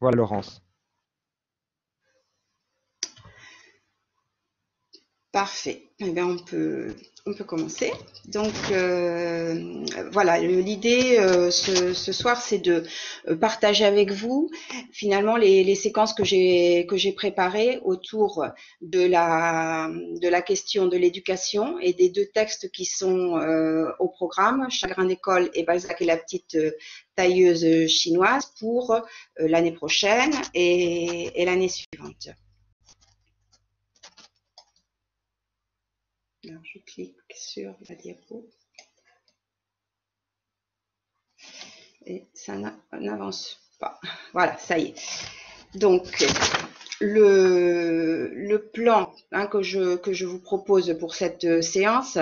Voilà, Laurence. Parfait. Eh bien, on peut, on peut commencer. Donc, euh, voilà, l'idée euh, ce, soir, c'est de euh, partager avec vous finalement les, séquences que j'ai préparées autour de la de la question de l'éducation et des deux textes qui sont au programme, Chagrin d'école et Balzac et la petite tailleuse chinoise pour l'année prochaine et l'année suivante. Alors, je clique sur la diapo. Et ça n'avance pas. Voilà, ça y est. Donc, le, plan hein, que, je, vous propose pour cette séance,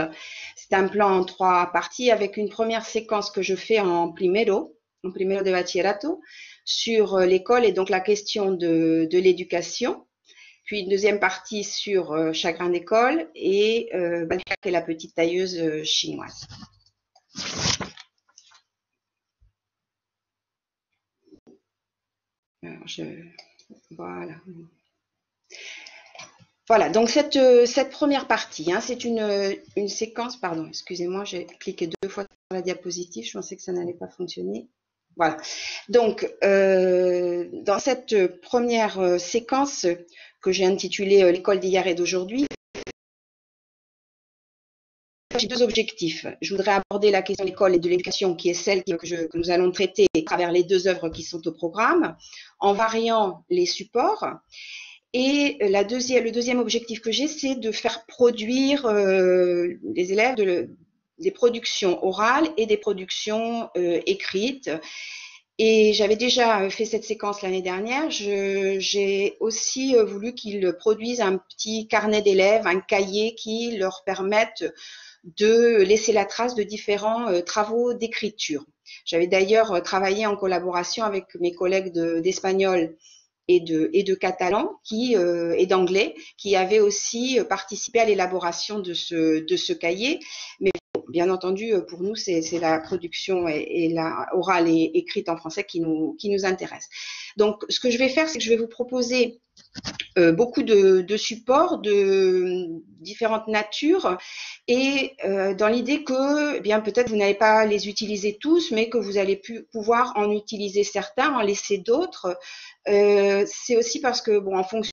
c'est un plan en trois parties avec une première séquence que je fais en primero, en primero de bachillerato, sur l'école et donc la question de l'éducation puis une deuxième partie sur euh, Chagrin d'école et euh, et la petite tailleuse euh, chinoise. Voilà. Voilà, donc cette, première partie, hein, c'est une, séquence, pardon, excusez-moi, j'ai cliqué deux fois sur la diapositive, je pensais que ça n'allait pas fonctionner. Voilà. Donc, dans cette première séquence, que j'ai intitulé euh, L'école d'hier et d'aujourd'hui. J'ai deux objectifs. Je voudrais aborder la question de l'école et de l'éducation, qui est celle que, nous allons traiter à travers les deux œuvres qui sont au programme, en variant les supports. Et le deuxième objectif que j'ai, c'est de faire produire euh, les élèves des productions orales et des productions euh, écrites et j'avais déjà euh, fait cette séquence l'année dernière. J'ai aussi euh, voulu qu'ils produisent un petit carnet d'élèves, un cahier qui leur permette de laisser la trace de différents euh, travaux d'écriture. J'avais d'ailleurs travaillé en collaboration avec mes collègues d'espagnol et de, catalan qui, et d'anglais qui avaient aussi participé à l'élaboration de ce, de ce cahier. Bien entendu, euh, pour nous, c'est la production et, la orale et écrite en français qui nous, intéresse. Donc, ce que je vais faire, c'est que je vais vous proposer euh, beaucoup de, supports de différentes natures et euh, dans l'idée que eh bien peut-être vous n'allez pas les utiliser tous mais que vous allez pu, pouvoir en utiliser certains en laisser d'autres c'est aussi parce que bon en fonction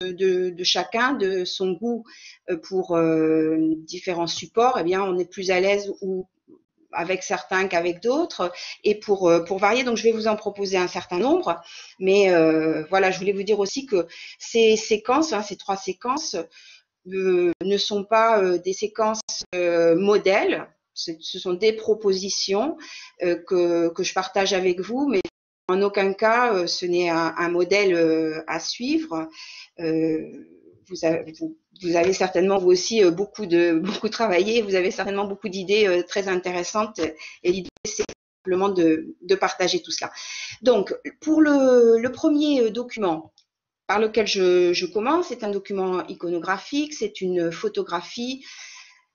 de, chacun, de son goût euh, pour euh, différents supports, eh bien, on est plus à l'aise ou avec certains qu'avec d'autres et pour euh, pour varier. Donc je vais vous en proposer un certain nombre. Mais voilà je voulais vous dire aussi que ces séquences hein, ces trois séquences ne sont pas des séquences modèles. Ce sont des propositions que, que je partage avec vous mais en aucun cas ce n'est un, modèle à suivre. Euh, vous avez, certainement vous aussi euh, beaucoup de beaucoup travaillé, vous avez certainement beaucoup d'idées euh, très intéressantes. Et l'idée c'est simplement de, de, partager tout cela. Donc pour le, le premier document par lequel je, je commence, c'est un document iconographique, c'est une photographie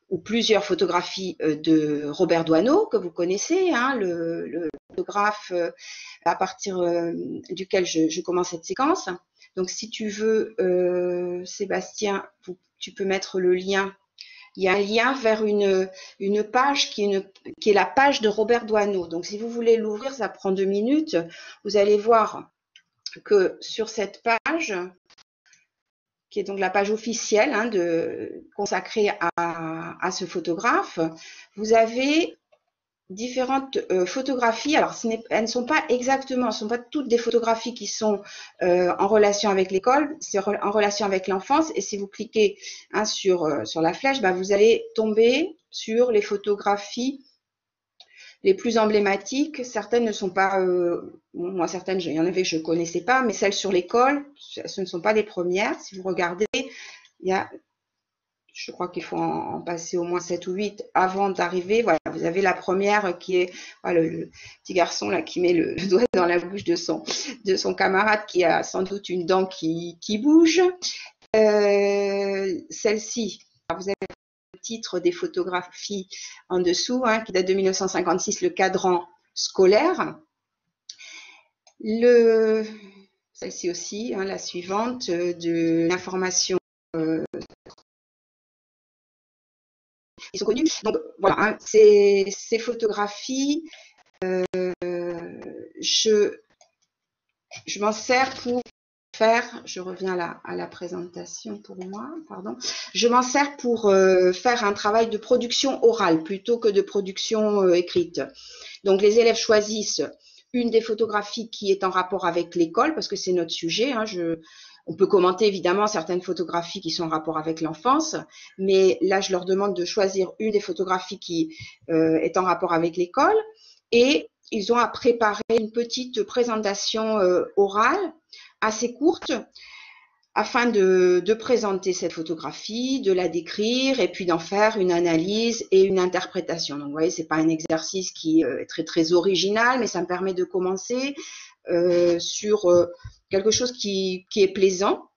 ou plusieurs photographies de Robert Doisneau, que vous connaissez, hein, le, le, photographe à partir duquel je, commence cette séquence. Donc, si tu veux, euh, Sébastien, tu peux mettre le lien. Il y a un lien vers une, une page qui est, la page de Robert Doisneau. Donc, si vous voulez l'ouvrir, ça prend deux minutes. Vous allez voir que sur cette page, qui est donc la page officielle hein, consacrée à, ce photographe, vous avez différentes euh, photographies. Alors, elles ne sont pas exactement, ce ne sont pas toutes des photographies qui sont euh, en relation avec l'école, c'est en relation avec l'enfance. Et si vous cliquez hein, sur, euh, sur la flèche, bah, vous allez tomber sur les photographies les plus emblématiques. Certaines ne sont pas, moi certaines, il y en avait que je ne connaissais pas, mais celles sur l'école, ce ne sont pas les premières. Si vous regardez, il y a je crois qu'il faut en, passer au moins 7 ou 8 avant d'arriver. Voilà, vous avez la première qui est le, petit garçon là qui met le, doigt dans la bouche de son, de son camarade qui a sans doute une dent qui, qui bouge. Euh, Celle-ci, vous avez le titre des photographies en dessous, hein, qui date de 1956, le cadran scolaire. Le, celle-ci aussi, hein, la suivante, euh, de l'information euh, qui sont connues. Donc voilà, hein, ces, photographies, euh, je, je m'en sers pour faire, je reviens là à la présentation pour moi, pardon, je m'en sers pour euh, faire un travail de production orale plutôt que de production euh, écrite. Donc les élèves choisissent une des photographies qui est en rapport avec l'école, parce que c'est notre sujet. Hein, je, on peut commenter évidemment certaines photographies qui sont en rapport avec l'enfance, mais là, je leur demande de choisir une des photographies qui euh, est en rapport avec l'école. Et ils ont à préparer une petite présentation euh, orale assez courte afin de, de, présenter cette photographie, de la décrire et puis d'en faire une analyse et une interprétation. Donc, vous voyez, c'est pas un exercice qui euh, est très très original, mais ça me permet de commencer euh, sur euh, quelque chose qui, qui, est plaisant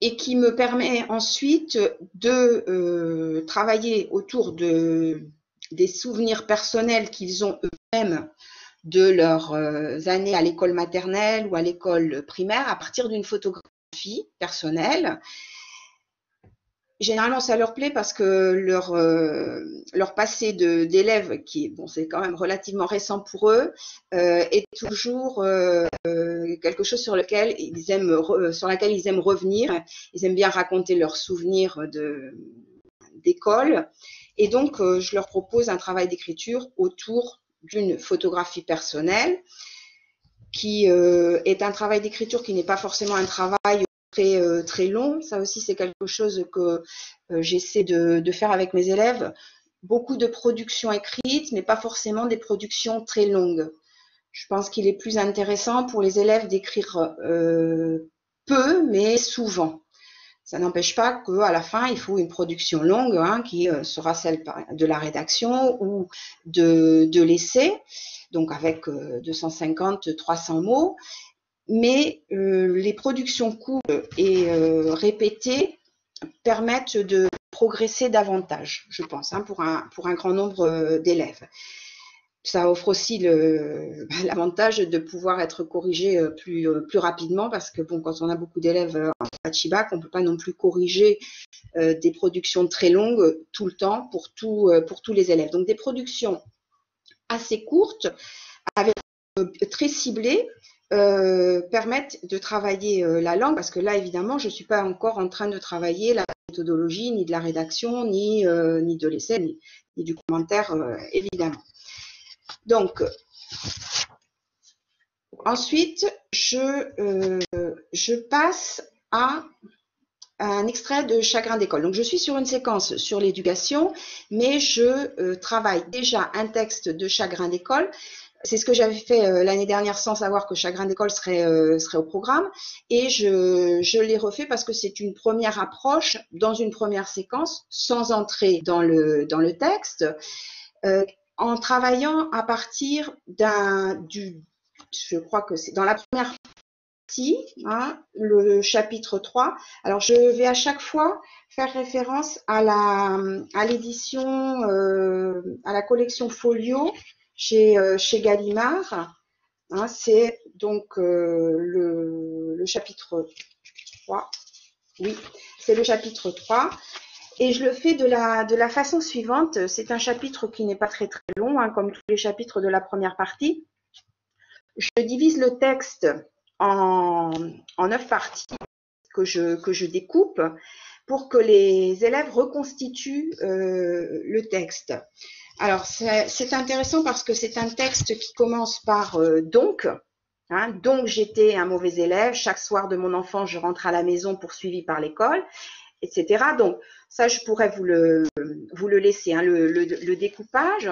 et qui me permet ensuite de travailler autour de des souvenirs personnels qu'ils ont eux-mêmes de leurs années à l'école maternelle ou à l'école primaire à partir d'une photographie personnelle. Généralement, ça leur plaît parce que leur, euh, leur passé d'élèves, qui bon, c'est quand même relativement récent pour eux, euh, est toujours euh, quelque chose sur lequel ils aiment, sur laquelle ils aiment revenir. Ils aiment bien raconter leurs souvenirs d'école. Et donc, je leur propose un travail d'écriture autour d'une photographie personnelle qui est un travail d'écriture qui n'est pas forcément un travail très, euh, très long. Ça aussi, c'est quelque chose que euh, j'essaie de, faire avec mes élèves. Beaucoup de productions écrites, mais pas forcément des productions très longues. Je pense qu'il est plus intéressant pour les élèves d'écrire peu, mais souvent. Ça n'empêche pas qu'à la fin, il faut une production longue, hein, qui sera celle de la rédaction ou de, de l'essai donc avec 250, euh, 300 mots. Mais euh, les productions courtes et euh, répétées permettent de progresser davantage, je pense, hein, pour, un, grand nombre d'élèves. Ça offre aussi l'avantage de pouvoir être corrigé plus, rapidement parce que bon, quand on a beaucoup d'élèves en Pachibac, on ne peut pas non plus corriger des productions très longues tout le temps pour, tous les élèves. Donc des productions assez courtes, euh, très ciblées, euh, permettent de travailler euh, la langue, parce que là, évidemment, je ne suis pas encore en train de travailler la méthodologie, ni de la rédaction, ni, ni de l'essai, ni, du commentaire, évidemment. Donc, ensuite, je, je passe à un extrait de Chagrin d'école. Donc, je suis sur une séquence sur l'éducation, mais je euh, travaille déjà un texte de Chagrin d'école. C'est ce que j'avais fait euh, l'année dernière sans savoir que Chagrin d'école serait, euh, serait au programme. Et je, je l'ai refait parce que c'est une première approche dans une première séquence, sans entrer dans le, dans texte, en travaillant à partir d'un, du, je crois que c'est dans la première Hein, le chapitre 3. Alors, je vais à chaque fois faire référence à l'édition, euh, à la collection Folio chez, euh, chez Gallimard. Hein, c'est donc euh, le, chapitre 3. Oui, c'est le chapitre 3. Et je le fais de la, façon suivante. C'est un chapitre qui n'est pas très très long, hein, comme tous les chapitres de la première partie. Je divise le texte en, neuf parties que je, que je découpe pour que les élèves reconstituent euh, le texte. Alors, c'est intéressant parce que c'est un texte qui commence par euh, donc. Hein, donc, j'étais un mauvais élève. Chaque soir de mon enfant, je rentre à la maison poursuivi par l'école, etc. Donc, ça, je pourrais vous le, vous le laisser. Hein, le, le, découpage,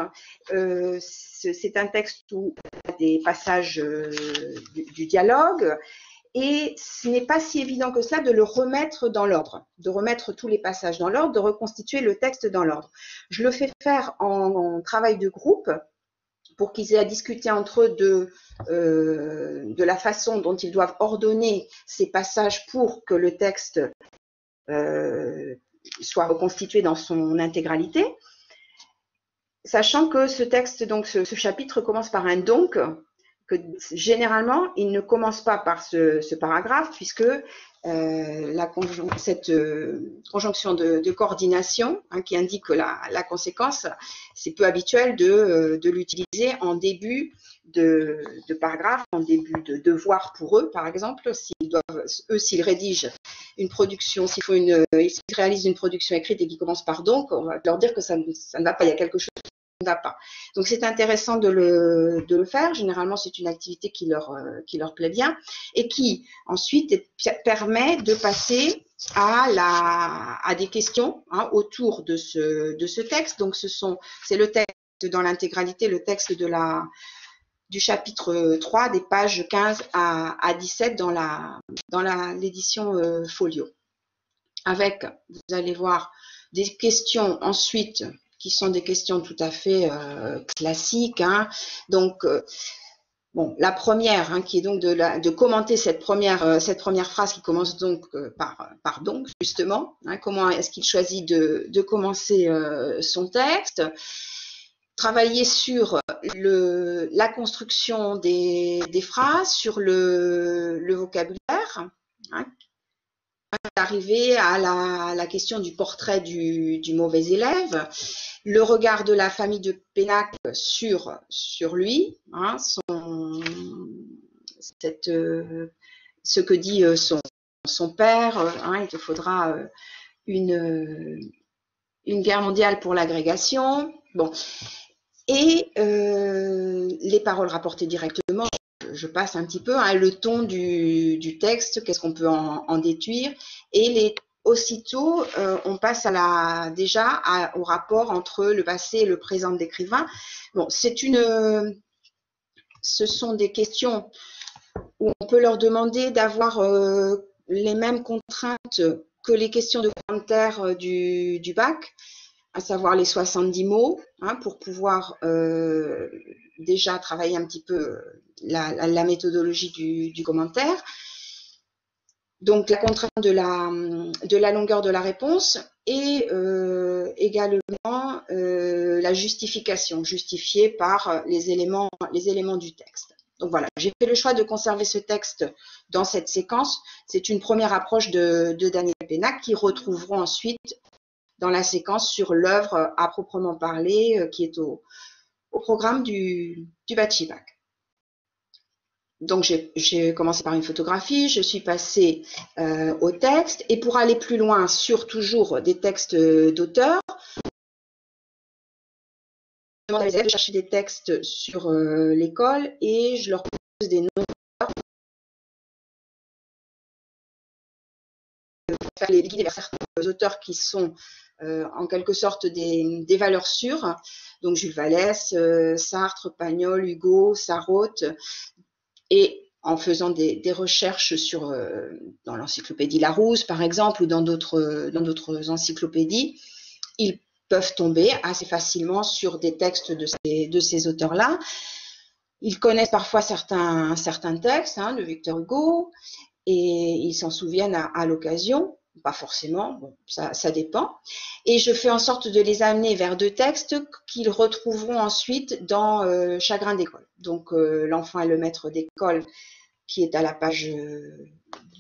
euh, c'est un texte où il y a des passages euh, du, dialogue et ce n'est pas si évident que cela de le remettre dans l'ordre, de remettre tous les passages dans l'ordre, de reconstituer le texte dans l'ordre. Je le fais faire en, travail de groupe pour qu'ils aient à discuter entre eux de, euh, de la façon dont ils doivent ordonner ces passages pour que le texte euh, soit reconstitué dans son intégralité, sachant que ce texte, donc ce, chapitre commence par un donc que généralement, il ne commence pas par ce, paragraphe, puisque euh, cette euh, conjonction de, coordination hein, qui indique la, conséquence, c'est peu habituel de, euh, l'utiliser en début de, paragraphe, en début de devoir pour eux, par exemple, s'ils doivent, eux, s'ils rédigent une production, s'il faut une, s'ils réalisent une production écrite et qui commence par donc, on va leur dire que ça ne va pas, il y a quelque chose pas. Donc c'est intéressant de le, faire. Généralement, c'est une activité qui leur, euh, plaît bien et qui ensuite permet de passer à, des questions hein, autour de ce, texte. Donc ce sont, c'est le texte dans l'intégralité, le texte de la, du chapitre 3 des pages 15 à, à 17 dans la dans l'édition euh, folio. Avec, vous allez voir, des questions ensuite qui sont des questions tout à fait euh, classiques. Hein. Donc, euh, bon, la première, hein, qui est donc de, commenter cette première, euh, cette première phrase qui commence donc par, par donc, justement. Hein, comment est-ce qu'il choisit de, de commencer son texte Travailler sur le, la construction des, des phrases, sur le, le vocabulaire, arriver à la, question du portrait du, mauvais élève, le regard de la famille de Pénac sur, lui, hein, euh, ce que dit euh, son, père, euh, hein, il te faudra une, guerre mondiale pour l'agrégation. Et les paroles rapportées directement, je passe un petit peu, hein, le ton du, texte, qu'est-ce qu'on peut en, en, déduire, et les aussitôt, euh, on passe déjà au rapport entre le passé et le présent de l'écrivain. Ce sont des questions où on peut leur demander d'avoir euh, les mêmes contraintes que les questions de commentaire euh, du, bac, à savoir les 70 mots, hein, pour pouvoir déjà travailler un petit peu la, la méthodologie du, commentaire donc la contrainte de la, de la longueur de la réponse et euh, également euh, la justification, justifiée par les éléments, les éléments du texte. Donc voilà, j'ai fait le choix de conserver ce texte dans cette séquence. C'est une première approche de, de Daniel Pénac qui retrouveront ensuite dans la séquence sur l'œuvre à proprement parler euh, qui est au, programme du, du Bachibac. Donc j'ai commencé par une photographie, je suis passée euh, au texte et pour aller plus loin sur toujours des textes d'auteurs, je demande à mes élèves de chercher des textes sur euh, l'école et je leur pose des noms faire les guider vers certains auteurs qui sont euh, en quelque sorte des, des, valeurs sûres. Donc Jules Vallès, euh, Sartre, Pagnol, Hugo, Sarraute, et en faisant des, recherches sur, euh, dans l'encyclopédie Larousse, par exemple, ou dans d'autres, dans d'autres encyclopédies, ils peuvent tomber assez facilement sur des textes de ces, de ces auteurs-là. Ils connaissent parfois certains, certains textes hein, de Victor Hugo et ils s'en souviennent à l'occasion pas forcément, ça, dépend. Et je fais en sorte de les amener vers deux textes qu'ils retrouveront ensuite dans euh, Chagrin d'école. Donc euh, l'enfant et le maître d'école, qui est à la page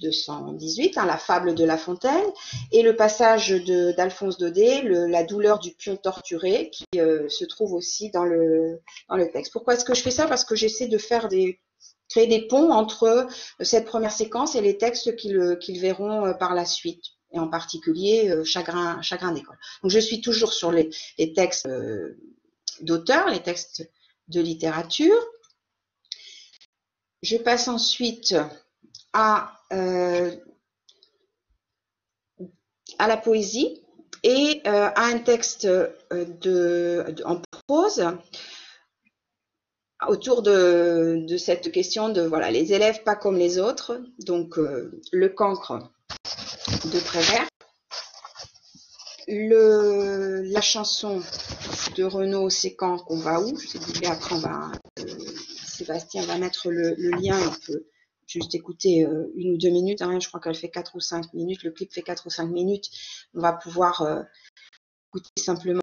218, hein, la fable de La Fontaine, et le passage d'Alphonse Daudet, la douleur du pion torturé, qui euh, se trouve aussi dans le, dans le texte. Pourquoi est-ce que je fais ça? Parce que j'essaie de faire des créer des ponts entre euh, cette première séquence et les textes qu'ils euh, verront euh, par la suite, et en particulier Chagrin, d'école. Donc je suis toujours sur les, textes d'auteurs, les textes de littérature. Je passe ensuite à, la poésie et à un texte en prose autour de, cette question de voilà les élèves pas comme les autres, donc euh, le cancre de Prévert, le, la chanson de Renaud Sécan qu'on va où, je sais après on va euh, Sébastien va mettre le, lien, on peut juste écouter euh, une ou deux minutes, hein, je crois qu'elle fait quatre ou cinq minutes, le clip fait quatre ou cinq minutes, on va pouvoir écouter simplement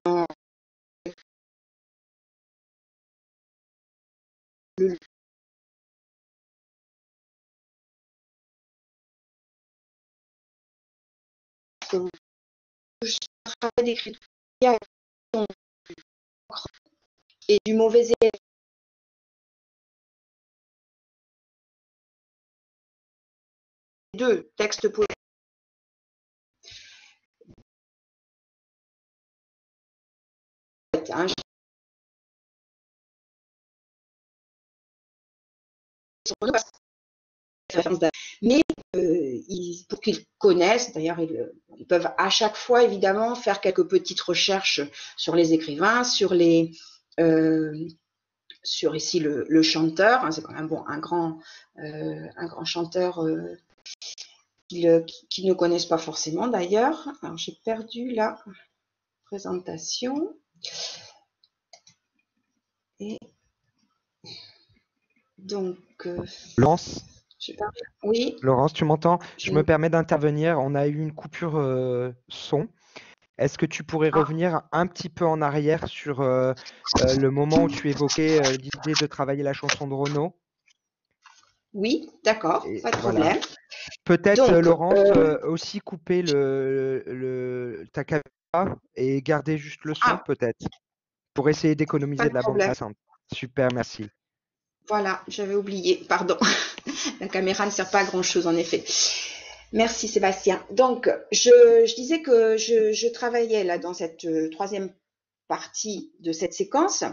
je travaille d'écriture et du mauvais élève. Deux textes poétiques. Hein, mais euh, pour qu'ils connaissent, d'ailleurs, ils, peuvent à chaque fois, évidemment, faire quelques petites recherches sur les écrivains, sur les, euh, sur ici le, chanteur. Hein, c'est quand même bon, un grand, euh, un grand chanteur qu'ils ne connaissent pas forcément, d'ailleurs. Alors, j'ai perdu la présentation. Et donc. Lance oui. Laurence, tu m'entends? Je me permets d'intervenir. On a eu une coupure euh, son. Est-ce que tu pourrais ah. revenir un petit peu en arrière sur euh, euh, le moment où tu évoquais l'idée de travailler la chanson de Renaud? Oui, d'accord, pas de problème. Peut-être, Laurence, aussi couper le, ta caméra et garder juste le son, ah. peut-être, pour essayer d'économiser de, la bande passante. Super, merci. Voilà, j'avais oublié, pardon. La caméra ne sert pas à grand-chose, en effet. Merci Sébastien. Donc, je, disais que je, travaillais là dans cette euh, troisième partie de cette séquence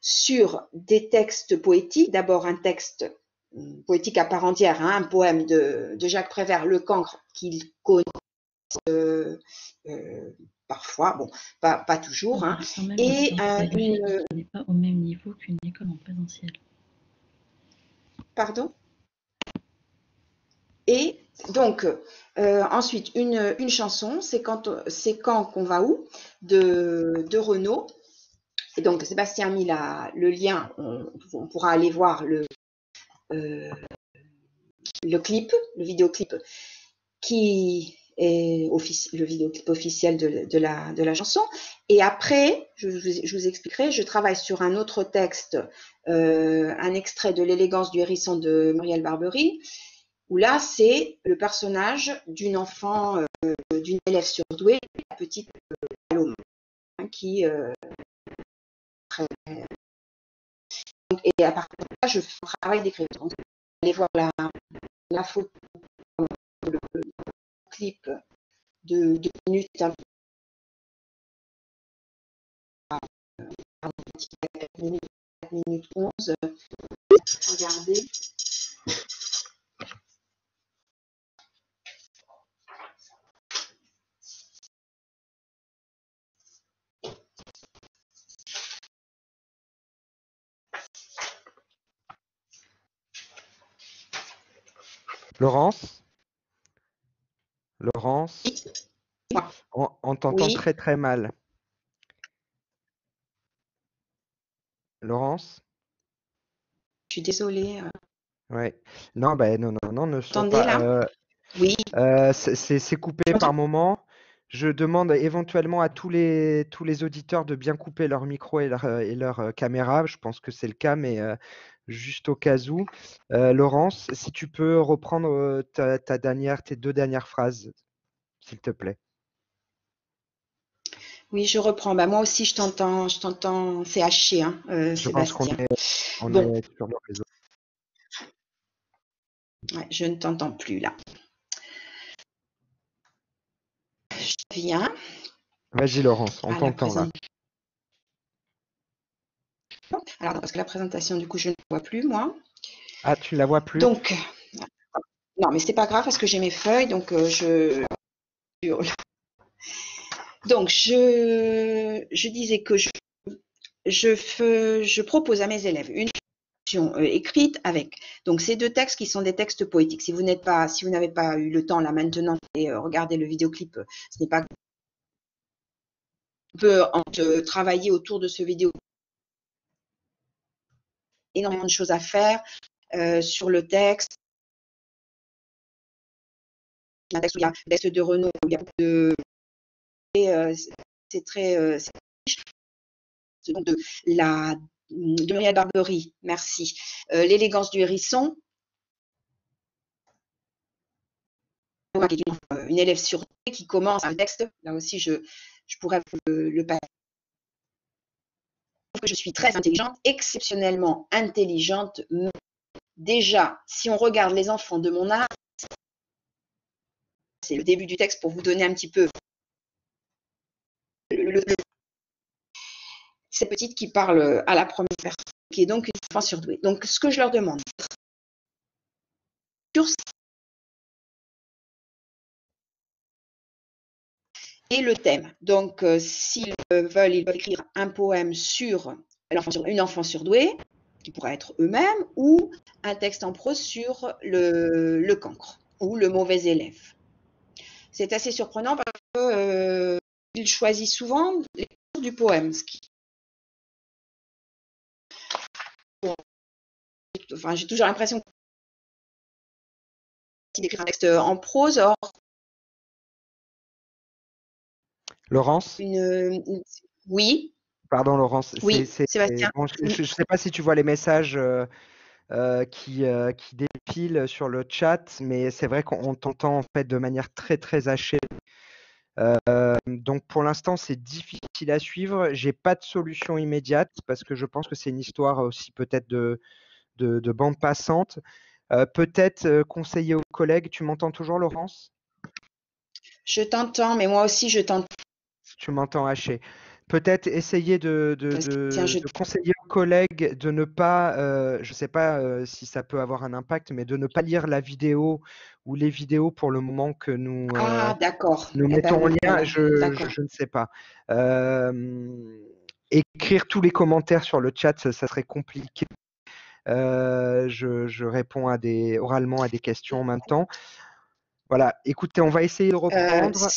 sur des textes poétiques. D'abord un texte euh, poétique à part entière, hein, un poème de, Jacques Prévert, Le Cancre, qu'il connaît euh, parfois, bon, pas, toujours. Hein. Et n'est pas au même niveau qu'une école en présentiel. Pardon Et donc, euh, ensuite, une, chanson, c'est quand, qu'on va où? De, de Renault. Et donc, Sébastien a mis le lien, on, pourra aller voir le, euh, le clip, le vidéoclip qui est le vidéoclip officiel de, la, chanson. Et après, je, vous expliquerai, je travaille sur un autre texte, euh, un extrait de L'élégance du hérisson de Muriel Barbery, où là, c'est le personnage d'une enfant, euh, d'une élève surdouée, la petite euh, Paloma, hein, qui. et à partir de là, je fais un travail d'écriture. Allez voir la, la photo, de deux minutes, 4 minutes, 4 minutes 11. Regardez. Laurence? Laurence On, on t'entend très très mal. Laurence? Je suis désolée. Euh. Ouais. Non, ben non, non, non, ne sois pas. là? euh, Oui. Euh, c'est coupé par moment. Je demande éventuellement à tous les, tous les auditeurs de bien couper leur micro et leur, et leur caméra. Je pense que c'est le cas, mais juste au cas où. Laurence, si tu peux reprendre ta, ta dernière, tes deux dernières phrases, s'il te plaît. Oui, je reprends. Bah, moi aussi, je t'entends, je t'entends, c'est haché, hein, euh, je Pense qu'on est, sur le réseau. je ne t'entends plus là. Je viens. Vas-y, Laurence, on t'entend là. Alors, parce que la présentation, du coup, je ne la vois plus, moi. Ah, tu ne la vois plus? Donc, non, mais c'est pas grave parce que j'ai mes feuilles, donc euh, je. Donc, je, je disais que je, je, je propose à mes élèves une euh, écrite avec donc ces deux textes qui sont des textes poétiques. Si vous n'êtes pas, si vous n'avez pas eu le temps là maintenant et euh, regarder le vidéoclip, ce n'est pas on peut en, travailler autour de ce vidéo énormément de choses à faire euh, sur le texte. Un texte où il y a texte de Renault, il y a de euh, c'est très euh, de la de Muriel Barbery, merci. L'élégance du hérisson. une élève sur qui commence un texte. Là aussi, je, je pourrais le passer. Je suis très intelligente, exceptionnellement intelligente. Déjà, si on regarde les enfants de mon âge, c'est le début du texte pour vous donner un petit peu le, le, cette petite qui parle à la première personne, qui est donc une enfant surdouée. Donc, ce que je leur demande, et le thème. Donc, euh, s'ils veulent, ils peuvent écrire un poème sur une enfant surdouée, qui pourrait être eux-mêmes, ou un texte en prose sur le, le, cancre ou le mauvais élève. C'est assez surprenant parce qu'ils euh, choisissent souvent les du poème, enfin, j'ai toujours l'impression d'écrire un texte en prose. Or, Laurence? Une, une, Oui. Pardon, Laurence. Oui, Sébastien. Bon, je ne sais pas si tu vois les messages euh, euh, qui, euh, qui, défilent sur le chat, mais c'est vrai qu'on t'entend en fait de manière très très hachée. Euh, donc pour l'instant, c'est difficile à suivre. J'ai pas de solution immédiate parce que je pense que c'est une histoire aussi peut-être de, de, de, bande passante. Euh, peut-être euh, conseiller aux collègues. Tu m'entends toujours, Laurence? Je t'entends, mais moi aussi je t'entends. Tu m'entends haché peut-être essayer de, de, de, je... de, conseiller aux collègues de ne pas, euh, je ne sais pas euh, si ça peut avoir un impact, mais de ne pas lire la vidéo ou les vidéos pour le moment que nous, euh, ah, nous eh mettons ben, en lien. Je, je, je, ne sais pas. écrire tous les commentaires sur le chat, ça, ça serait compliqué. Je, réponds à des, oralement à des questions en même temps. Voilà, écoutez, on va essayer de reprendre.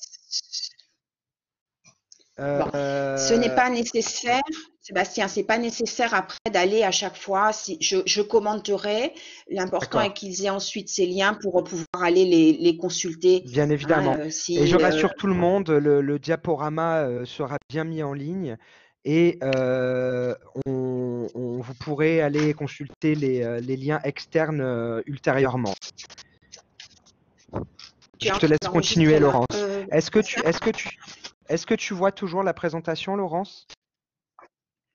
Bon, ce n'est pas nécessaire, Sébastien, c'est pas nécessaire après d'aller à chaque fois. Si je, je commenterai, l'important est qu'ils aient ensuite ces liens pour pouvoir aller les, les consulter. Bien évidemment. Hein, si, et je rassure euh... tout le monde, le, le diaporama euh, sera bien mis en ligne et euh, on, on, vous pourrez aller consulter les, les liens externes euh, ultérieurement. Je te laisse continuer, Laurence. Euh, est-ce que tu, est-ce que tu, est-ce que tu vois toujours la présentation, Laurence?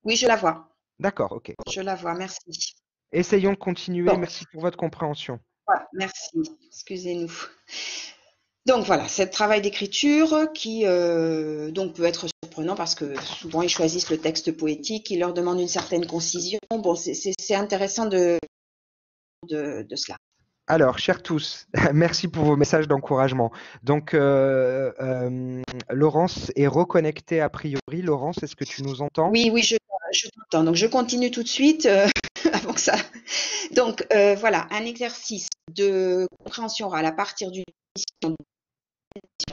Oui, je la vois. D'accord, ok. Je la vois, merci. Essayons de continuer. Bon. Merci pour votre compréhension. Voilà, merci. Excusez-nous. Donc voilà, ce travail d'écriture qui euh, donc peut être surprenant parce que souvent ils choisissent le texte poétique, ils leur demandent une certaine concision. Bon, c'est intéressant de, de, de cela. Alors, chers tous, merci pour vos messages d'encouragement. Donc, euh, euh, Laurence est reconnectée a priori. Laurence, est-ce que tu nous entends? Oui, oui, je, t'entends. Donc, je continue tout de suite euh, avant que ça. Donc, voilà, un exercice de compréhension orale à partir d'une émission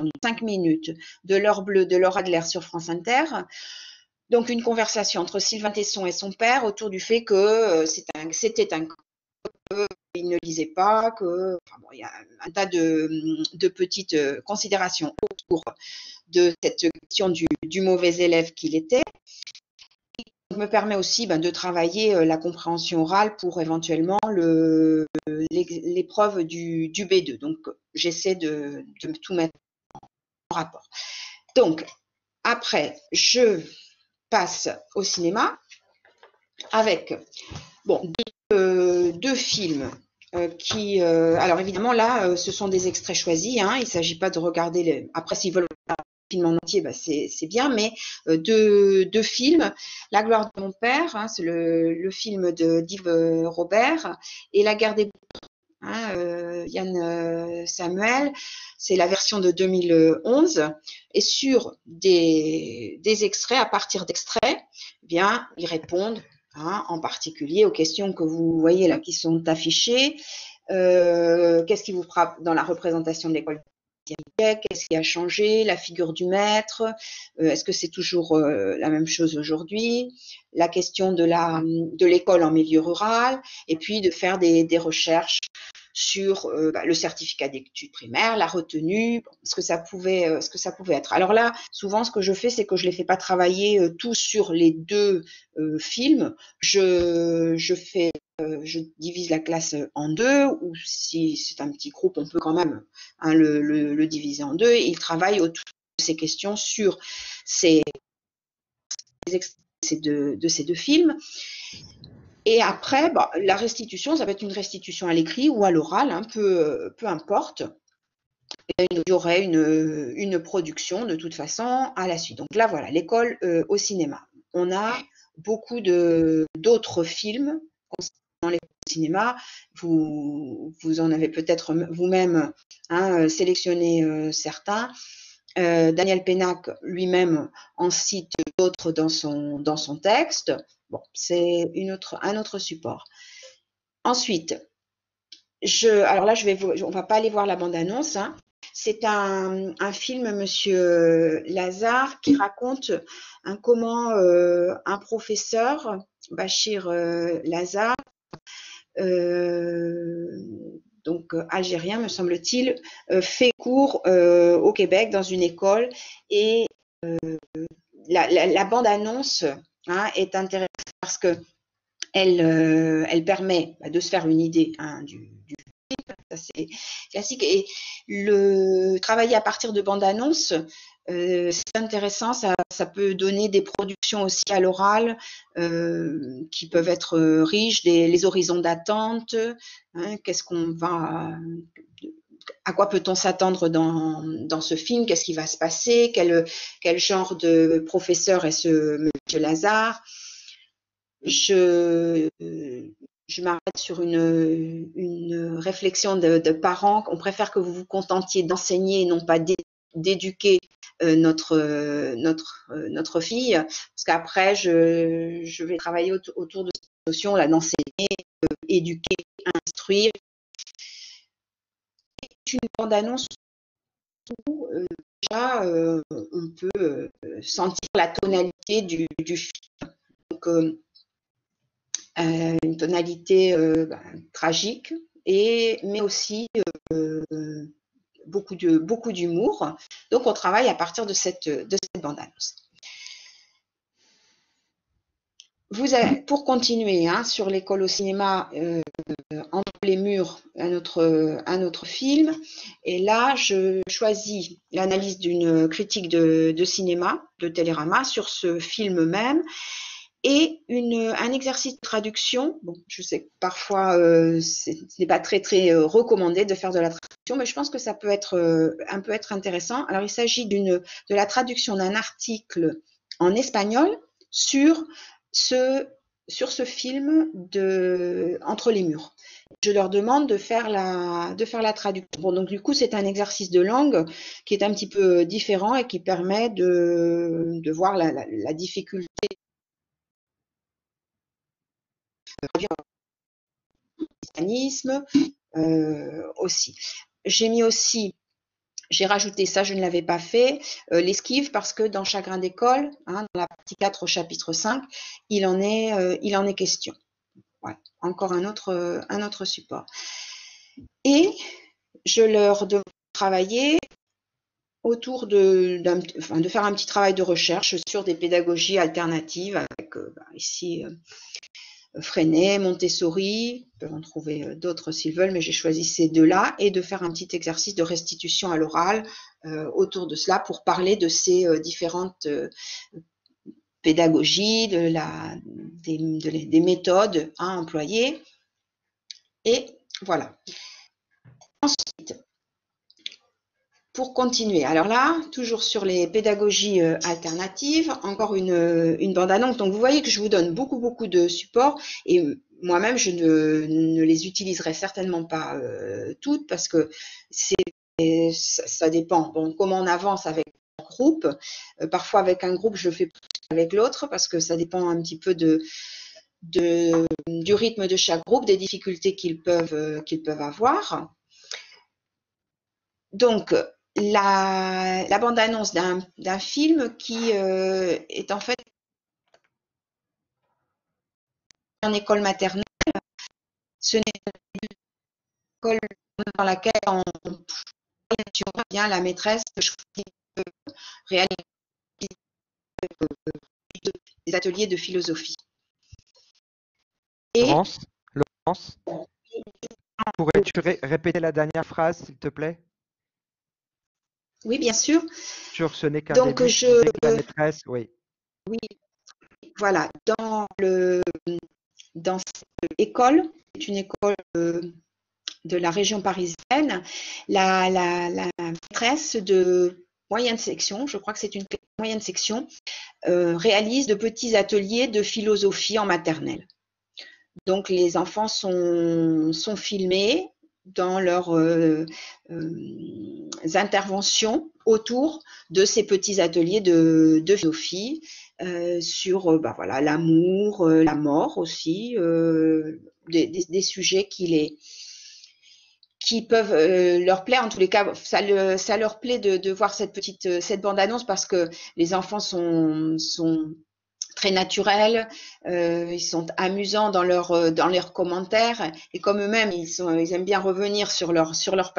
de 5 minutes de l'heure bleue de Laura Adler sur France Inter. Donc, une conversation entre Sylvain Tesson et son père autour du fait que c'était un il ne lisait pas, que enfin bon, il y a un tas de, petites considérations autour de cette question du, mauvais élève qu'il était. Ça me permet aussi ben, de travailler la compréhension orale pour éventuellement l'épreuve du, du, B2. Donc, j'essaie de, tout mettre en rapport. Donc, après, je passe au cinéma avec bon, deux, euh, deux films euh, euh, alors évidemment là, euh, ce sont des extraits choisis. Hein, il ne s'agit pas de regarder. Après, s'ils veulent regarder le film en entier, bah, c'est bien. Mais deux, films, La gloire de mon père, hein, c'est le, film d'Yves Robert, et La guerre des hein, Yann Samuel, c'est la version de 2011. Et sur des, des extraits, à partir d'extraits, eh bien, ils répondent Hein, en particulier aux questions que vous voyez là qui sont affichées. Euh, Qu'est-ce qui vous frappe dans la représentation de l'école Qu'est-ce qui a changé? La figure du maître? Euh, Est-ce que c'est toujours euh, la même chose aujourd'hui? La question de la de l'école en milieu rural? Et puis de faire des, des recherches sur bah, le certificat d'études primaires, la retenue, ce que ça pouvait, ce que ça pouvait être. Alors là, souvent, ce que je fais, c'est que je les fais pas travailler tous sur les deux films. Je, divise la classe en deux, ou si c'est un petit groupe, on peut quand même hein, le, diviser en deux. Ils travaillent autour de ces questions sur ces deux films. Et après, bah, la restitution, ça va être une restitution à l'écrit ou à l'oral, hein, peu, importe. il y aurait une, production de toute façon à la suite. Donc là, voilà, l'école euh, au cinéma. On a beaucoup d'autres films concernant l'école au cinéma. Vous, vous en avez peut-être vous-même hein, sélectionné euh, certains. Euh, Daniel Pénac lui-même en cite d'autres dans son, dans son texte. Bon, c'est autre, un autre support. Ensuite, je, alors là, je vais on va pas aller voir la bande-annonce. Hein. C'est un, un, film, Monsieur Lazare, qui raconte un, comment euh, un professeur, Bachir euh, Lazare, donc euh, algérien, me semble-t-il, euh, fait cours euh, au Québec dans une école et la, bande-annonce hein, est intéressante parce que elle, elle permet bah, de se faire une idée hein, du, film, c'est classique, et le travailler à partir de bande-annonce, euh, c'est intéressant, ça, peut donner des productions aussi à l'oral euh, qui peuvent être euh, riches, des, les horizons d'attente, hein, qu'est-ce qu'on va, à quoi peut-on s'attendre dans, dans ce film, qu'est-ce qui va se passer, quel, quel genre de professeur est ce Monsieur Lazare. Je, je m'arrête sur une, une réflexion de, de, parents. On préfère que vous vous contentiez d'enseigner et non pas d'éduquer euh, notre notre euh, notre fille. Parce qu'après je, je vais travailler autour de cette notion là d'enseigner euh, éduquer instruire. C'est une bande annonce où déjà on peut sentir la tonalité du, du film. Donc une tonalité bah, tragique et mais aussi beaucoup de beaucoup d'humour. Donc on travaille à partir de cette de cette bande annonce. Vous avez, pour continuer hein, sur l'école au cinéma, euh, entre les murs, un autre, un autre film. Et là, je choisis l'analyse d'une critique de, de, cinéma, de Télérama, sur ce film même et un exercice de traduction. Bon, je sais que parfois euh, ce n'est pas très très euh, recommandé de faire de la traduction, mais je pense que ça peut être euh, un peu être intéressant. Alors il s'agit de la traduction d'un article en espagnol sur ce sur ce film de Entre les murs. Je leur demande de faire la, de faire la traduction. Donc du coup, c'est un exercice de langue qui est un petit peu différent et qui permet de, de voir la difficulté euh, aussi. J'ai mis aussi, j'ai rajouté ça, je ne l'avais pas fait, euh, l'esquive parce que dans Chagrin d'école, hein, dans la partie 4 au chapitre 5, il en est, euh, il en est question. Encore un autre, un autre support. Et je leur demande de travailler autour de, de faire un petit travail de recherche sur des pédagogies alternatives avec bah, ici Freinet, Montessori, on peut en trouver euh, d'autres s'ils veulent, mais j'ai choisi ces deux-là, et de faire un petit exercice de restitution à l'oral euh, autour de cela pour parler de ces euh, différentes pédagogies, des, des méthodes à employer. Et voilà. Ensuite, pour continuer, alors là, toujours sur les pédagogies euh, alternatives, encore une, euh, une bande-annonce. Donc vous voyez que je vous donne beaucoup, beaucoup de supports et moi-même, je ne, ne, les utiliserai certainement pas euh, toutes parce que c'est ça, dépend. Bon, comment on avance avec un groupe. Euh, parfois, avec un groupe, je fais plus avec l'autre parce que ça dépend un petit peu de, de, du rythme de chaque groupe, des difficultés qu'ils peuvent, qu'ils peuvent avoir. Donc, la, bande-annonce d'un film qui euh, est en fait en école maternelle. Ce n'est école dans laquelle on, bien la maîtresse réaliser des ateliers de philosophie. Laurence pourrais-tu répéter la dernière phrase, s'il te plaît? Oui, bien sûr. Sur ce n'est qu'un Donc, je... la maîtresse, oui. Oui, voilà. Dans, le, dans cette école, c'est une école euh, de la région parisienne, la, la, la maîtresse de moyenne section, je crois que c'est une moyenne section, euh, réalise de petits ateliers de philosophie en maternelle. Donc les enfants sont, sont filmés dans leurs euh, euh, interventions autour de ces petits ateliers de, de philosophie sur bah, voilà l'amour, la mort aussi, des, sujets qui les qui peuvent euh, leur plaire. En tous les cas, ça, ça leur plaît de, de, voir cette petite euh, cette bande annonce parce que les enfants sont sont très naturels, euh, ils sont amusants dans leurs euh, dans leurs commentaires et comme eux-mêmes ils ils aiment bien revenir sur leur sur leur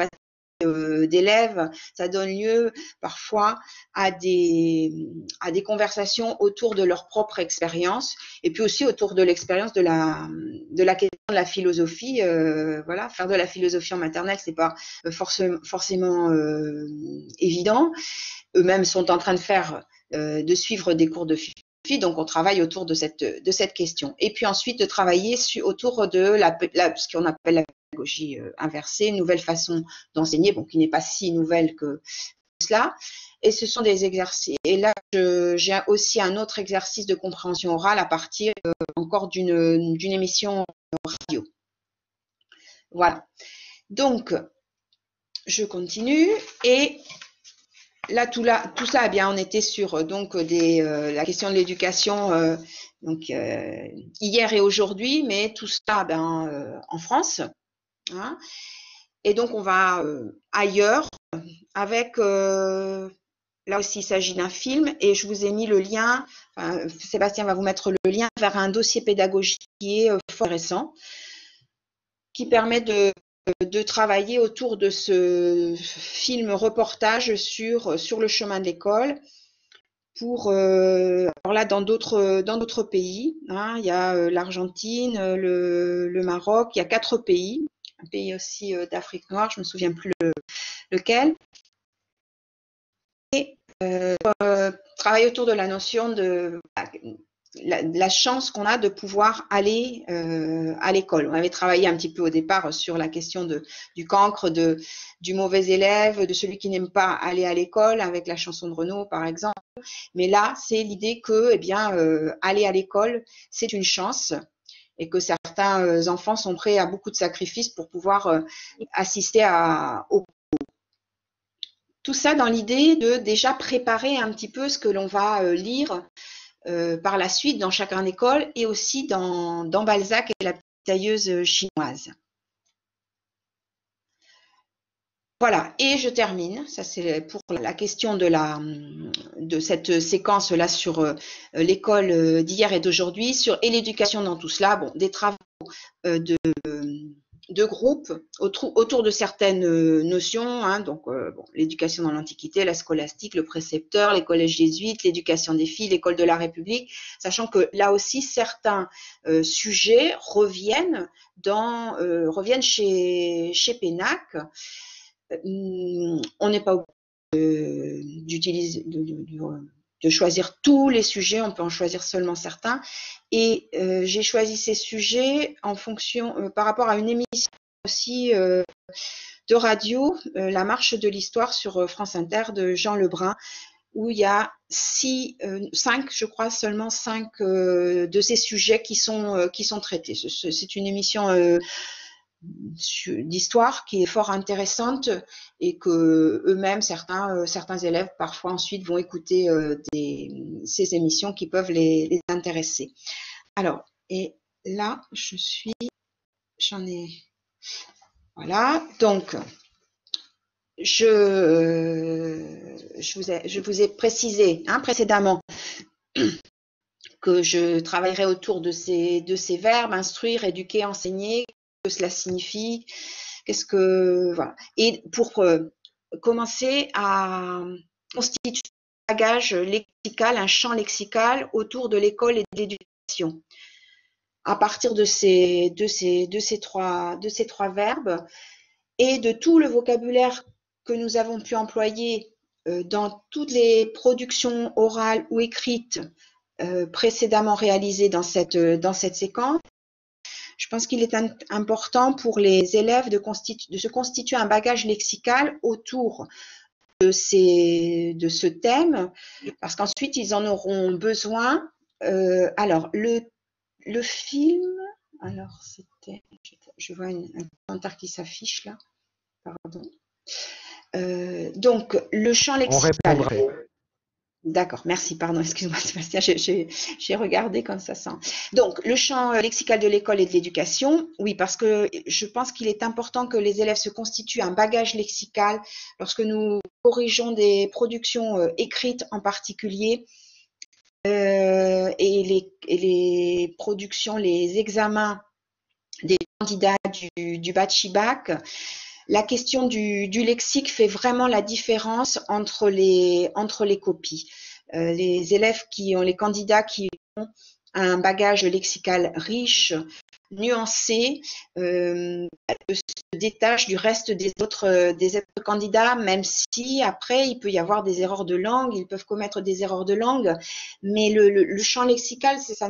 euh, d'élèves, ça donne lieu parfois à des, à des conversations autour de leur propre expérience et puis aussi autour de l'expérience de la, de la question de la philosophie. Euh, voilà, faire de la philosophie en maternelle, c'est pas forcément, forcément euh, évident. Eux-mêmes sont en train de faire, euh, de suivre des cours de philosophie donc, on travaille autour de cette, question. Et puis ensuite, de travailler autour de ce qu'on appelle la pédagogie euh, inversée, une nouvelle façon d'enseigner, bon, qui n'est pas si nouvelle que cela. Et ce sont des exercices. Et là, j'ai aussi un autre exercice de compréhension orale à partir euh, encore d'une émission radio. Voilà. Donc, je continue et là, tout, là, tout ça, eh bien, on était sur euh, donc des, euh, la question de l'éducation euh, donc hier et aujourd'hui, mais tout ça, ben, en France. Hein. Et donc, on va ailleurs avec Là aussi, il s'agit d'un film et je vous ai mis le lien, Sébastien va vous mettre le lien vers un dossier pédagogique qui est fort récent, qui permet de de travailler autour de ce film reportage sur, sur le chemin de l'école pour euh, alors là dans d'autres dans d'autres pays hein, il y a euh, l'Argentine le, le, Maroc il y a quatre pays un pays aussi euh, d'Afrique noire je me souviens plus lequel. Et euh, travailler autour de la notion de la, chance qu'on a de pouvoir aller euh, à l'école. On avait travaillé un petit peu au départ sur la question du cancre, du mauvais élève, de celui qui n'aime pas aller à l'école, avec la chanson de Renaud par exemple. Mais là, c'est l'idée que, eh bien, euh, aller à l'école, c'est une chance et que certains euh, enfants sont prêts à beaucoup de sacrifices pour pouvoir assister à, au tout ça dans l'idée de déjà préparer un petit peu ce que l'on va lire euh, par la suite dans chacun école et aussi dans, dans Balzac et la tailleuse chinoise. Voilà, et je termine. Ça, c'est pour la question de, la, de cette séquence-là sur euh, l'école d'hier et d'aujourd'hui, sur et l'éducation dans tout cela. Bon, des travaux euh, de, de groupes autour, de certaines euh, notions, hein, donc euh, bon, l'éducation dans l'Antiquité, la scolastique, le précepteur, les collèges jésuites, l'éducation des filles, l'école de la République, sachant que là aussi certains euh, sujets reviennent dans reviennent chez chez Pénac. on n'est pas d'utiliser choisir tous les sujets, on peut en choisir seulement certains. Et euh, j'ai choisi ces sujets en fonction, euh, par rapport à une émission aussi euh, de radio, La marche de l'histoire sur France Inter de Jean Lebrun, où il y a six, cinq, je crois seulement cinq de ces sujets qui sont qui sont traités. C'est une émission d'histoire qui est fort intéressante et que eux-mêmes certains certains élèves parfois ensuite vont écouter des, ces émissions qui peuvent les, intéresser. Alors, et là, je suis, j'en ai, voilà, donc, je, vous, ai, précisé hein, précédemment que je travaillerai autour de ces verbes, instruire, éduquer, enseigner, que cela signifie, Qu'est-ce que voilà. Et pour commencer à constituer un bagage lexical, un champ lexical autour de l'école et de l'éducation. À partir de ces, de ces, de ces, trois, de ces trois verbes et de tout le vocabulaire que nous avons pu employer euh, dans toutes les productions orales ou écrites euh, précédemment réalisées dans cette, dans cette séquence, je pense qu'il est important pour les élèves de, de, se constituer un bagage lexical autour de, ces, de ce thème, parce qu'ensuite ils en auront besoin. Euh, alors, le, le film, alors c'était, je vois un commentaire qui s'affiche là, pardon. Euh, donc, le champ lexical. D'accord, merci, pardon, excuse-moi Sébastien, j'ai regardé comme ça sent. Donc, le champ euh, lexical de l'école et de l'éducation, oui, parce que je pense qu'il est important que les élèves se constituent un bagage lexical lorsque nous corrigeons des productions euh, écrites en particulier euh, et, les, productions, les examens des candidats du, du bac la question du, lexique fait vraiment la différence entre les, entre les copies. Euh, les élèves qui ont, les candidats qui ont un bagage lexical riche, nuancé, euh, se détachent du reste des autres, des autres candidats, même si après il peut y avoir des erreurs de langue, ils peuvent commettre des erreurs de langue, mais le, le champ lexical, c'est ça,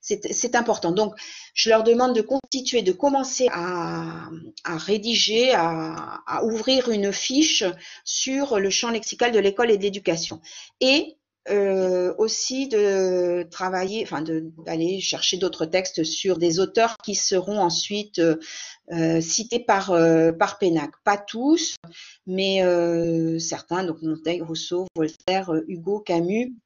c'est important. Donc, je leur demande de constituer, de commencer à, rédiger, à, ouvrir une fiche sur le champ lexical de l'école et de l'éducation. Et euh, aussi de travailler, enfin d'aller chercher d'autres textes sur des auteurs qui seront ensuite euh, cités par, euh, Pénac. Pas tous, mais certains, donc Montaigne, Rousseau, Voltaire, Hugo, Camus, euh,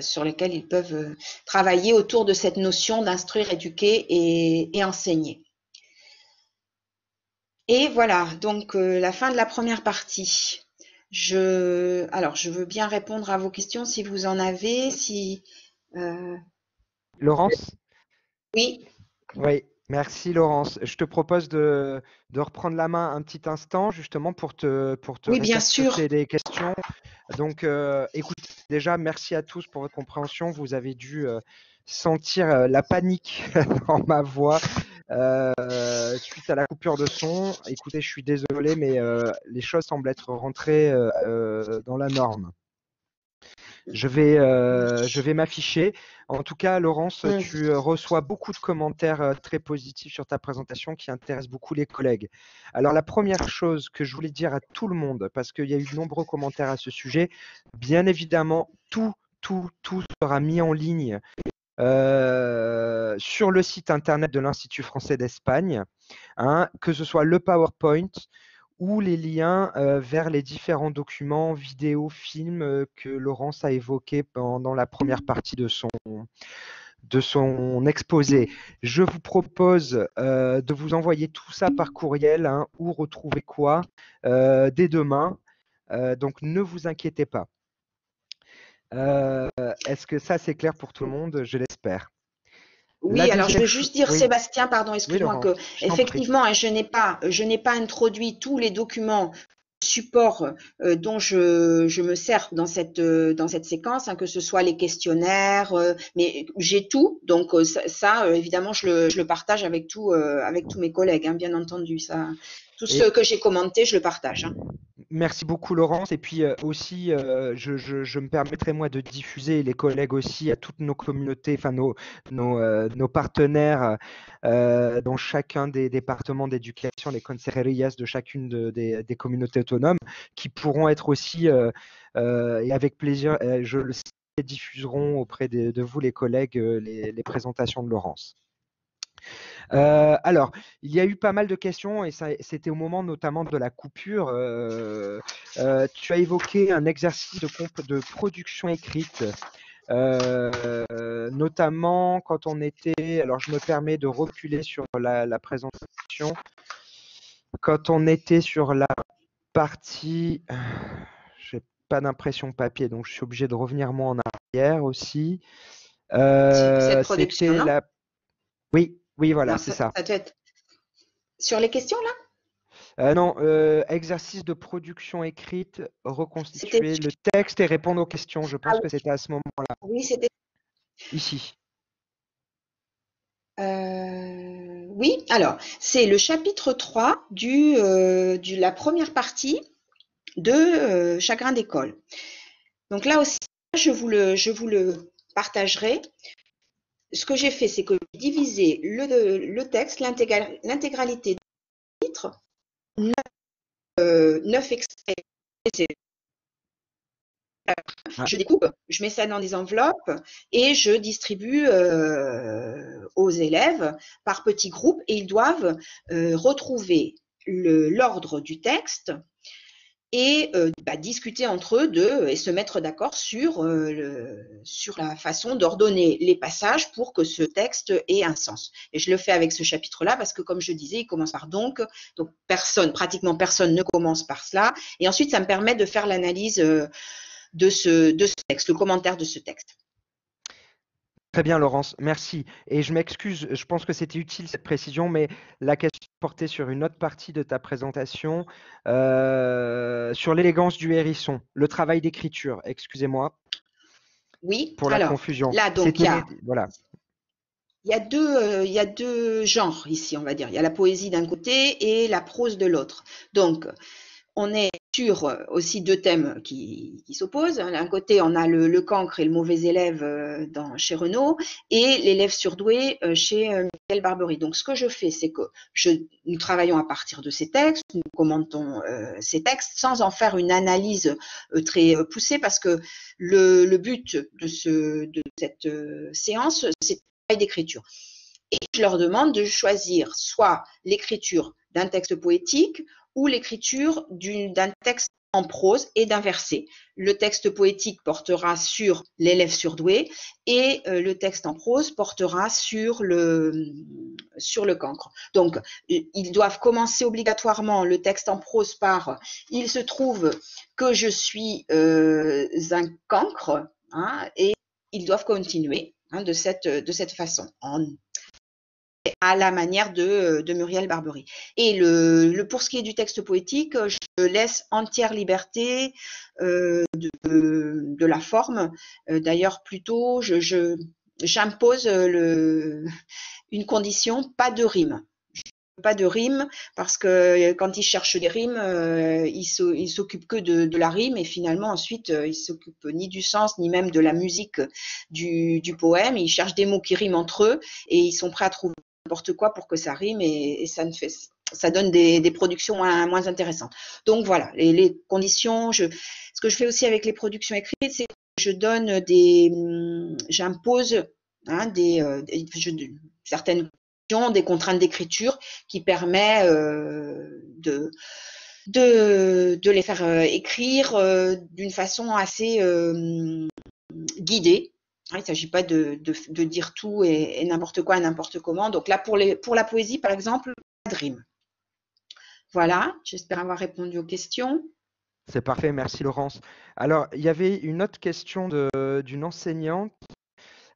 sur lesquels ils peuvent euh, travailler autour de cette notion d'instruire, éduquer et, enseigner. Et voilà, donc euh, la fin de la première partie. Je, alors, je veux bien répondre à vos questions si vous en avez. Si Laurence? Oui. Oui. Merci Laurence. Je te propose de, reprendre la main un petit instant justement pour te pour te oui, bien sûr. des questions. Donc écoute, déjà merci à tous pour votre compréhension. Vous avez dû sentir la panique dans ma voix suite à la coupure de son. Écoutez, je suis désolé, mais les choses semblent être rentrées dans la norme. Je vais, euh, je vais m'afficher. En tout cas, Laurence, tu euh, reçois beaucoup de commentaires euh, très positifs sur ta présentation qui intéressent beaucoup les collègues. Alors, la première chose que je voulais dire à tout le monde, parce qu'il y a eu de nombreux commentaires à ce sujet, bien évidemment, tout, tout, tout sera mis en ligne sur le site internet de l'Institut français d'Espagne, hein, que ce soit le PowerPoint, ou les liens vers les différents documents, vidéos, films que Laurence a évoqués pendant la première partie de son, exposé. Je vous propose de vous envoyer tout ça par courriel hein, ou retrouver quoi dès demain. donc ne vous inquiétez pas. Est-ce que ça c'est clair pour tout le monde? Je l'espère. Oui, alors je veux juste dire, Sébastien, pardon, excuse-moi, que effectivement, hein, je n'ai pas, je n'ai pas introduit tous les documents supports euh, dont je, je, me sers dans cette euh, dans cette séquence, hein, que ce soit les questionnaires, euh, mais j'ai tout, donc ça, évidemment je le, je le, partage avec tout avec tous mes collègues, hein, bien entendu. Ça, tout ce que j'ai commenté, je le partage. Merci beaucoup Laurence. Et puis euh, aussi, euh, je, me permettrai moi de diffuser les collègues aussi à toutes nos communautés, enfin nos, nos, euh, partenaires dans chacun des départements d'éducation, les consejerías de chacune des, communautés autonomes, qui pourront être aussi, et avec plaisir, je le sais, diffuseront auprès de, vous les collègues les présentations de Laurence. Euh, alors, il y a eu pas mal de questions et c'était au moment notamment de la coupure. Euh, euh, tu as évoqué un exercice de, de production écrite. notamment quand on était, alors je me permets de reculer sur la, présentation, quand on était sur la partie, j'ai pas d'impression papier, donc je suis obligé de revenir moi en arrière aussi. C'était la, oui, oui, voilà, c'est ça. Sur les questions là? Euh, non, euh, exercice de production écrite, reconstituer le texte et répondre aux questions. Je pense Ah que c'était à ce moment-là. Oui, c'était. Ici. Euh, oui, alors, c'est le chapitre 3 du, de la première partie de Chagrin d'école. Donc là aussi, je vous le, je vous le partagerai. Ce que j'ai fait, c'est que j'ai divisé le, le texte, l'intégra- l'intégralité du titre, neuf, euh, neuf extraits. C'est- Je découpe, je mets ça dans des enveloppes et je distribue euh, aux élèves par petits groupes et ils doivent euh, retrouver l'ordre du texte et euh, bah, discuter entre eux de, et se mettre d'accord sur, euh, sur la façon d'ordonner les passages pour que ce texte ait un sens. Et je le fais avec ce chapitre-là parce que, comme je disais, il commence par donc, donc personne, pratiquement personne ne commence par cela. Et ensuite, ça me permet de faire l'analyse euh, de, ce, de ce texte, le commentaire de ce texte. Très bien, Laurence, merci. Et je m'excuse, je pense que c'était utile cette précision, mais la question portait sur une autre partie de ta présentation, euh, sur l'élégance du hérisson, le travail d'écriture. Excusez-moi Oui, pour la confusion. là, donc, C'était il y a- les- Voilà. Il y, a deux, euh, il y a deux genres ici, on va dire. Il y a la poésie d'un côté et la prose de l'autre. Donc, on est sur euh, aussi deux thèmes qui, s'opposent. D'un côté, on a le, cancre et le mauvais élève euh, chez Renaud et l'élève surdoué euh, chez Michel Barbery. Donc, ce que je fais, c'est que nous travaillons à partir de ces textes, nous commentons ces textes sans en faire une analyse très poussée parce que le, but de, ce, de cette séance, c'est d'écriture. Et je leur demande de choisir soit l'écriture d'un texte poétique ou l'écriture d'un texte en prose et d'inverser. Le texte poétique portera sur l'élève surdoué et euh, le texte en prose portera sur le, sur le cancre. Donc, ils doivent commencer obligatoirement le texte en prose par il se trouve que je suis euh, un cancre hein, et ils doivent continuer hein, de, cette, de cette façon, à la manière de, de Muriel Barbery. Et pour ce qui est du texte poétique, je laisse entière liberté euh, de, la forme. Euh, D'ailleurs, plutôt, j'impose une condition, pas de rime. Pas de rime, parce que quand ils cherchent des rimes, euh, ils s'occupent que de, la rime et finalement ensuite ils s'occupent ni du sens ni même de la musique du poème. Ils cherchent des mots qui riment entre eux et ils sont prêts à trouver n'importe quoi pour que ça rime et, ça ne fait ça donne des, productions moins, moins, intéressantes. Donc voilà, les, conditions. Ce que je fais aussi avec les productions écrites, c'est que je donne des, j'impose hein, des, euh, certaines des contraintes d'écriture qui permet euh, de, de, les faire euh, écrire d'une façon assez guidée. Il ne s'agit pas de, de, de, dire tout et, et n'importe quoi, n'importe comment. Donc là, pour, les, pour la poésie, par exemple, rime. Voilà, j'espère avoir répondu aux questions. C'est parfait, merci Laurence. Alors, il y avait une autre question d'une enseignante.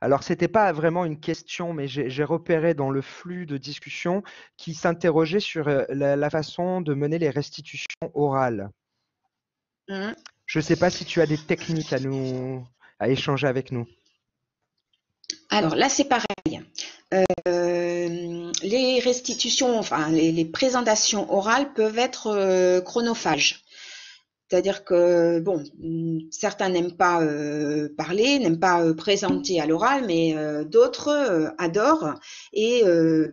Alors, ce n'était pas vraiment une question, mais j'ai repéré dans le flux de discussion qui s'interrogeait sur euh, la, la, façon de mener les restitutions orales. Mmh. Je ne sais pas si tu as des techniques à nous à échanger avec nous. Alors là, c'est pareil. Euh, les restitutions, enfin les, présentations orales peuvent être euh, chronophages. C'est-à-dire que, bon, certains n'aiment pas euh, parler, n'aiment pas présenter à l'oral, mais d'autres adorent et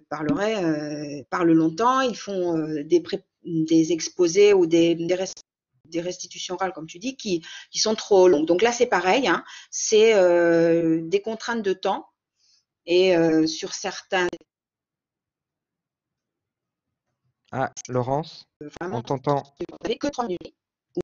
parleraient, parlent longtemps. Ils font des, exposés ou des, des, des, restitutions orales, comme tu dis, qui, qui sont trop longues. Donc là, c'est pareil, hein, c'est des contraintes de temps et sur certains. Ah, Laurence, Vraiment, on t'entend. que 3 minutes.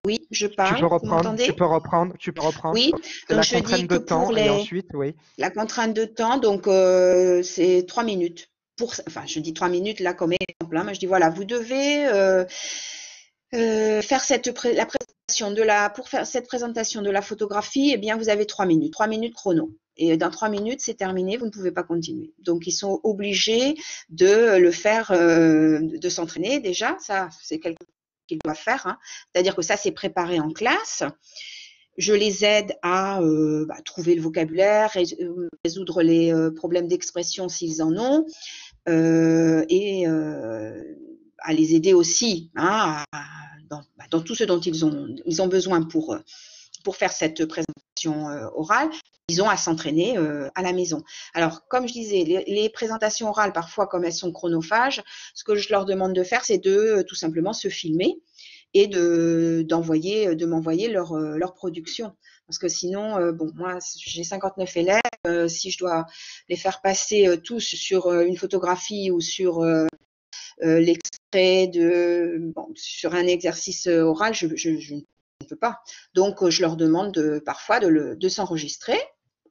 Oui, je parle. Tu peux reprendre. Tu peux reprendre. Tu peux reprendre. Oui. Donc la contrainte de temps les... et ensuite, oui. La contrainte de temps, donc euh, c'est trois minutes. Pour, enfin, je dis trois minutes là comme exemple. Hein, mais je dis voilà, vous devez euh, euh, faire cette la présentation de la pour faire cette présentation de la photographie. Eh bien, vous avez trois minutes, trois minutes chrono. Et dans trois minutes, c'est terminé, vous ne pouvez pas continuer. Donc, ils sont obligés de le faire, euh, de s'entraîner déjà. Ça, c'est quelque chose qu'ils doivent faire. Hein. C'est-à-dire que ça, c'est préparé en classe. Je les aide à euh, bah, trouver le vocabulaire, euh, résoudre les problèmes d'expression s'ils en ont, et à les aider aussi hein, dans, bah, dans, tout ce dont ils ont, ils ont besoin pour, pour faire cette présentation orale ils ont à s'entraîner euh, à la maison. Alors, comme je disais, les, présentations orales, parfois, comme elles sont chronophages, ce que je leur demande de faire, c'est de euh, tout simplement se filmer et de m'envoyer leur, euh, leur production. Parce que sinon, bon, moi, j'ai 59 élèves. si je dois les faire passer tous sur une photographie ou sur l'extrait de, sur un exercice oral, je, ne peux pas. Donc, je leur demande de, parfois de, s'enregistrer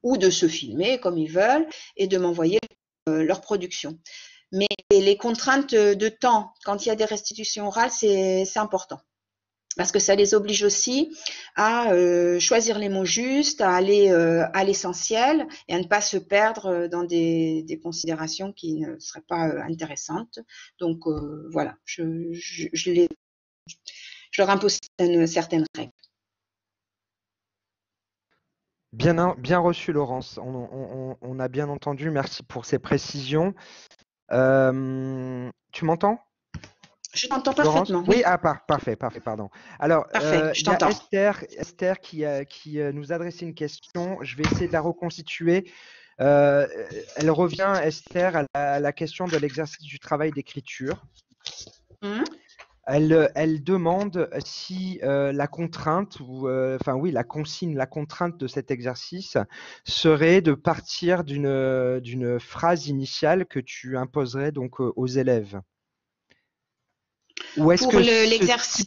ou de se filmer comme ils veulent et de m'envoyer euh, leur production. Mais les contraintes de temps, quand il y a des restitutions orales, c'est important. Parce que ça les oblige aussi à euh, choisir les mots justes, à aller euh, à l'essentiel et à ne pas se perdre dans des, considérations qui ne seraient pas intéressantes. Donc voilà, je, leur impose certaines règles. Bien, reçu, Laurence. On, a bien entendu. Merci pour ces précisions. Euh, tu m'entends? Je t'entends parfaitement. Oui, ah, parfait, parfait, pardon. Alors, euh, je t'entends. Esther, Esther qui, qui euh, nous adressait une question. Je vais essayer de la reconstituer. elle revient, Esther, à la, question de l'exercice du travail d'écriture. Mmh. Elle, elle, demande si euh, la contrainte, ou euh, enfin oui, la consigne, la contrainte de cet exercice serait de partir d'une phrase initiale que tu imposerais donc euh, aux élèves. Ou est-ce que l'exercice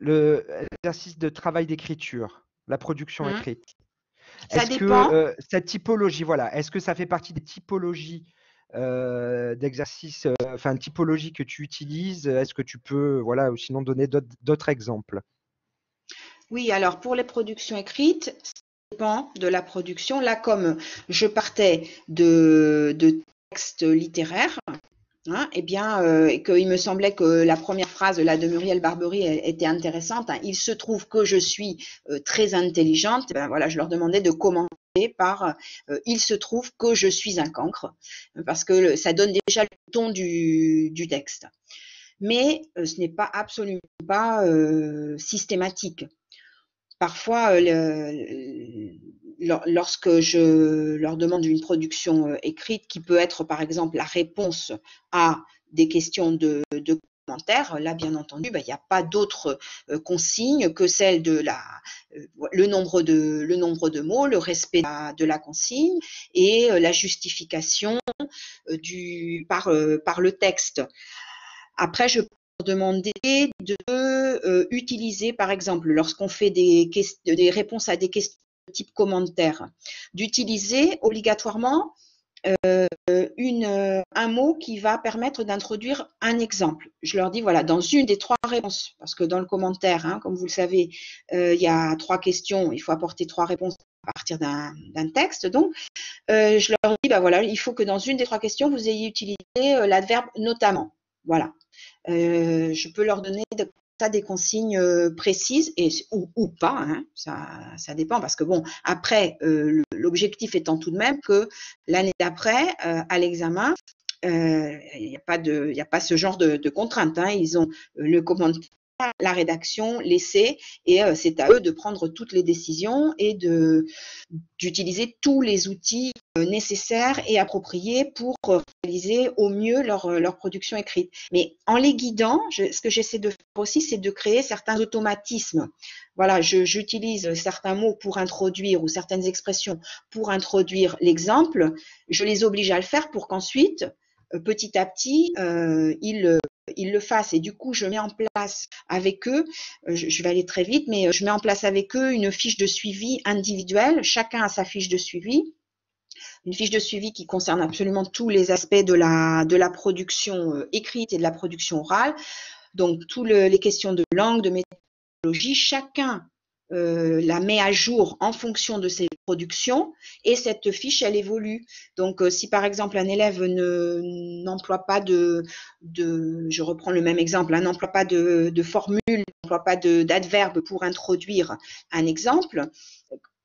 l'exercice de travail d'écriture, la production mmh. écrite. Dépend. Que, cette typologie, voilà, est-ce que ça fait partie des typologies euh, d'exercices, euh, enfin typologie que tu utilises? Est-ce que tu peux, voilà, ou sinon donner d'autres exemples? Oui, alors pour les productions écrites, ça dépend de la production. Là, comme je partais de, de textes littéraires, Hein, eh bien, euh, qu'il me semblait que la première phrase là, de Muriel Barbery était intéressante. Hein. Il se trouve que je suis euh, très intelligente. Ben, voilà, je leur demandais de commencer par euh, Il se trouve que je suis un cancre, parce que ça donne déjà le ton du, texte. Mais ce n'est pas absolument pas systématique. Parfois, lorsque je leur demande une production euh, écrite qui peut être par exemple la réponse à des questions de, commentaires, là bien entendu, ben, il n'y a pas d'autre euh, consigne que celle de la euh, le nombre de mots, le respect de la, consigne et la justification du par le texte. Après, je demander de utiliser, par exemple, lorsqu'on fait des, des réponses à des questions type commentaire, d'utiliser obligatoirement euh, euh, un mot qui va permettre d'introduire un exemple. Je leur dis, voilà, dans une des trois réponses, parce que dans le commentaire, hein, comme vous le savez, euh, il y a trois questions, il faut apporter trois réponses à partir d'un texte. Donc, je leur dis, bah voilà, il faut que dans une des trois questions, vous ayez utilisé l'adverbe notamment. Voilà. je peux leur donner de, des consignes euh, précises et ou, pas, hein, ça, dépend parce que bon, après euh, l'objectif étant tout de même que l'année d'après euh, à l'examen, il n'y a a pas ce genre de, de contraintes. Hein, ils ont le commentaire la rédaction, l'essai, et euh, c'est à eux de prendre toutes les décisions et de d'utiliser tous les outils euh, nécessaires et appropriés pour réaliser au mieux leur, euh, leur production écrite. Mais en les guidant, ce que j'essaie de faire aussi, c'est de créer certains automatismes. Voilà, j'utilise certains mots pour introduire ou certaines expressions pour introduire l'exemple. Je les oblige à le faire pour qu'ensuite, petit à petit, euh, ils, ils le fassent. Et du coup, je mets en place avec eux, euh, je, vais aller très vite, mais euh, je mets en place avec eux une fiche de suivi individuelle. Chacun a sa fiche de suivi. Une fiche de suivi qui concerne absolument tous les aspects de la, de la production euh, écrite et de la production orale. Donc, toutes les questions de langue, de méthodologie, chacun euh, la met à jour en fonction de ses productions et cette fiche, elle évolue. Donc, euh, si par exemple un élève ne n'emploie pas de, je reprends le même exemple, hein, n'emploie pas de, de formule, n'emploie pas d'adverbe pour introduire un exemple,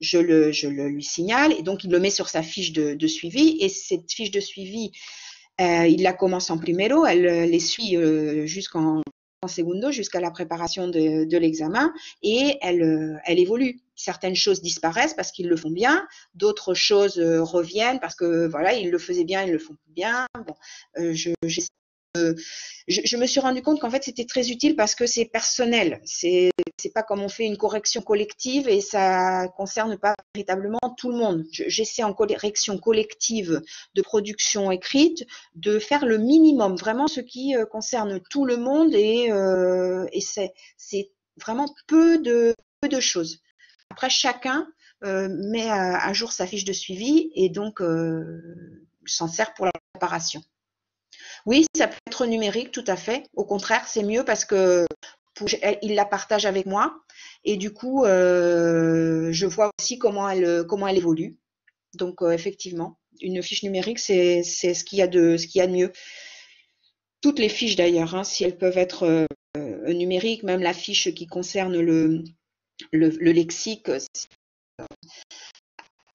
je le, je le lui signale et donc il le met sur sa fiche de, suivi et cette fiche de suivi, euh, il la commence en primero, elle les suit jusqu'en segundo jusqu'à la préparation de, l'examen et elle, euh, elle évolue. Certaines choses disparaissent parce qu'ils le font bien, d'autres choses euh, reviennent parce que voilà, ils le faisaient bien, ils le font bien. Bon, euh, je, me suis rendu compte qu'en fait c'était très utile parce que c'est personnel. C'est pas comme on fait une correction collective et ça concerne pas véritablement tout le monde. J'essaie en correction collective de production écrite de faire le minimum, vraiment ce qui euh, concerne tout le monde et, euh, c'est vraiment peu de choses. Après chacun euh, met à, jour sa fiche de suivi et donc s'en sert pour la préparation. Oui, ça peut être numérique, tout à fait. Au contraire, c'est mieux parce que il la partage avec moi et du coup, euh, je vois aussi comment elle évolue. Donc euh, effectivement, une fiche numérique, c'est ce qu'il y a de y a de mieux. Toutes les fiches d'ailleurs, hein, si elles peuvent être euh, numériques, même la fiche qui concerne le, le lexique,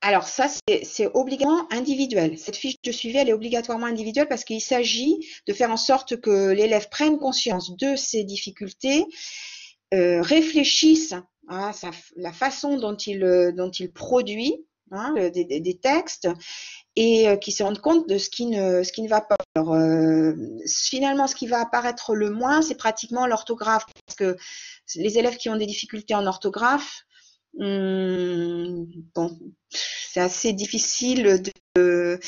alors ça, c'est obligatoirement individuel. Cette fiche de suivi, elle est obligatoirement individuelle parce qu'il s'agit de faire en sorte que l'élève prenne conscience de ses difficultés, euh, réfléchisse à sa, la façon dont il, dont il produit hein, des, des, textes et euh, qui se rende compte de ce qui ne, ce qui ne va pas. Alors, euh, finalement, ce qui va apparaître le moins, c'est pratiquement l'orthographe parce que les élèves qui ont des difficultés en orthographe, Hum, bon, c'est assez difficile de.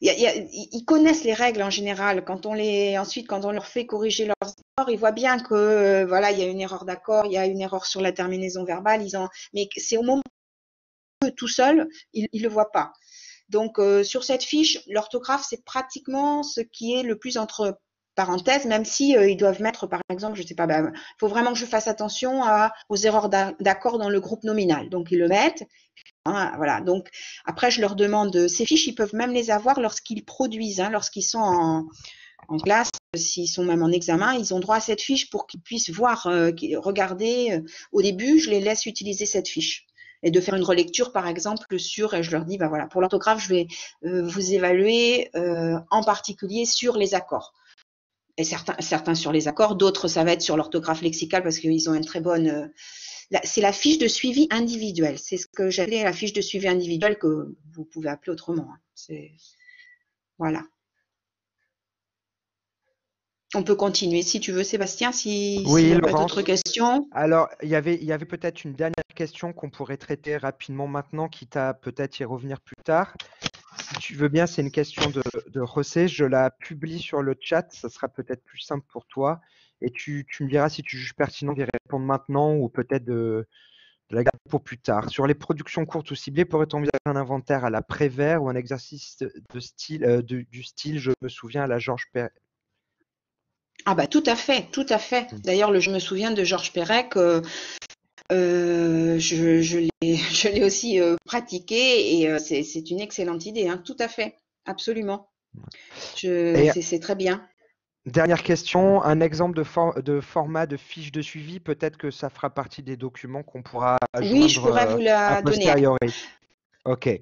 Ils connaissent les règles en général. Quand on les, ensuite, quand on leur fait corriger leurs erreurs, ils voient bien que euh, voilà, il y a une erreur d'accord, il y a une erreur sur la terminaison verbale. Mais c'est au moment où tout seul, ils, ils le voient pas. Donc euh, sur cette fiche, l'orthographe c'est pratiquement ce qui est le plus entre même si euh, ils doivent mettre, par exemple, je sais pas, il ben, faut vraiment que je fasse attention aux erreurs d'accord dans le groupe nominal. Donc ils le mettent. Hein, voilà. Donc après, je leur demande ces fiches, ils peuvent même les avoir lorsqu'ils produisent, hein, lorsqu'ils sont en, classe, s'ils sont même en examen, ils ont droit à cette fiche pour qu'ils puissent voir, euh, regarder. Euh, au début, je les laisse utiliser cette fiche et de faire une relecture par exemple sur et je leur dis bah voilà pour l'orthographe je vais euh, vous évaluer euh, en particulier sur les accords et certains, certains sur les accords, d'autres ça va être sur l'orthographe lexicale parce qu'ils ont une très bonne. Euh, c'est la fiche de suivi individuel. C'est ce que j'appelais la fiche de suivi individuel que vous pouvez appeler autrement. Hein. Voilà. On peut continuer si tu veux, Sébastien, si, oui, si y a d'autres questions. Alors, il y avait, il y avait peut-être une dernière question qu'on pourrait traiter rapidement maintenant, quitte à peut-être y revenir plus tard. Si tu veux bien, c'est une question de, de José. Je la publie sur le chat. Ça sera peut-être plus simple pour toi. Et tu, tu, me diras si tu juges pertinent d'y répondre maintenant ou peut-être de, de, la garder pour plus tard. Sur les productions courtes ou ciblées, pourrait-on envisager un inventaire à la Prévert ou un exercice de style, euh, de, du style, je me souviens, à la Georges Perret ah bah tout à fait, tout à fait. Mmh. D'ailleurs, je me souviens de Georges Perec. Euh, euh, je, je l'ai aussi euh, pratiqué et euh, c'est une excellente idée. Hein, tout à fait, absolument. C'est très bien. Dernière question, un exemple de, for de, format de fiche de suivi, peut-être que ça fera partie des documents qu'on pourra Oui, je pourrais vous la donner.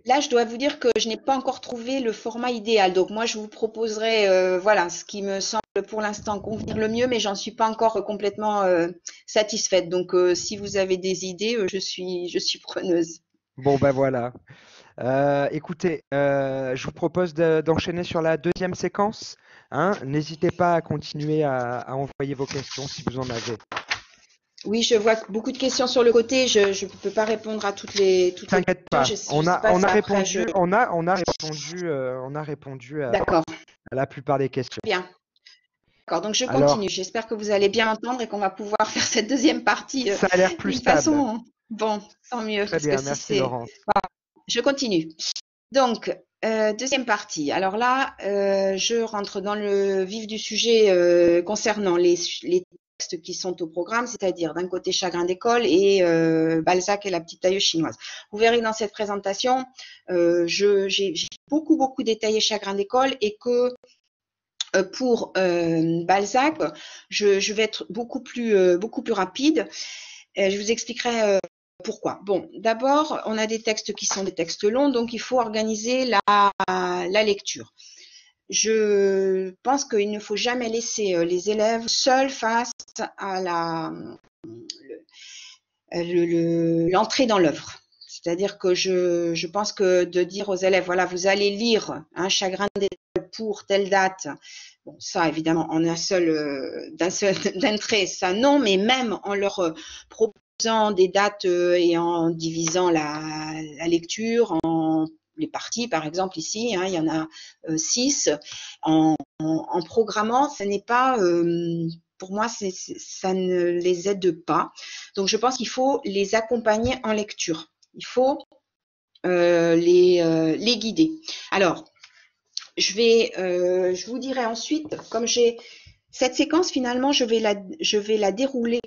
Là, je dois vous dire que je n'ai pas encore trouvé le format idéal. Donc, moi, je vous proposerai, euh, voilà, ce qui me semble pour l'instant convenir le mieux, mais j'en suis pas encore complètement euh, satisfaite. Donc, euh, si vous avez des idées, euh, je suis, je suis preneuse. Bon, ben voilà. Euh, écoutez, je vous propose d'enchaîner de, sur la deuxième séquence. Hein. N'hésitez pas à continuer à, à envoyer vos questions si vous en avez. Oui, je vois beaucoup de questions sur le côté. Je ne peux pas répondre à toutes les. Toutes T'inquiète pas. Je, on, a, on, a répondu, je... on, a, on a répondu. Euh, on a répondu. à, à, la plupart des questions. Bien. D'accord. Donc je continue. J'espère que vous allez bien entendre et qu'on va pouvoir faire cette deuxième partie. Euh, Ça a l'air plus stable. Façon... Bon, tant mieux. Très bien. merci si Laurence. Voilà. Je continue. Donc, euh, deuxième partie. Alors là, euh, je rentre dans le vif du sujet concernant les, les textes qui sont au programme, c'est-à-dire d'un côté Chagrin d'école et Balzac et la petite tailleuse chinoise. Vous verrez dans cette présentation, j'ai beaucoup beaucoup détaillé Chagrin d'école et que pour euh, Balzac, je, je, vais être beaucoup plus euh, beaucoup plus rapide. je vous expliquerai pourquoi Bon, d'abord, on a des textes qui sont des textes longs, donc il faut organiser la, la lecture. Je pense qu'il ne faut jamais laisser euh, les élèves seuls face à l'entrée dans l'œuvre. C'est-à-dire que je, pense que de dire aux élèves, voilà, vous allez lire un chagrin d'école pour telle date, bon, ça évidemment en un seul, euh, d'un seul trait, ça non, mais même en leur euh, proposant des dates et en divisant la, lecture, en les parties, par exemple ici, hein, il y en a euh, six. En, programmant, ce n'est pas, euh, pour moi, ça ne les aide pas. Donc, je pense qu'il faut les accompagner en lecture. Il faut euh, les, les guider. Alors, je vais, je vous dirai ensuite, comme j'ai cette séquence, finalement, je vais la, je vais la dérouler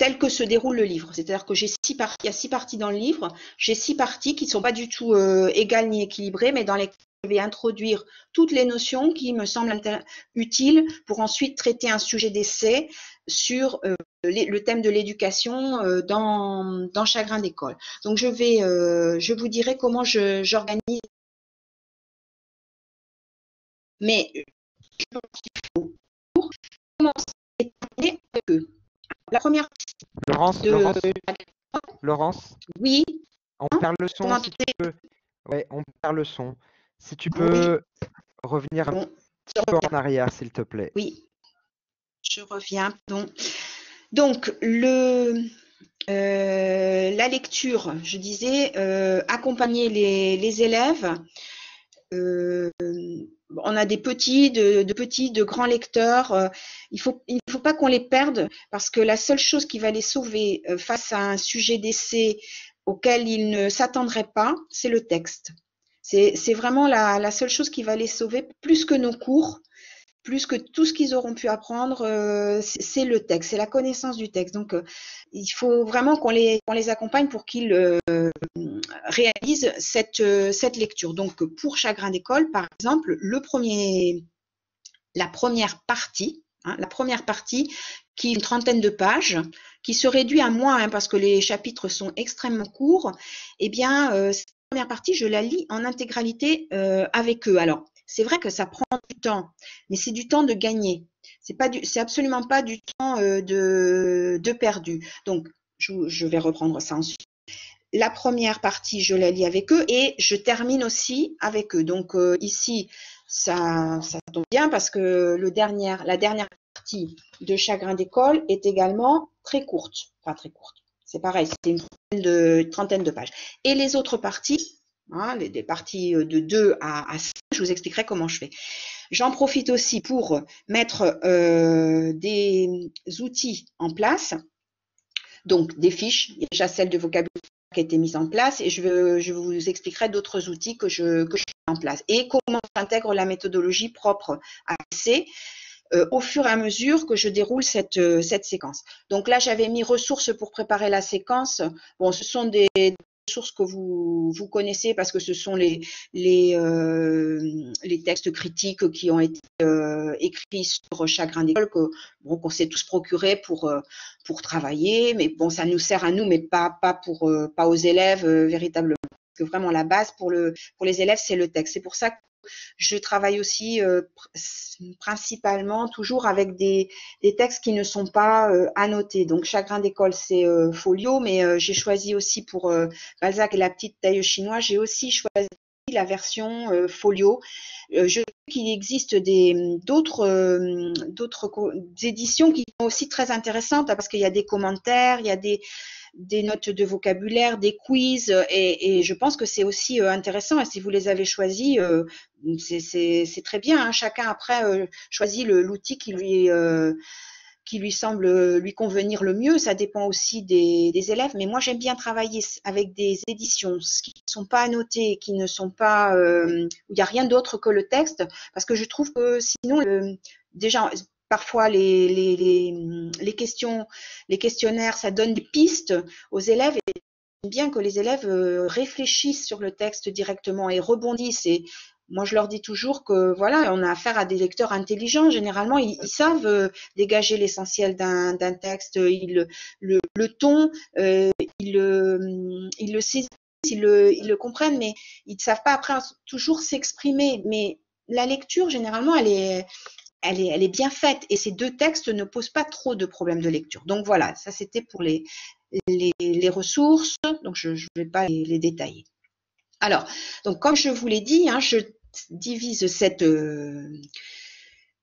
tel que se déroule le livre. C'est-à-dire que j'ai six parties, il y a six parties dans le livre, j'ai six parties qui ne sont pas du tout euh, égales ni équilibrées, mais dans lesquelles je vais introduire toutes les notions qui me semblent utiles pour ensuite traiter un sujet d'essai sur euh, le thème de l'éducation euh, dans, dans Chagrin d'école. Donc je vais, je vous dirai comment j'organise. Mais pour commencer avec eux. La première Laurence, Laurence, Oui. On perd le son si tu peux. Ouais, on perd le son. Si tu peux revenir un petit peu en arrière, s'il te plaît. Oui. Je reviens. Donc, le, euh, la lecture, je disais, euh, accompagner les, élèves. Euh, on a des petits, de, petits, de grands lecteurs. Il ne faut pas qu'on les perde parce que la seule chose qui va les sauver face à un sujet d'essai auquel ils ne s'attendraient pas, c'est le texte. C'est vraiment la, seule chose qui va les sauver plus que nos cours plus que tout ce qu'ils auront pu apprendre, euh, c'est le texte, c'est la connaissance du texte. Donc, euh, il faut vraiment qu'on les, accompagne pour qu'ils euh, réalisent cette, lecture. Donc, pour Chagrin d'école, par exemple, la première partie, hein, la première partie, qui est une trentaine de pages, qui se réduit à moins hein, parce que les chapitres sont extrêmement courts, eh bien, cette première partie, je la lis en intégralité avec eux. Alors, c'est vrai que ça prend du temps, mais c'est du temps de gagner. C'est pas du, c'est absolument pas du temps euh, de, de perdu. Donc, je, vais reprendre ça ensuite. La première partie, je la lis avec eux et je termine aussi avec eux. Donc euh, ici, ça, ça tombe bien parce que la dernière partie de Chagrin d'école est également très courte. Enfin, très courte. C'est pareil, c'est une trentaine de pages. Et les autres parties, hein, des parties euh, de 2 à, à 5, je vous expliquerai comment je fais. J'en profite aussi pour mettre euh, des outils en place, donc des fiches, déjà celle de vocabulaire qui a été mise en place, et je, vous expliquerai d'autres outils que je, mets en place, et comment j'intègre la méthodologie propre à C. Euh, au fur et à mesure que je déroule cette, cette séquence. Donc là, j'avais mis ressources pour préparer la séquence. Bon, ce sont des, sources que vous, vous connaissez parce que ce sont les, les, euh, textes critiques qui ont été euh, écrits sur Chagrin d'école que bon, qu'on s'est tous procurés pour, euh, pour travailler. Mais bon, ça nous sert à nous, mais pas, pas, pour, pas aux élèves véritablement. Parce que vraiment la base pour, le, pour les élèves, c'est le texte. C'est pour ça que je travaille aussi euh, principalement toujours avec des, textes qui ne sont pas euh, annotés. Donc Chagrin d'école c'est euh, folio, mais j'ai choisi aussi pour Balzac et la petite taille chinoise, j'ai aussi choisi la version folio. je sais qu'il existe d'autres d'autres éditions qui sont aussi très intéressantes parce qu'il y a des commentaires, il y a des des notes de vocabulaire, des quiz, et, je pense que c'est aussi euh, intéressant. Et si vous les avez choisis, euh, c'est très bien. Hein. Chacun après euh, choisit l'outil qui lui qui lui semble lui convenir le mieux. Ça dépend aussi des, élèves. Mais moi, j'aime bien travailler avec des éditions qui ne sont pas annotées, qui ne sont pas, où il n'y a rien d'autre que le texte, parce que je trouve que sinon, déjà, parfois les, les, les, questions, les questionnaires, ça donne des pistes aux élèves et bien que les élèves euh, réfléchissent sur le texte directement et rebondissent. Et moi, je leur dis toujours que voilà, on a affaire à des lecteurs intelligents. Généralement, ils, savent euh, dégager l'essentiel d'un texte. Ils, le, le ton, euh, ils, ils le saisissent, ils le, ils le comprennent, mais ils ne savent pas après toujours s'exprimer. Mais la lecture, généralement, elle est, elle est, elle est bien faite et ces deux textes ne posent pas trop de problèmes de lecture. Donc voilà, ça c'était pour les, les, ressources, donc je ne vais pas les, détailler. Alors, donc comme je vous l'ai dit, hein, je divise cette, euh,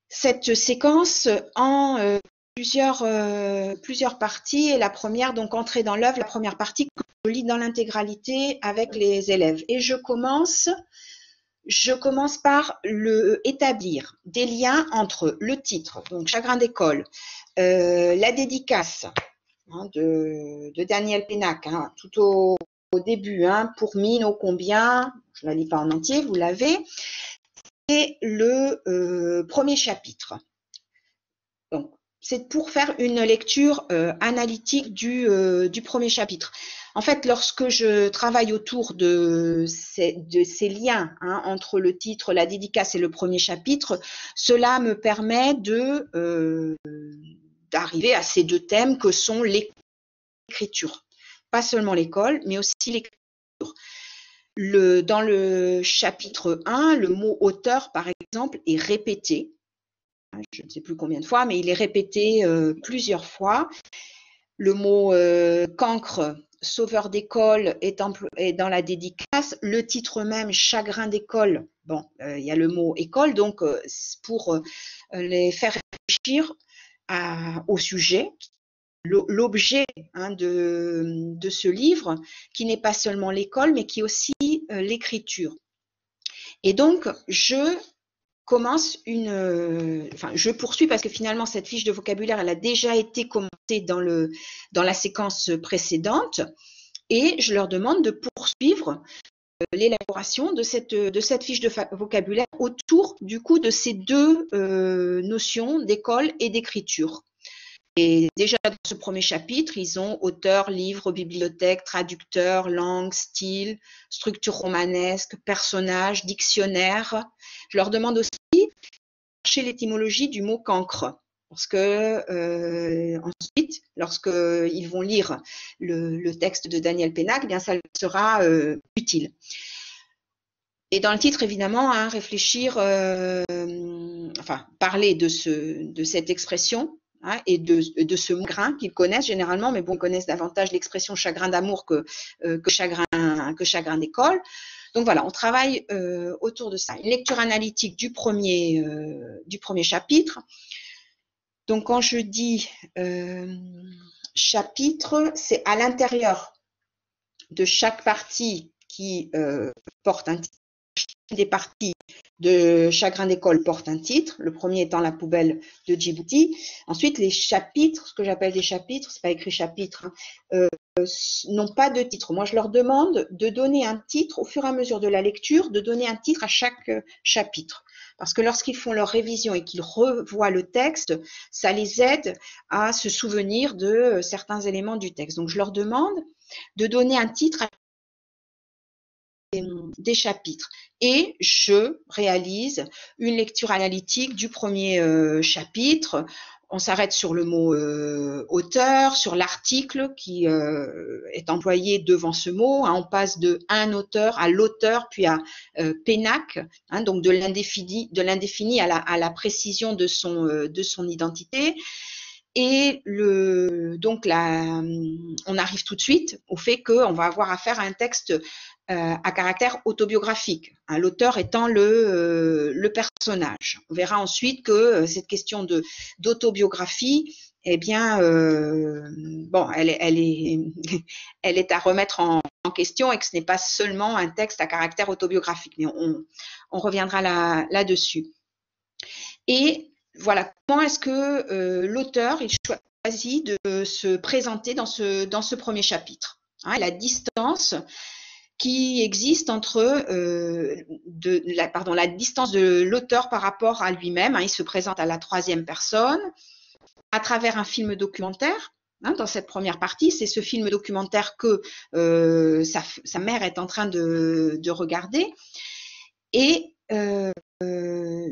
cette séquence en euh, plusieurs, euh, plusieurs parties. Et la première, donc entrer dans l'œuvre, la première partie que je lis dans l'intégralité avec les élèves. Et je commence, je commence par le, établir des liens entre le titre, donc Chagrin d'école, la dédicace, Hein, de, Daniel Pénac, hein, tout au, début, hein, pour mine au combien, je ne la lis pas en entier, vous l'avez, et le euh, premier chapitre. Donc, c'est pour faire une lecture euh, analytique du, euh, du, premier chapitre. En fait, lorsque je travaille autour de ces, de ces liens entre le titre, la dédicace et le premier chapitre, cela me permet de d'arriver à ces deux thèmes que sont l'écriture. Pas seulement l'école, mais aussi l'écriture. Dans le chapitre 1, le mot auteur, par exemple, est répété. Je ne sais plus combien de fois, mais il est répété euh, plusieurs fois. Le mot euh, cancre, sauveur d'école, est, est, dans la dédicace. Le titre même, chagrin d'école, bon, euh, il y a le mot école, donc pour les faire réfléchir au sujet, l'objet hein, de, ce livre, qui n'est pas seulement l'école, mais qui est aussi euh, l'écriture. Et donc, je commence une, euh, enfin, je poursuis parce que finalement cette fiche de vocabulaire, elle a déjà été commentée dans le dans la séquence précédente, et je leur demande de poursuivre euh, l'élaboration de cette, de cette fiche de vocabulaire autour du coup de ces deux notions d'école et d'écriture. Et déjà dans ce premier chapitre, ils ont auteur, livre, bibliothèque, traducteur, langue, style, structure romanesque, personnage, dictionnaire. Je leur demande aussi de chercher l'étymologie du mot cancre. Parce que euh, ensuite, lorsqu'ils vont lire le, texte de Daniel Pénac, eh bien ça sera euh, utile. Et dans le titre, évidemment, hein, réfléchir, euh, enfin, parler de, ce, de cette expression hein, et de, ce grain qu'ils connaissent généralement, mais bon, ils connaissent davantage l'expression chagrin d'amour que, que, chagrin, d'école. Donc voilà, on travaille autour de ça. Une lecture analytique du premier, du premier chapitre. Donc quand je dis euh, chapitre, c'est à l'intérieur de chaque partie qui euh, porte un titre. Des parties de Chagrin d'école portent un titre. Le premier étant la poubelle de Djibouti. Ensuite, les chapitres, ce que j'appelle des chapitres, c'est pas écrit chapitre, hein, euh, n'ont pas de titre. Moi, je leur demande de donner un titre au fur et à mesure de la lecture, de donner un titre à chaque chapitre. Parce que lorsqu'ils font leur révision et qu'ils revoient le texte, ça les aide à se souvenir de euh, certains éléments du texte. Donc, je leur demande de donner un titre des chapitres et je réalise une lecture analytique du premier euh, chapitre on s'arrête sur le mot euh, auteur, sur l'article qui euh, est employé devant ce mot. Hein. on passe de un auteur à l'auteur, puis à pénac, hein, donc de l'indéfini, de l'indéfini à la, à la, précision de son, de son identité. Et le, donc là, on arrive tout de suite au fait qu'on va avoir affaire à un texte euh, à caractère autobiographique, hein, l'auteur étant le, euh, le, personnage. On verra ensuite que euh, cette question de d'autobiographie, eh bien, bon, elle, est, elle est à remettre en, question et que ce n'est pas seulement un texte à caractère autobiographique, mais on, reviendra là, là-dessus. Et voilà, comment est-ce que l'auteur choisit de se présenter dans ce, dans ce premier chapitre hein, La distance qui existe entre de, la, pardon, la distance de l'auteur par rapport à lui-même. Hein. il se présente à la troisième personne à travers un film documentaire. Hein, dans cette première partie, c'est ce film documentaire que sa, sa, mère est en train de, de regarder. Et euh,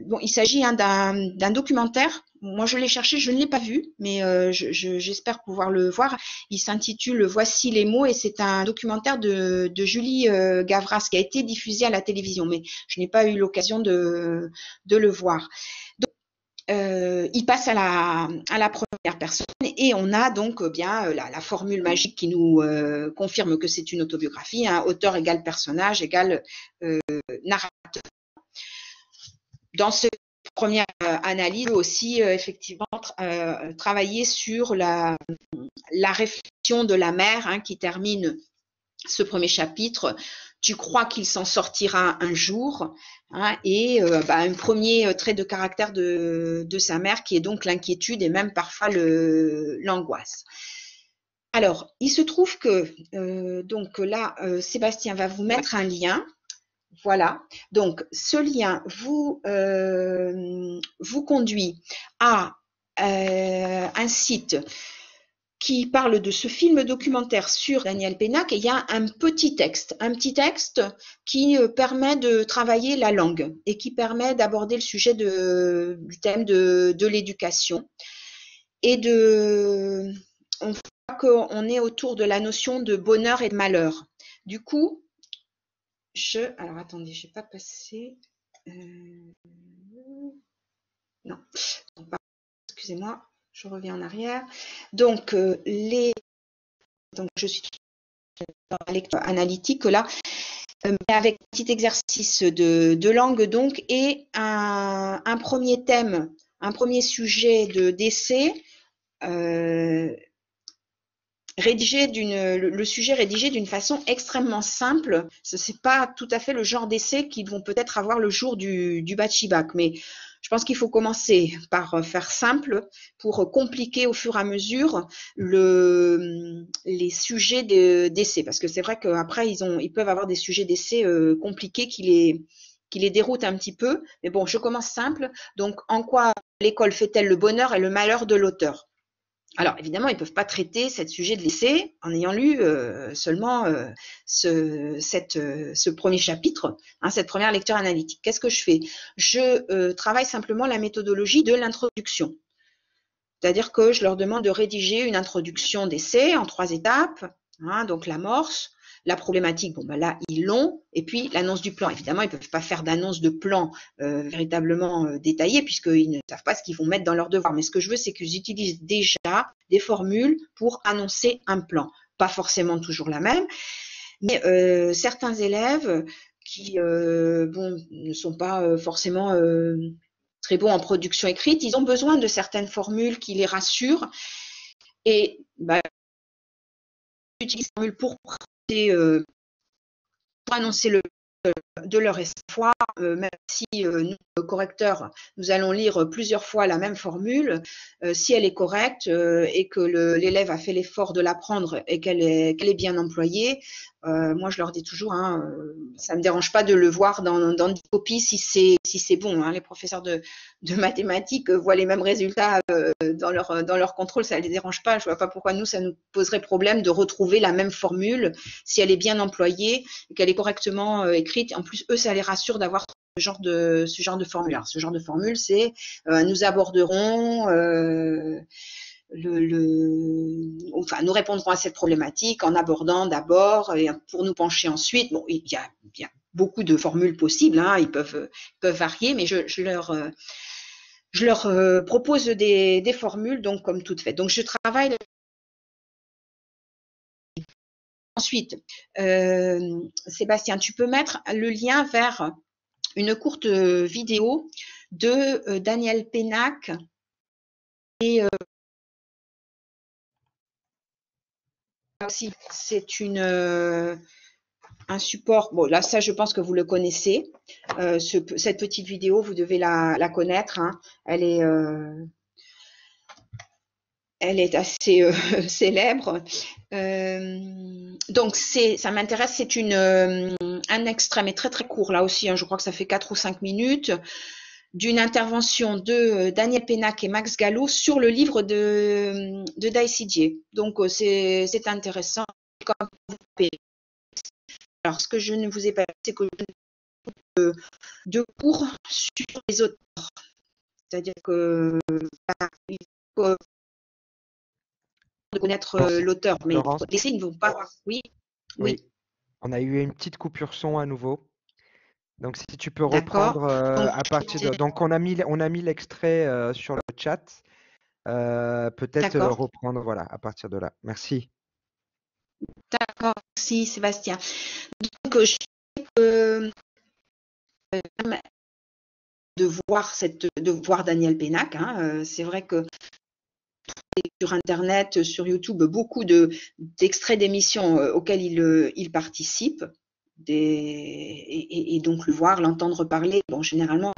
bon, il s'agit hein, d'un documentaire. Moi, je l'ai cherché, je ne l'ai pas vu, mais euh, j'espère pouvoir le voir. Il s'intitule Voici les mots et c'est un documentaire de, de Julie euh, Gavras qui a été diffusé à la télévision, mais je n'ai pas eu l'occasion de, de, le voir. Donc, euh, il passe à la, à la première personne et on a donc euh, bien la, la formule magique qui nous euh, confirme que c'est une autobiographie, hein, auteur égale personnage égale narrateur dans cette première euh, analyse, aussi euh, effectivement euh, travailler sur la, la, réflexion de la mère hein, qui termine ce premier chapitre. Tu crois qu'il s'en sortira un jour hein, et bah, un premier trait de caractère de, de sa mère qui est donc l'inquiétude et même parfois l'angoisse. Alors, il se trouve que donc là, Sébastien va vous mettre un lien voilà. Donc, ce lien vous, euh, vous conduit à euh, un site qui parle de ce film documentaire sur Daniel Pénac et il y a un petit texte, un petit texte qui euh, permet de travailler la langue et qui permet d'aborder le sujet de, du thème de, l'éducation et de, on voit qu'on est autour de la notion de bonheur et de malheur. Du coup, je. Alors attendez, je n'ai pas passé. Euh, non. Excusez-moi, je reviens en arrière. Donc, euh, les. Donc, je suis dans la lecture analytique là, euh, avec un petit exercice de, de langue donc, et un, un, premier thème, un premier sujet de d'essai rédigé d'une le, sujet rédigé d'une façon extrêmement simple. Ce n'est pas tout à fait le genre d'essai qu'ils vont peut-être avoir le jour du, du bac mais je pense qu'il faut commencer par faire simple pour compliquer au fur et à mesure le, les sujets d'essai. Parce que c'est vrai qu'après, ils, ont, ils peuvent avoir des sujets d'essai euh, compliqués qui les, qui les déroutent un petit peu. Mais bon, je commence simple. Donc, en quoi l'école fait-elle le bonheur et le malheur de l'auteur? Alors évidemment, ils ne peuvent pas traiter ce sujet de l'essai en ayant lu euh, seulement euh, ce, cette, euh, ce, premier chapitre, hein, cette première lecture analytique. Qu'est-ce que je fais? Je travaille simplement la méthodologie de l'introduction. C'est-à-dire que je leur demande de rédiger une introduction d'essai en trois étapes, hein, donc l'amorce, la problématique, bon, ben là, ils l'ont. Et puis, l'annonce du plan. Évidemment, ils ne peuvent pas faire d'annonce de plan euh, véritablement euh, détaillée puisqu'ils ne savent pas ce qu'ils vont mettre dans leur devoir. Mais ce que je veux, c'est qu'ils utilisent déjà des formules pour annoncer un plan. Pas forcément toujours la même. Mais euh, certains élèves qui bon, ne sont pas forcément très bons en production écrite, ils ont besoin de certaines formules qui les rassurent. Et bah, utilisent pour euh, pour annoncer le de leur espoir, euh, même si euh, nous, correcteurs, nous allons lire plusieurs fois la même formule, si elle est correcte et que l'élève a fait l'effort de l'apprendre et qu'elle est, est bien employée, euh, moi, je leur dis toujours, hein, euh, ça ne me dérange pas de le voir dans, des copies si c'est si bon. Hein. Les professeurs de, mathématiques voient les mêmes résultats euh, dans leur dans leur contrôle, ça ne les dérange pas. Je vois pas pourquoi nous ça nous poserait problème de retrouver la même formule si elle est bien employée qu'elle est correctement écrite. En plus, eux, ça les rassure d'avoir ce genre de ce genre de formule. ce genre de formule, c'est nous aborderons le, enfin, nous répondrons à cette problématique en abordant d'abord et pour nous pencher ensuite. Bon, il y a, beaucoup de formules possibles, hein, ils peuvent, peuvent varier, mais je, leur, je leur euh, propose des, des, formules, donc comme toutes faites. Donc je travaille. Ensuite, euh, Sébastien, tu peux mettre le lien vers une courte vidéo de euh, Daniel Pénac et aussi, c'est une euh, un support. Bon, là, ça, je pense que vous le connaissez. Euh, cette petite vidéo, vous devez la, connaître. Hein. Elle est. Elle est assez euh, célèbre. Euh, donc ça m'intéresse. C'est euh, un extrait mais très très court là aussi. Hein, je crois que ça fait 4 ou 5 minutes d'une intervention de Daniel Pénac et Max Gallo sur le livre de de Daïsidier. Donc c'est intéressant. Alors ce que je ne vous ai pas c'est que je de cours sur les auteurs. C'est-à-dire que de connaître euh, l'auteur, mais les signes ne vont pas. Oui, oui, On a eu une petite coupure son à nouveau. Donc si tu peux reprendre euh, à partir de. Donc on a mis on a mis l'extrait euh, sur le chat. Peut-être reprendre voilà à partir de là. Merci. D'accord, merci Sébastien. Donc je sais de voir cette de voir Daniel Pénac. Hein, c'est vrai que sur Internet, sur YouTube, beaucoup d'extraits d'émissions euh, auxquelles il, euh, il participe. et, donc le voir, l'entendre parler, bon, généralement,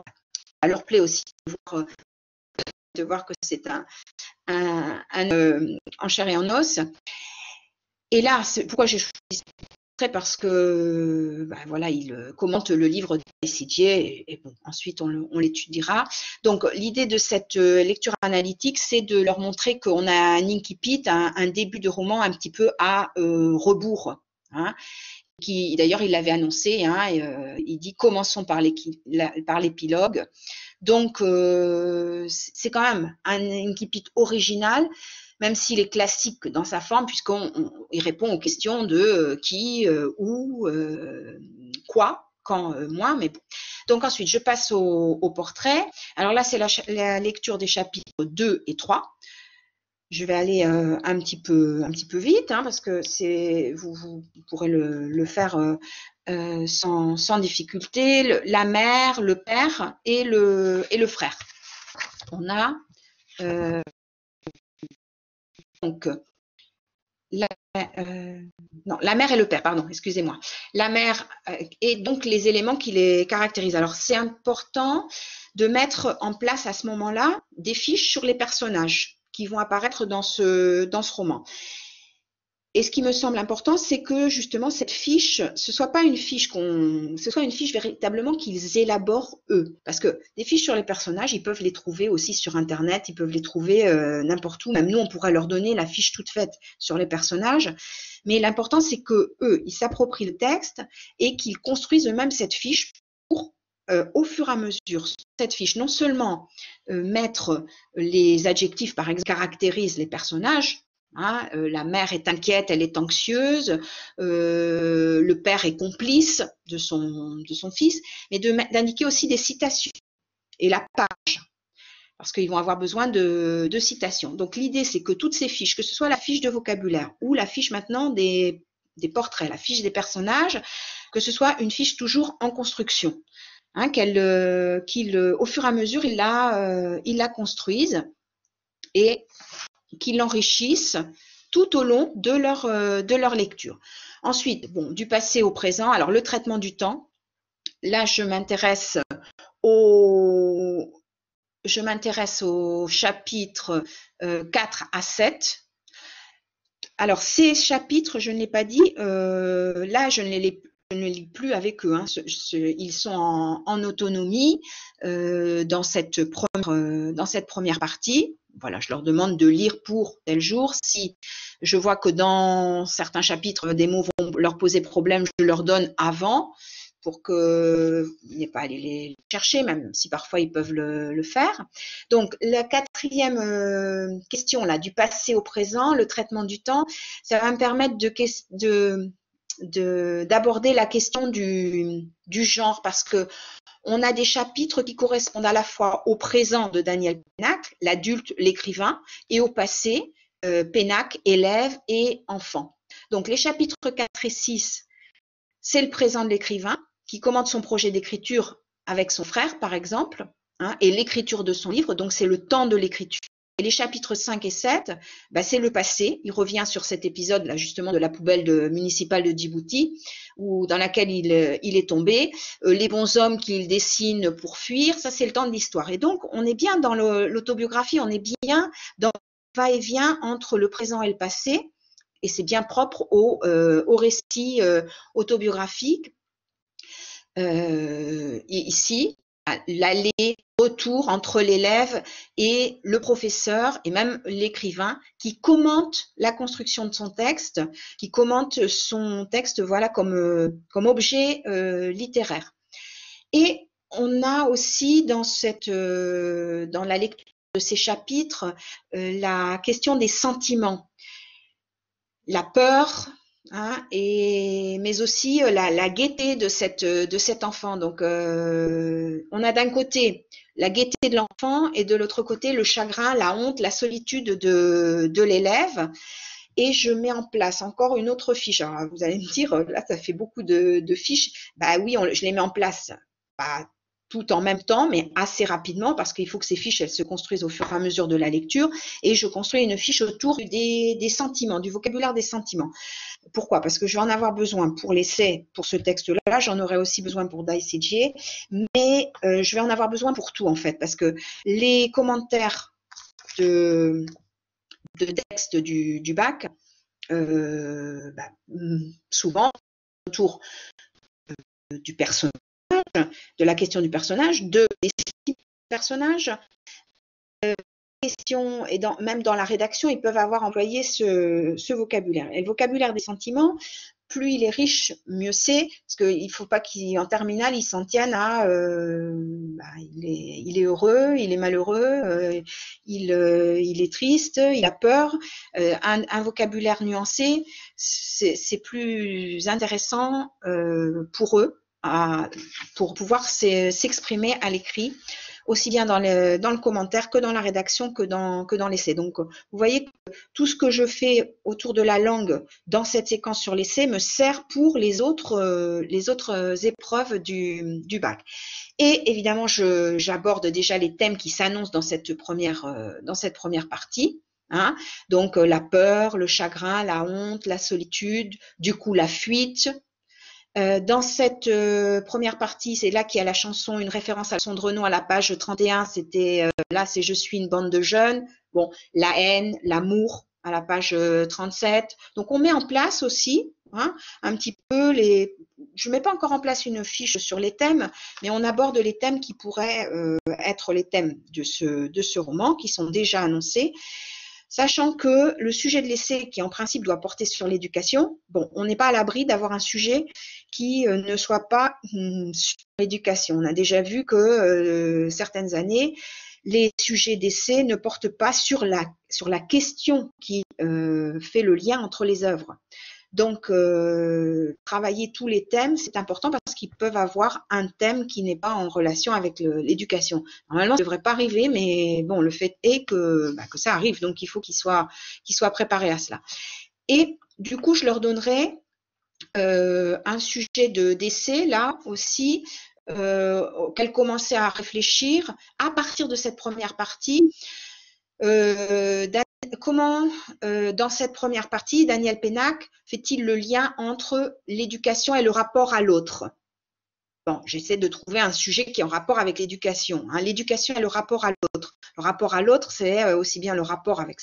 ça leur plaît aussi de voir, euh, que c'est un, un, en chair et en os. Et là, pourquoi j'ai choisi parce que bah, voilà, il euh, commente le livre d'Essidier et, bon, ensuite on, l'étudiera. Donc l'idée de cette euh, lecture analytique, c'est de leur montrer qu'on a un incipit, un, un, début de roman un petit peu à euh, rebours. Hein, qui d'ailleurs il l'avait annoncé, hein, il dit commençons par l'épilogue. Donc c'est quand même un incipit original même s'il est classique dans sa forme, puisqu'il répond aux questions de euh, qui, euh, où, euh, quoi, quand, moi. Mais Donc ensuite, je passe au, portrait. Alors là, c'est la, lecture des chapitres 2 et 3. Je vais aller un petit peu un petit peu vite hein, parce que c'est vous, vous, pourrez le, faire sans, sans, difficulté. la mère, le père et le et le frère. On a donc, la, euh, non, la mère et le père, pardon, excusez-moi. La mère euh, et donc les éléments qui les caractérisent. Alors, c'est important de mettre en place à ce moment-là des fiches sur les personnages qui vont apparaître dans ce roman. Et ce qui me semble important, c'est que justement cette fiche, ce soit pas une fiche qu'on, ce soit une fiche véritablement qu'ils élaborent eux, parce que des fiches sur les personnages, ils peuvent les trouver aussi sur internet, ils peuvent les trouver euh, n'importe où. Même nous, on pourrait leur donner la fiche toute faite sur les personnages. Mais l'important, c'est que eux, ils s'approprient le texte et qu'ils construisent eux-mêmes cette fiche pour euh, au fur et à mesure, cette fiche, non seulement euh, mettre les adjectifs, par exemple, caractérisent les personnages, Hein, euh, la mère est inquiète, elle est anxieuse, euh, le père est complice de son, de son fils, mais d'indiquer aussi des citations et la page, parce qu'ils vont avoir besoin de, de citations. Donc l'idée, c'est que toutes ces fiches, que ce soit la fiche de vocabulaire ou la fiche maintenant des, des portraits, la fiche des personnages, que ce soit une fiche toujours en construction, hein, qu'elle, euh, qu'il, au fur et à mesure, il la, il la construise et qui l'enrichissent tout au long de leur, euh, de leur lecture. Ensuite, bon, du passé au présent, alors le traitement du temps, là je m'intéresse au, je chapitre 4 euh, à 7. Alors ces chapitres, je ne l'ai pas dit, euh, là je ne les, lis plus avec eux. Hein. ils sont en, autonomie dans cette première partie voilà, je leur demande de lire pour tel jour. Si je vois que dans certains chapitres, des mots vont leur poser problème, je leur donne avant pour que n'ait pas à aller les chercher, même si parfois ils peuvent le, faire. Donc la quatrième euh, question là, du passé au présent, le traitement du temps, ça va me permettre de, d'aborder la question du, genre parce que on a des chapitres qui correspondent à la fois au présent de Daniel Pénac, l'adulte, l'écrivain, et au passé, euh, Pénac, élève et enfant. Donc les chapitres 4 et 6, c'est le présent de l'écrivain qui commente son projet d'écriture avec son frère, par exemple, hein, et l'écriture de son livre, donc c'est le temps de l'écriture. Et les chapitres 5 et 7, bah, c'est le passé. Il revient sur cet épisode là justement de la poubelle de, municipale de Djibouti, où dans laquelle il, euh, il est tombé. Euh, les bons hommes qu'il dessine pour fuir, ça c'est le temps de l'histoire. Et donc on est bien dans l'autobiographie, on est bien dans va-et-vient entre le présent et le passé, et c'est bien propre au, au récit autobiographique. ici, l'aller-retour entre l'élève et le professeur et même l'écrivain qui commente la construction de son texte, qui commente son texte voilà comme, comme objet euh, littéraire. Et on a aussi dans, cette, euh, dans la lecture de ces chapitres euh, la question des sentiments. La peur, Hein, et mais aussi euh, la, gaieté de cette de cet enfant. Donc, euh, on a d'un côté la gaieté de l'enfant et de l'autre côté le chagrin, la honte, la solitude de, l'élève. Et je mets en place encore une autre fiche. Alors, vous allez me dire, là, ça fait beaucoup de, de fiches. Bah oui, je les mets en place. Tout en même temps, mais assez rapidement, parce qu'il faut que ces fiches, elles se construisent au fur et à mesure de la lecture. Et je construis une fiche autour des, sentiments, du vocabulaire des sentiments. Pourquoi? Parce que je vais en avoir besoin pour l'essai, pour ce texte-là, j'en aurai aussi besoin pour DICG, mais euh, je vais en avoir besoin pour tout, en fait, parce que les commentaires de, texte du, bac, euh, bah, souvent autour euh, du personnage, de la question du personnage, de des personnages. Euh, question et même dans la rédaction, ils peuvent avoir employé ce, vocabulaire. Et le vocabulaire des sentiments, plus il est riche, mieux c'est, parce qu'il ne faut pas qu'en terminale, ils s'en tiennent à euh, bah, il, est, heureux, il est malheureux, euh, il, est triste, il a peur. Un, vocabulaire nuancé, c'est plus intéressant pour eux pour pouvoir s'exprimer à l'écrit, aussi bien dans le, commentaire que dans la rédaction que dans, que dans l'essai. Donc, vous voyez que tout ce que je fais autour de la langue dans cette séquence sur l'essai me sert pour les autres, euh, les autres épreuves du, du bac. Et évidemment, j'aborde déjà les thèmes qui s'annoncent dans cette première, euh, dans cette première partie. Hein Donc euh, la peur, le chagrin, la honte, la solitude, du coup la fuite, euh, dans cette euh, première partie, c'est là qu'il y a la chanson, une référence à la de à la page 31, c'était euh, là, c'est Je suis une bande de jeunes. Bon, la haine, l'amour à la page 37. Donc on met en place aussi hein, un petit peu les. Je mets pas encore en place une fiche sur les thèmes, mais on aborde les thèmes qui pourraient être les thèmes de ce, de ce roman, qui sont déjà annoncés sachant que le sujet de l'essai, qui en principe doit porter sur l'éducation, bon, on n'est pas à l'abri d'avoir un sujet qui euh, ne soit pas hum, sur l'éducation. On a déjà vu que euh, certaines années, les sujets d'essai ne portent pas sur la, sur la question qui euh, fait le lien entre les œuvres. Donc, euh, travailler tous les thèmes, c'est important parce qu'ils peuvent avoir un thème qui n'est pas en relation avec l'éducation. Normalement, ça ne devrait pas arriver, mais bon, le fait est que, bah, ça arrive, donc il faut qu'ils soient, soient préparés à cela. Et du coup, je leur donnerai euh, un sujet de d'essai là aussi euh, auquel commencer à réfléchir à partir de cette première partie. Euh, comment, euh, dans cette première partie, Daniel Pénac fait-il le lien entre l'éducation et le rapport à l'autre? Bon, j'essaie de trouver un sujet qui est en rapport avec l'éducation. Hein. L'éducation et le rapport à l'autre. Le rapport à l'autre, c'est euh, aussi bien le rapport avec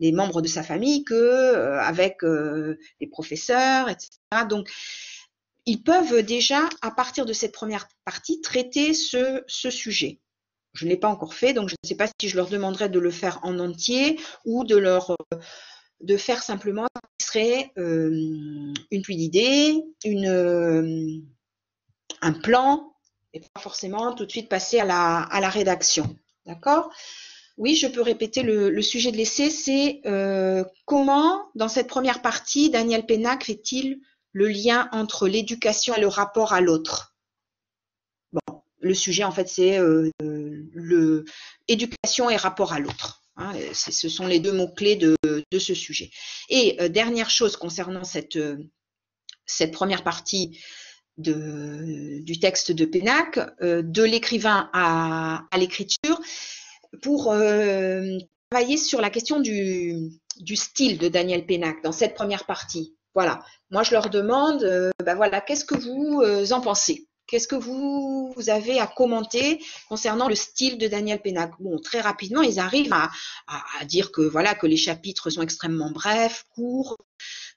les membres de sa famille que euh, avec les professeurs, etc. Donc, ils peuvent déjà, à partir de cette première partie, traiter ce sujet. Je ne l'ai pas encore fait, donc je ne sais pas si je leur demanderais de le faire en entier ou de leur de faire simplement ce serait euh, une pluie d'idées, euh, un plan, et pas forcément tout de suite passer à la, rédaction. D'accord? Oui, je peux répéter le, sujet de l'essai, c'est euh, comment, dans cette première partie, Daniel Pénac fait-il le lien entre l'éducation et le rapport à l'autre? Le sujet, en fait, c'est euh, le éducation et rapport à l'autre. Hein, ce sont les deux mots-clés de, de, ce sujet. Et euh, dernière chose concernant cette, euh, première partie du texte de Pénac, de l'écrivain à, l'écriture, pour travailler sur la question du, du, style de Daniel Pénac dans cette première partie. Voilà. Moi, je leur demande, ben voilà, qu'est-ce que vous en pensez? Qu'est-ce que vous, avez à commenter concernant le style de Daniel Pénac Bon, très rapidement, ils arrivent à, dire que voilà que les chapitres sont extrêmement brefs, courts,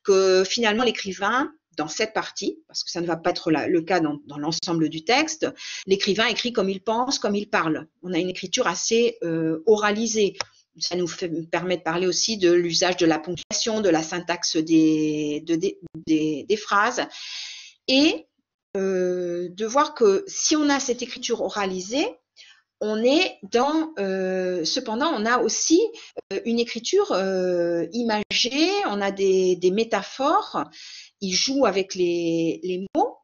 que finalement l'écrivain dans cette partie, parce que ça ne va pas être le cas dans, l'ensemble du texte, l'écrivain écrit comme il pense, comme il parle. On a une écriture assez euh, oralisée. Ça nous permet de parler aussi de l'usage de la ponctuation, de la syntaxe des, des phrases. Et euh, de voir que si on a cette écriture oralisée, on est dans, euh, cependant, on a aussi euh, une écriture imagée, on a des, métaphores, il joue avec les, mots.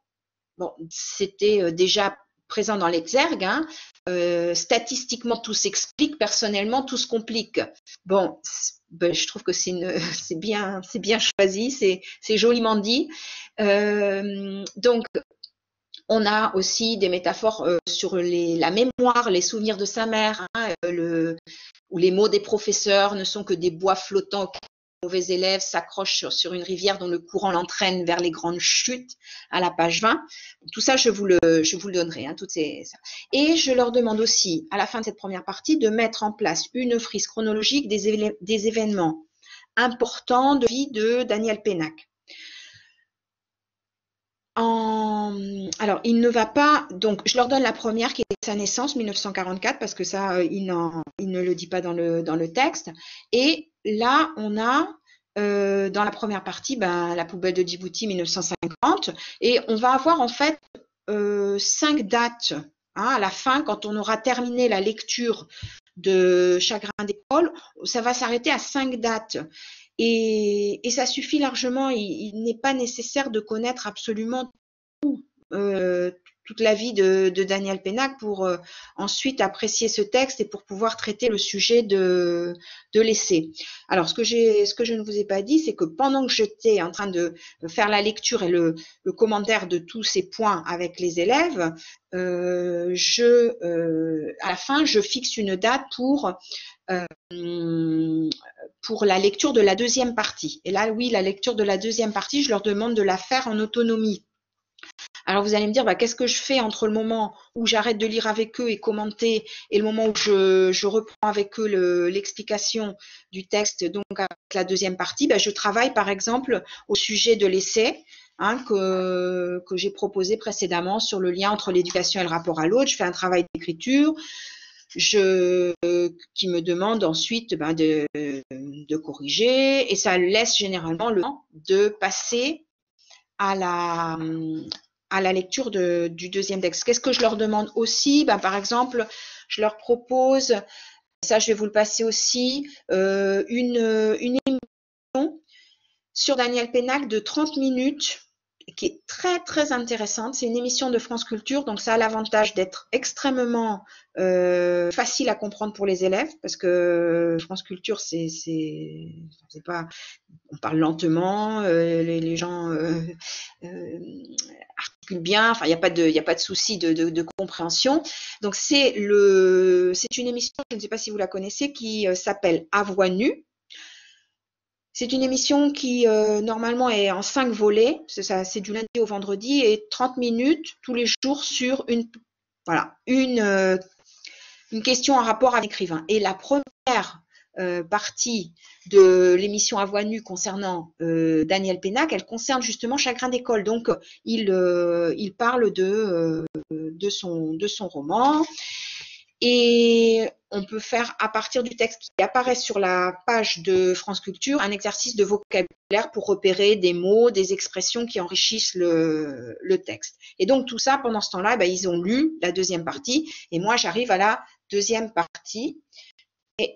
Bon, c'était déjà présent dans l'exergue. Hein. statistiquement, tout s'explique. Personnellement, tout se complique. Bon, ben, je trouve que c'est bien, choisi, c'est joliment dit. donc, on a aussi des métaphores euh, sur la mémoire, les souvenirs de sa mère, hein, euh, où les mots des professeurs ne sont que des bois flottants mauvais élèves s'accrochent sur, une rivière dont le courant l'entraîne vers les grandes chutes à la page 20. Tout ça, je vous le, je vous le donnerai. Hein, toutes ces, Et je leur demande aussi, à la fin de cette première partie, de mettre en place une frise chronologique des, des événements importants de vie de Daniel Pénac alors, il ne va pas. Donc, je leur donne la première qui est sa naissance, 1944, parce que ça, euh, il, ne le dit pas dans le, dans le texte. Et là, on a euh, dans la première partie, ben, la poubelle de Djibouti, 1950. Et on va avoir en fait euh, cinq dates hein, à la fin, quand on aura terminé la lecture de Chagrin d'école, ça va s'arrêter à cinq dates. Et, ça suffit largement. Il, n'est pas nécessaire de connaître absolument tout, euh, toute la vie de, Daniel Pénac pour euh, ensuite apprécier ce texte et pour pouvoir traiter le sujet de, de l'essai. Alors, ce que, ce que je ne vous ai pas dit, c'est que pendant que j'étais en train de faire la lecture et le, commentaire de tous ces points avec les élèves, euh, je, à la fin, je fixe une date pour pour la lecture de la deuxième partie. Et là, oui, la lecture de la deuxième partie, je leur demande de la faire en autonomie. Alors vous allez me dire, bah, qu'est-ce que je fais entre le moment où j'arrête de lire avec eux et commenter et le moment où je, reprends avec eux l'explication du texte, donc avec la deuxième partie bah, Je travaille par exemple au sujet de l'essai. Hein, que, que j'ai proposé précédemment sur le lien entre l'éducation et le rapport à l'autre. Je fais un travail d'écriture je, qui me demande ensuite ben, de, de, corriger et ça laisse généralement le temps de passer à la, à la lecture de, du deuxième texte. Qu'est-ce que je leur demande aussi? Ben, Par exemple, je leur propose, ça je vais vous le passer aussi, euh, une, une émission sur Daniel Pénac de 30 minutes qui est très très intéressante. C'est une émission de France Culture, donc ça a l'avantage d'être extrêmement euh, facile à comprendre pour les élèves, parce que France Culture, c'est c'est pas, on parle lentement, euh, les, gens euh, euh, articulent bien, enfin il n'y a pas de il a pas de souci de, de, de, compréhension. Donc c'est le c'est une émission, je ne sais pas si vous la connaissez, qui s'appelle À voix nue c'est une émission qui euh, normalement est en cinq volets, c'est du lundi au vendredi et 30 minutes tous les jours sur une voilà une euh, une question en rapport avec l'écrivain. Et la première euh, partie de l'émission à voix nue concernant Daniel Pénac, elle concerne justement Chagrin d'école. Donc il il parle de de son de son roman et on peut faire à partir du texte qui apparaît sur la page de France Culture un exercice de vocabulaire pour repérer des mots, des expressions qui enrichissent le, texte. Et donc tout ça, pendant ce temps-là, ben, ils ont lu la deuxième partie et moi j'arrive à la deuxième partie. Et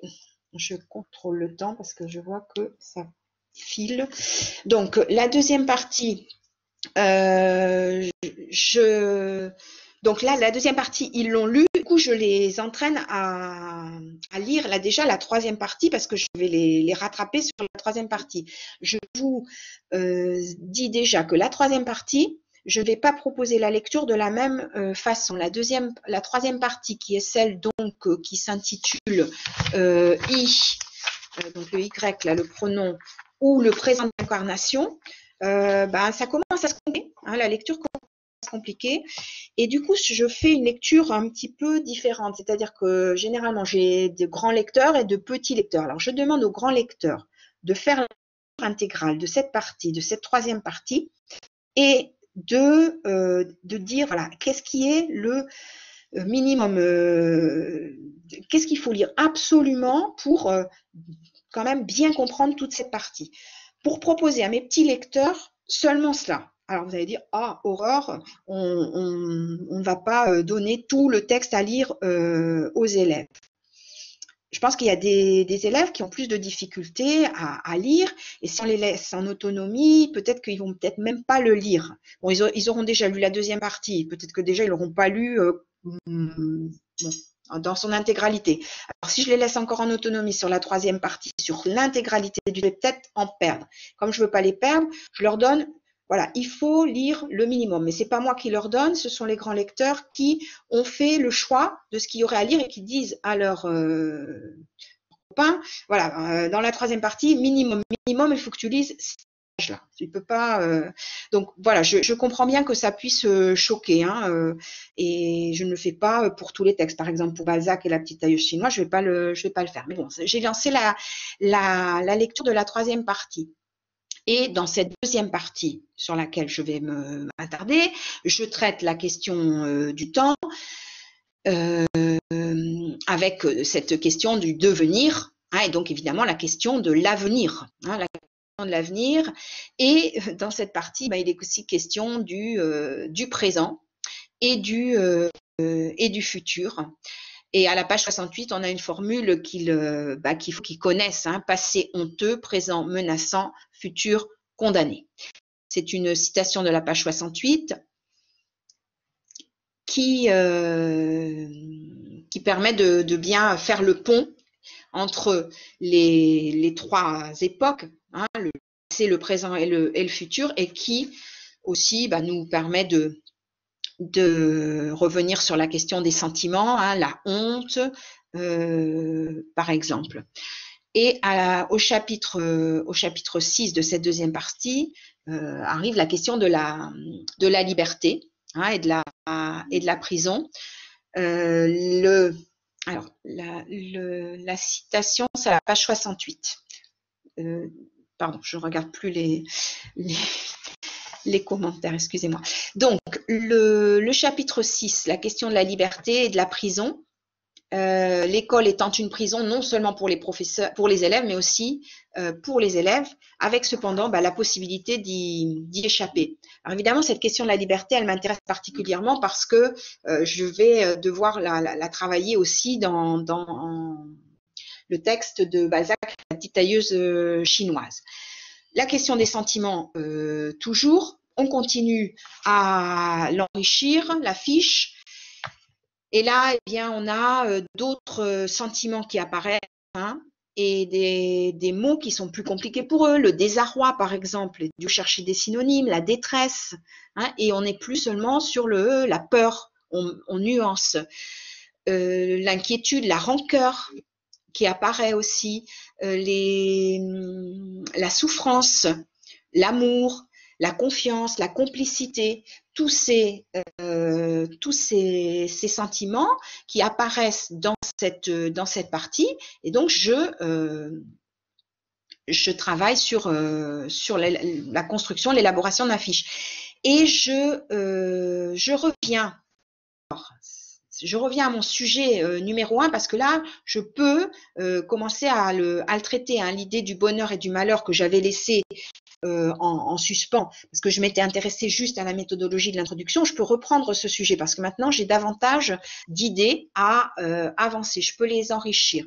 je contrôle le temps parce que je vois que ça file. Donc la deuxième partie, euh, donc là, la deuxième partie, ils l'ont lu. Coup, je les entraîne à, lire là déjà la troisième partie parce que je vais les, rattraper sur la troisième partie. Je vous euh, dis déjà que la troisième partie, je ne vais pas proposer la lecture de la même euh, façon. La deuxième, la troisième partie, qui est celle donc euh, qui s'intitule I, donc le Y, là, le pronom ou le présent d'incarnation, ben, ça commence à se compter. Hein, la lecture compliqué. Et du coup, je fais une lecture un petit peu différente. C'est-à-dire que généralement, j'ai de grands lecteurs et de petits lecteurs. Alors, je demande aux grands lecteurs de faire intégrale de cette partie, de cette troisième partie, et de, euh, de dire, voilà, qu'est-ce qui est le euh, minimum, euh, qu'est-ce qu'il faut lire absolument pour quand même bien comprendre toute cette partie. Pour proposer à mes petits lecteurs seulement cela. Alors vous allez dire, ah, horreur, on ne va pas donner tout le texte à lire aux élèves je pense qu'il y a des, élèves qui ont plus de difficultés à, lire, et si on les laisse en autonomie, peut-être qu'ils vont peut-être même pas le lire. Bon, ils, auront déjà lu la deuxième partie, peut-être que déjà ils l'auront pas lu euh, mm, dans son intégralité. Alors si je les laisse encore en autonomie sur la troisième partie, sur l'intégralité du, vais peut-être en perdre. Comme je veux pas les perdre, je leur donne voilà, il faut lire le minimum. Mais c'est pas moi qui leur donne, ce sont les grands lecteurs qui ont fait le choix de ce qu'il y aurait à lire et qui disent à leurs euh, copains, voilà, euh, dans la troisième partie, minimum, minimum, il faut que tu lises là. Tu peux pas. Euh, donc voilà, je, comprends bien que ça puisse choquer, hein, et je ne le fais pas pour tous les textes. Par exemple, pour Balzac et la petite tailleuse chinoise, je vais pas le, je vais pas le faire. Mais bon, j'ai lancé la, la, la lecture de la troisième partie. Et dans cette deuxième partie sur laquelle je vais m'attarder, je traite la question euh, du temps euh, avec cette question du devenir, hein, et donc évidemment la question de l'avenir, hein, la question de l'avenir. Et dans cette partie, bah, il est aussi question du, euh, présent et du futur. Et à la page 68, on a une formule qu'il bah, faut qu'ils connaissent, hein, passé honteux, présent menaçant, futur condamné. C'est une citation de la page 68 qui, euh, qui permet de, bien faire le pont entre les, trois époques, hein, le passé, le présent et le, et le, futur, et qui aussi bah, nous permet de, de revenir sur la question des sentiments, hein, la honte, euh, par exemple. Et au, chapitre, au chapitre 6 de cette deuxième partie euh, arrive la question de la, de la liberté hein, et, de la, et de la prison. Euh, le, alors, la, la citation, c'est la page 68. pardon, je ne regarde plus les, les, les commentaires, excusez-moi. Donc, le, chapitre 6, la question de la liberté et de la prison, euh, l'école étant une prison non seulement pour les professeurs, pour les élèves, mais aussi euh, pour les élèves, avec cependant bah, la possibilité d'y échapper. Alors évidemment, cette question de la liberté, elle m'intéresse particulièrement parce que euh, je vais devoir la, travailler aussi dans, le texte de Balzac, la petite tailleuse chinoise. La question des sentiments, toujours. On continue à l'enrichir, la fiche. Et là, eh bien, on a euh, d'autres euh, sentiments qui apparaissent hein, et des, mots qui sont plus compliqués pour eux. Le désarroi, par exemple, dû chercher des synonymes, la détresse. Hein, et on n'est plus seulement sur le la peur, on, nuance. Euh, L'inquiétude, la rancœur qui apparaît aussi, euh, les, la souffrance, l'amour, la confiance, la complicité, tous ces, euh, tous ces, sentiments qui apparaissent dans cette, partie. Et donc, je, euh, travaille sur, euh, la, construction, l'élaboration d'un fiche. Et je, reviens. je reviens à mon sujet numéro un parce que là, je peux commencer à le, à traiter. Hein, L'idée du bonheur et du malheur que j'avais laissé euh, en, en, suspens, parce que je m'étais intéressée juste à la méthodologie de l'introduction, je peux reprendre ce sujet parce que maintenant j'ai davantage d'idées à euh, avancer, je peux les enrichir.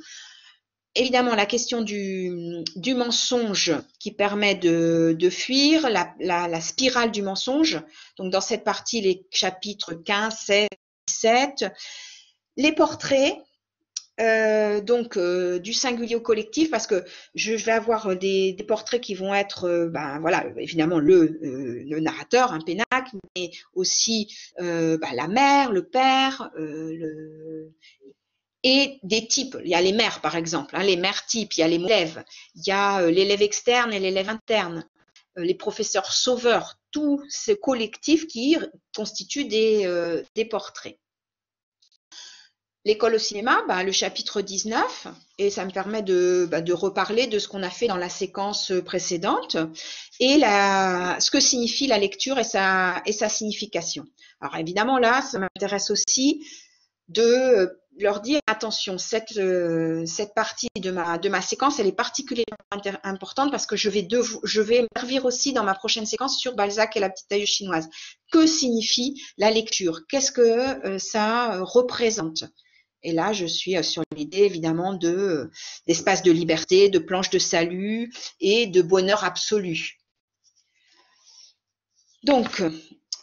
Évidemment, la question du, du mensonge qui permet de, de fuir, la, la, la, spirale du mensonge. Donc, dans cette partie, les chapitres 15, 16, 17, les portraits, euh, donc euh, du singulier au collectif parce que je vais avoir des, portraits qui vont être euh, ben voilà évidemment le, narrateur un pénac mais aussi ben, la mère le père et des types il y a les mères par exemple hein, les mères types il y a les élèves il y a l'élève externe et l'élève interne les professeurs sauveurs tout ce collectif qui constitue des, euh, des portraits. L'école au cinéma, bah, le chapitre 19, et ça me permet de, bah, de reparler de ce qu'on a fait dans la séquence précédente, et ce que signifie la lecture et sa, signification. Alors évidemment, là, ça m'intéresse aussi de leur dire attention, cette, euh, partie de ma, séquence, elle est particulièrement importante parce que je vais, servir aussi dans ma prochaine séquence sur Balzac et la petite taille chinoise. Que signifie la lecture? Qu'est-ce que euh, ça représente? Et là, je suis euh, sur l'idée évidemment de d'espace de liberté, de planche de salut et de bonheur absolu. Donc,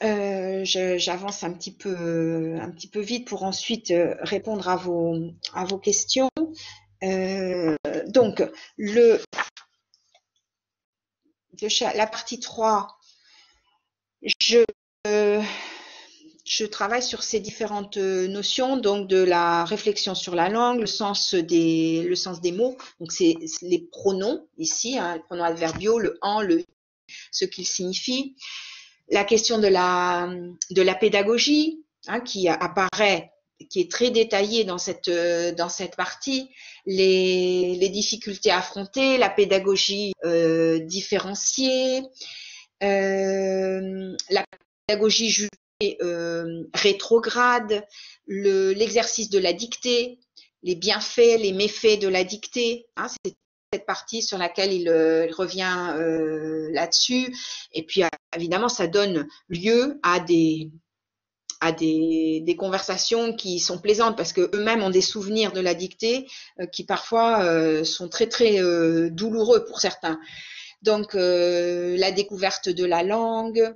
euh, j'avance un petit peu vite pour ensuite euh, répondre à vos questions. Euh, donc la partie 3, je je travaille sur ces différentes notions, donc de la réflexion sur la langue, le sens des, le sens des mots. Donc c'est les pronoms ici, hein, les pronoms adverbiaux, le en, le ce qu'ils signifient, la question de la, de la pédagogie, hein, qui apparaît, qui est très détaillée dans cette, dans cette partie, les, les difficultés affrontées, la pédagogie euh, différenciée, euh, la pédagogie euh, rétrograde, l'exercice de la dictée, les bienfaits, les méfaits de la dictée. Hein, c'est cette partie sur laquelle il, euh, revient euh, là-dessus. Et puis, évidemment, ça donne lieu à des conversations qui sont plaisantes parce que eux-mêmes ont des souvenirs de la dictée qui parfois sont très très douloureux pour certains. Donc la découverte de la langue,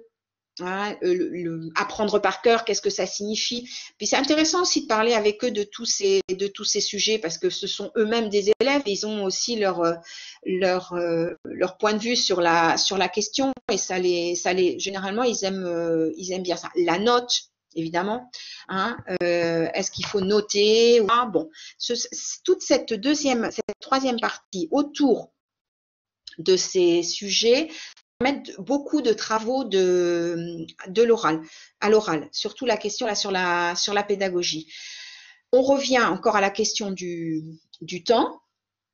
Hein, le, apprendre par cœur, qu'est-ce que ça signifie. Puis c'est intéressant aussi de parler avec eux de tous ces de tous ces sujets parce que ce sont eux-mêmes des élèves, ils ont aussi leur leur leur point de vue sur la sur la question et ça les ça les généralement ils aiment euh, ils aiment bien ça. La note évidemment. Hein, euh, Est-ce qu'il faut noter ah, Bon, toute cette deuxième, cette troisième partie autour de ces sujets beaucoup de travaux de, de l'oral, à l'oral, surtout la question là sur la, sur la pédagogie. On revient encore à la question du, du temps,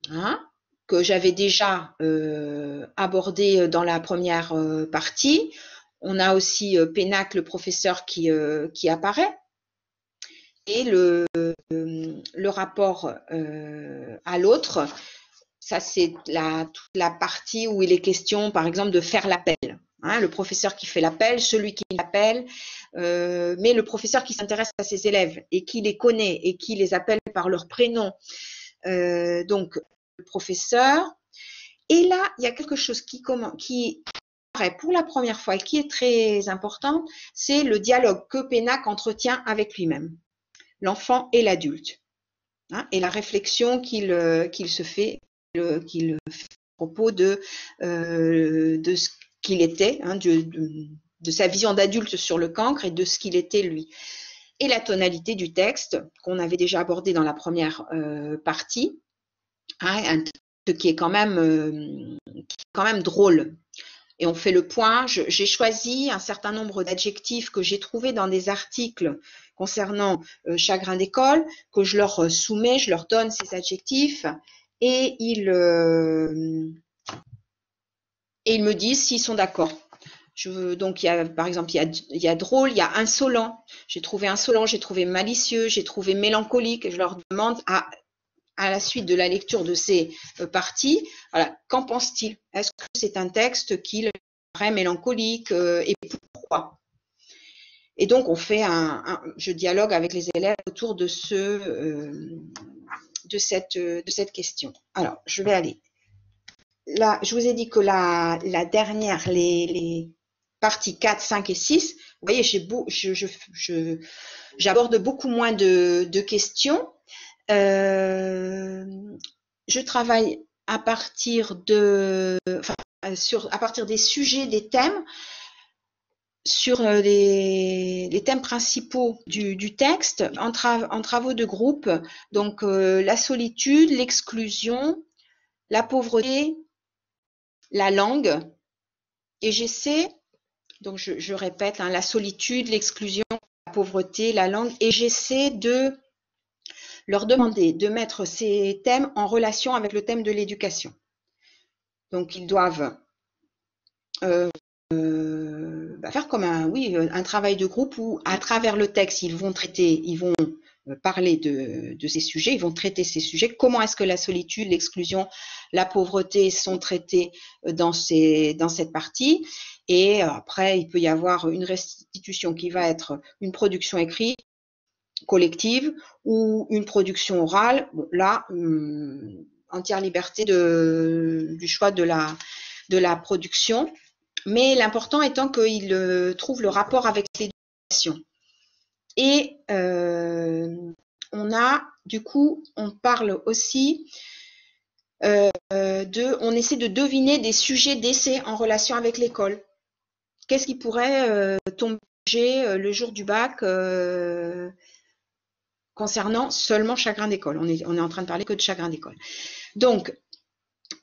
hein, que j'avais déjà euh, abordé dans la première euh, partie. On a aussi euh, le professeur, qui, qui apparaît. Et le, le rapport à l'autre, ça, c'est la, toute la partie où il est question, par exemple, de faire l'appel. Hein, le professeur qui fait l'appel, celui qui l'appelle, euh, mais le professeur qui s'intéresse à ses élèves et qui les connaît et qui les appelle par leur prénom. Euh, donc, le professeur. Et là, il y a quelque chose qui, apparaît pour la première fois et qui est très important, c'est le dialogue que Pénac entretient avec lui-même, l'enfant et l'adulte, hein, et la réflexion qu'il euh, qu'il se fait qu'il fait à propos de, euh, de ce qu'il était, hein, de, de, sa vision d'adulte sur le cancre et de ce qu'il était lui. Et la tonalité du texte qu'on avait déjà abordé dans la première euh, partie, hein, qui est quand même, euh, quand même drôle. Et on fait le point. J'ai choisi un certain nombre d'adjectifs que j'ai trouvés dans des articles concernant chagrin d'école, que je leur soumets, je leur donne ces adjectifs et ils, euh, et ils me disent s'ils sont d'accord. Donc, par exemple, il y a, drôle, il y a insolent. J'ai trouvé insolent, j'ai trouvé malicieux, j'ai trouvé mélancolique. Je leur demande à, la suite de la lecture de ces euh, parties, qu'en pense-t-il? Est-ce que c'est un texte qui paraît mélancolique euh, et pourquoi? Et donc, on fait un, je dialogue avec les élèves autour de ce, de cette, euh, de cette question. Alors, je vais aller. Là, je vous ai dit que la, la dernière, les, parties 4, 5 et 6, vous voyez, j'aborde beaucoup moins de, questions. Euh, je travaille sur, à partir des sujets, des thèmes sur euh, les, thèmes principaux du, texte en, travaux de groupe, donc euh, la solitude, l'exclusion, la pauvreté, la langue, et j'essaie Donc, je, répète, hein, la solitude, l'exclusion, la pauvreté, la langue, et j'essaie de leur demander de mettre ces thèmes en relation avec le thème de l'éducation. Donc, ils doivent euh, euh, bah, faire comme un, oui, un travail de groupe où, à travers le texte, ils vont traiter, ils vont euh, parler de, de, ces sujets, ils vont traiter ces sujets. Comment est-ce que la solitude, l'exclusion, la pauvreté sont traités dans, ces, dans cette partie? Et après, il peut y avoir une restitution qui va être une production écrite, collective ou une production orale. là, hum, entière liberté de, du choix de la, de la production. Mais l'important étant qu'il euh, trouve le rapport avec l'éducation. Et euh, on a, du coup, on parle aussi euh, de, on essaie de deviner des sujets d'essai en relation avec l'école. Qu'est-ce qui pourrait tomber le jour du bac concernant seulement chagrin d'école? On est, on est en train de parler que de chagrin d'école. Donc,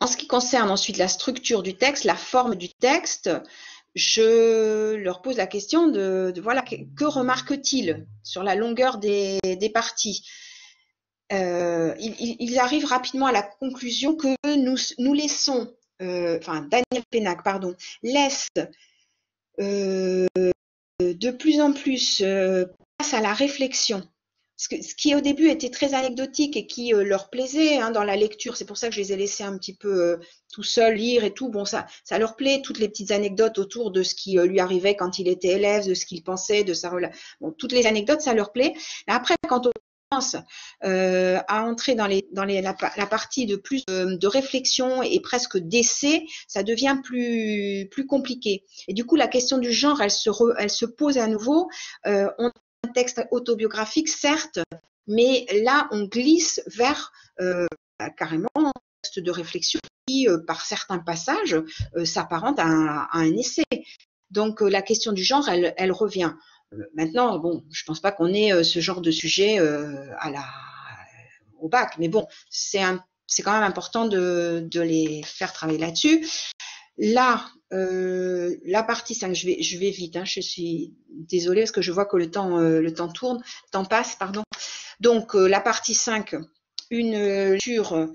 en ce qui concerne ensuite la structure du texte, la forme du texte, je leur pose la question de, voilà, que, remarquent-ils sur la longueur des, parties? Euh, ils, arrivent rapidement à la conclusion que nous, nous laissons, euh, enfin Daniel Pénac, pardon, laisse euh, de plus en plus place à la réflexion ce, qui au début était très anecdotique et qui euh, leur plaisait hein, dans la lecture. C'est pour ça que je les ai laissés un petit peu euh, tout seuls lire et tout. Bon, ça, ça leur plaît, toutes les petites anecdotes autour de ce qui euh, lui arrivait quand il était élève, de ce qu'il pensait, de sa relation. Bon, toutes les anecdotes, ça leur plaît. Mais après, quand on commence à entrer dans, les, dans les, la, partie de plus de, réflexion et presque d'essai, ça devient plus, plus compliqué. Et du coup, la question du genre, elle se, elle se pose à nouveau. on texte autobiographique, certes, mais là, on glisse vers euh, carrément un texte de réflexion qui, euh, par certains passages, euh, s'apparente à, un essai. Donc, la question du genre, elle, revient. Maintenant, bon, je pense pas qu'on ait ce genre de sujet au bac, mais bon, c'est quand même important de, de les faire travailler là-dessus. Là, euh, la partie 5, je vais, vite, hein, je suis désolée parce que je vois que le temps, euh, le temps tourne, le temps passe, pardon. Donc, euh, la partie 5, une lecture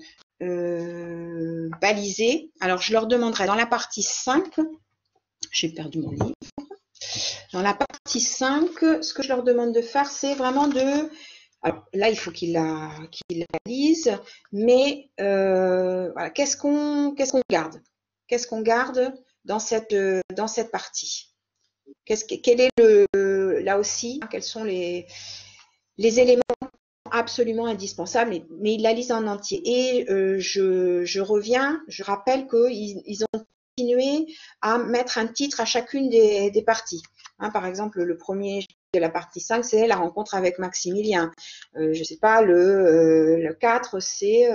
balisée. Alors, je leur demanderai dans la partie 5, j'ai perdu mon livre. Dans la partie 5, ce que je leur demande de faire, c'est vraiment de là, il faut qu'ils la, lisent, mais voilà, qu'est-ce qu'on qu'est-ce qu'on garde? Qu'est-ce qu'on garde? Dans cette, dans cette partie Qu'est-ce Quel est le, là aussi, quels sont les, les éléments absolument indispensables, mais, mais ils la lisent en entier. Et euh, je, je, reviens, je rappelle qu'ils ils ont continué à mettre un titre à chacune des, des parties. Hein, par exemple, le premier de la partie 5, c'est la rencontre avec Maximilien. Euh, je ne sais pas, le, euh, le 4, c'est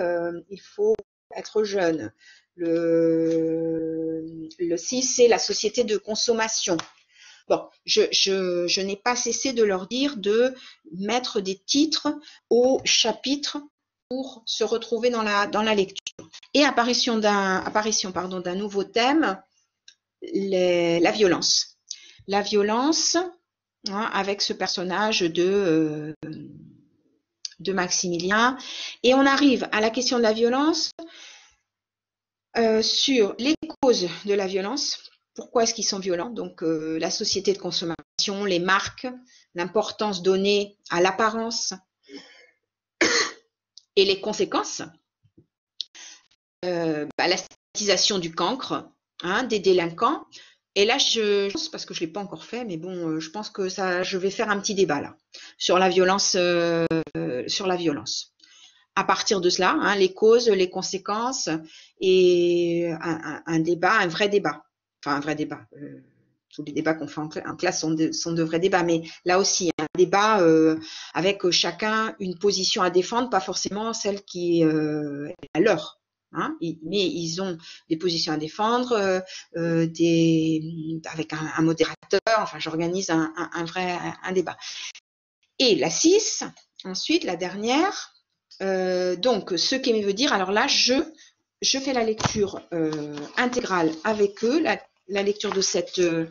il faut être jeune. Le, le 6, c'est la société de consommation. Bon, je, n'ai pas cessé de leur dire de mettre des titres au chapitre pour se retrouver dans la, dans la lecture. Et apparition d'un apparition, pardon, d'un nouveau thème, la violence. La violence, hein, avec ce personnage de, euh, de Maximilien. Et on arrive à la question de la violence euh, sur les causes de la violence. Pourquoi est-ce qu'ils sont violents? Donc euh, la société de consommation, les marques, l'importance donnée à l'apparence et les conséquences. Euh, bah, la stigmatisation du cancre, hein, des délinquants. Et là, je, pense, parce que je ne l'ai pas encore fait, mais bon, je pense que ça, je vais faire un petit débat là sur la violence, sur la violence à partir de cela, hein, les causes, les conséquences et un, débat, un vrai débat. Enfin, un vrai débat. Euh, tous les débats qu'on fait en, classe sont de, sont de, vrais débats, mais là aussi, un débat euh, avec chacun une position à défendre, pas forcément celle qui euh, est à leur. Hein, mais ils ont des positions à défendre, avec un, modérateur, enfin j'organise un, un, vrai un débat. Et la 6, ensuite, la dernière, euh, donc, ce qui veut dire, alors là, je, je fais la lecture euh, intégrale avec eux, la, lecture de cette, euh,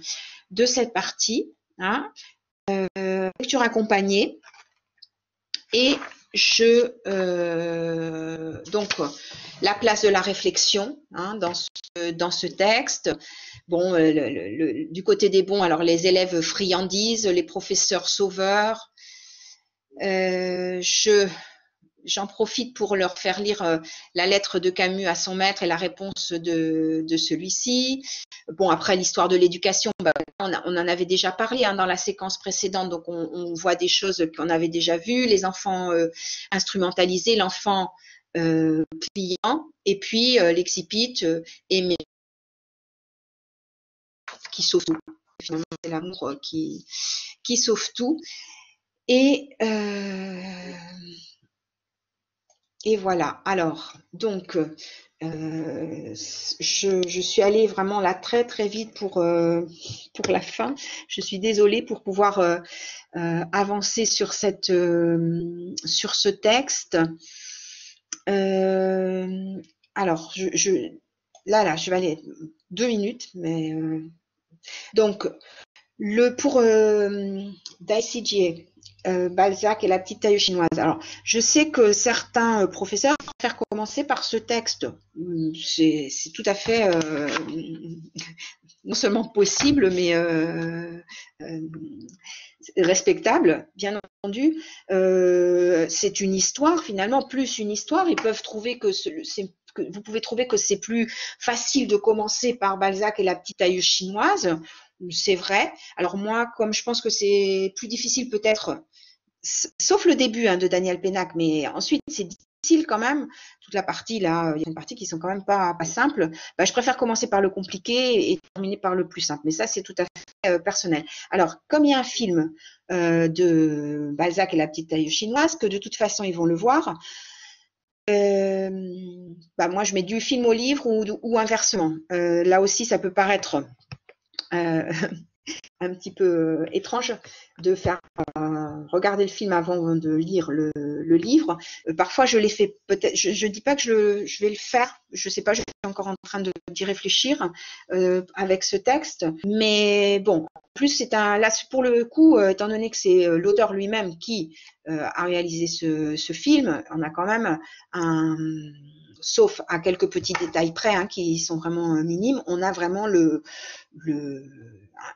de cette partie, hein, lecture accompagnée, et je donc la place de la réflexion hein, dans, ce, dans ce texte. Bon, du côté des bons, alors les élèves friandises, les professeurs sauveurs. Je j'en profite pour leur faire lire euh, la lettre de Camus à son maître et la réponse de, celui-ci. Bon, après l'histoire de l'éducation, bah, on, en avait déjà parlé hein, dans la séquence précédente, donc on, voit des choses qu'on avait déjà vues, les enfants euh, instrumentalisés, l'enfant euh, pliant, et puis euh, l'excipit euh, aimé qui sauve tout. Finalement, c'est l'amour qui, qui sauve tout. Et euh, et voilà. Alors, donc, euh, je, suis allée vraiment là très très vite pour, euh, pour la fin. Je suis désolée pour pouvoir euh, avancer sur, cette, sur ce texte. Alors, je, là, là, je vais aller deux minutes, mais donc, le, pour euh, euh, Balzac et la petite taille chinoise. Alors, je sais que certains euh, professeurs préfèrent commencer par ce texte. Hum, c'est tout à fait euh, non seulement possible, mais respectable, bien entendu. c'est une histoire, finalement, plus une histoire. Ils peuvent trouver que c'est vous pouvez trouver que c'est plus facile de commencer par Balzac et la petite taille chinoise. C'est vrai. Alors moi, comme je pense que c'est plus difficile peut-être sauf le début hein, de Daniel Pénac, mais ensuite c'est difficile quand même. Toute la partie là, il y a une partie qui sont quand même pas, simples. Bah, je préfère commencer par le compliqué et terminer par le plus simple. Mais ça, c'est tout à fait euh, personnel. Alors, comme il y a un film euh, de Balzac et la petite taille chinoise, que de toute façon ils vont le voir. Euh, bah moi, je mets du film au livre ou, inversement. Là aussi, ça peut paraître un petit peu euh, étrange de faire euh, regarder le film avant de lire le, livre. Euh, parfois, je l'ai fait peut-être. Je ne dis pas que je, je, vais le faire. Je sais pas. Je suis encore en train d'y réfléchir euh, avec ce texte. Mais bon, en plus c'est un. Là, pour le coup, euh, étant donné que c'est l'auteur lui-même qui a réalisé ce, film, on a quand même un sauf à quelques petits détails près hein, qui sont vraiment minimes, on a vraiment le, le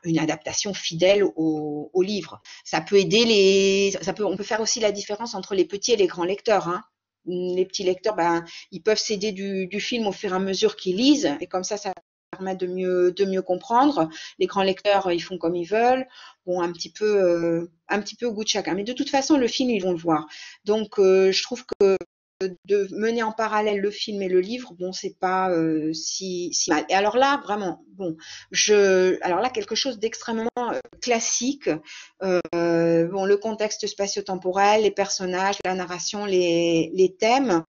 une adaptation fidèle au, au, livre. Ça peut aider les, ça peut, on peut faire aussi la différence entre les petits et les grands lecteurs. Hein. Les petits lecteurs, ben, ils peuvent s'aider du, du, film au fur et à mesure qu'ils lisent, et comme ça, ça permet de mieux, de mieux comprendre. Les grands lecteurs, ils font comme ils veulent. Bon, un petit peu, euh, un petit peu au goût de chacun. Mais de toute façon, le film, ils vont le voir. Donc, euh, je trouve que de mener en parallèle le film et le livre, bon, c'est pas euh, si, mal. Et alors là, vraiment, bon, je, alors là, quelque chose d'extrêmement euh, classique. Euh, bon, le contexte spatio-temporel, les personnages, la narration, les, thèmes.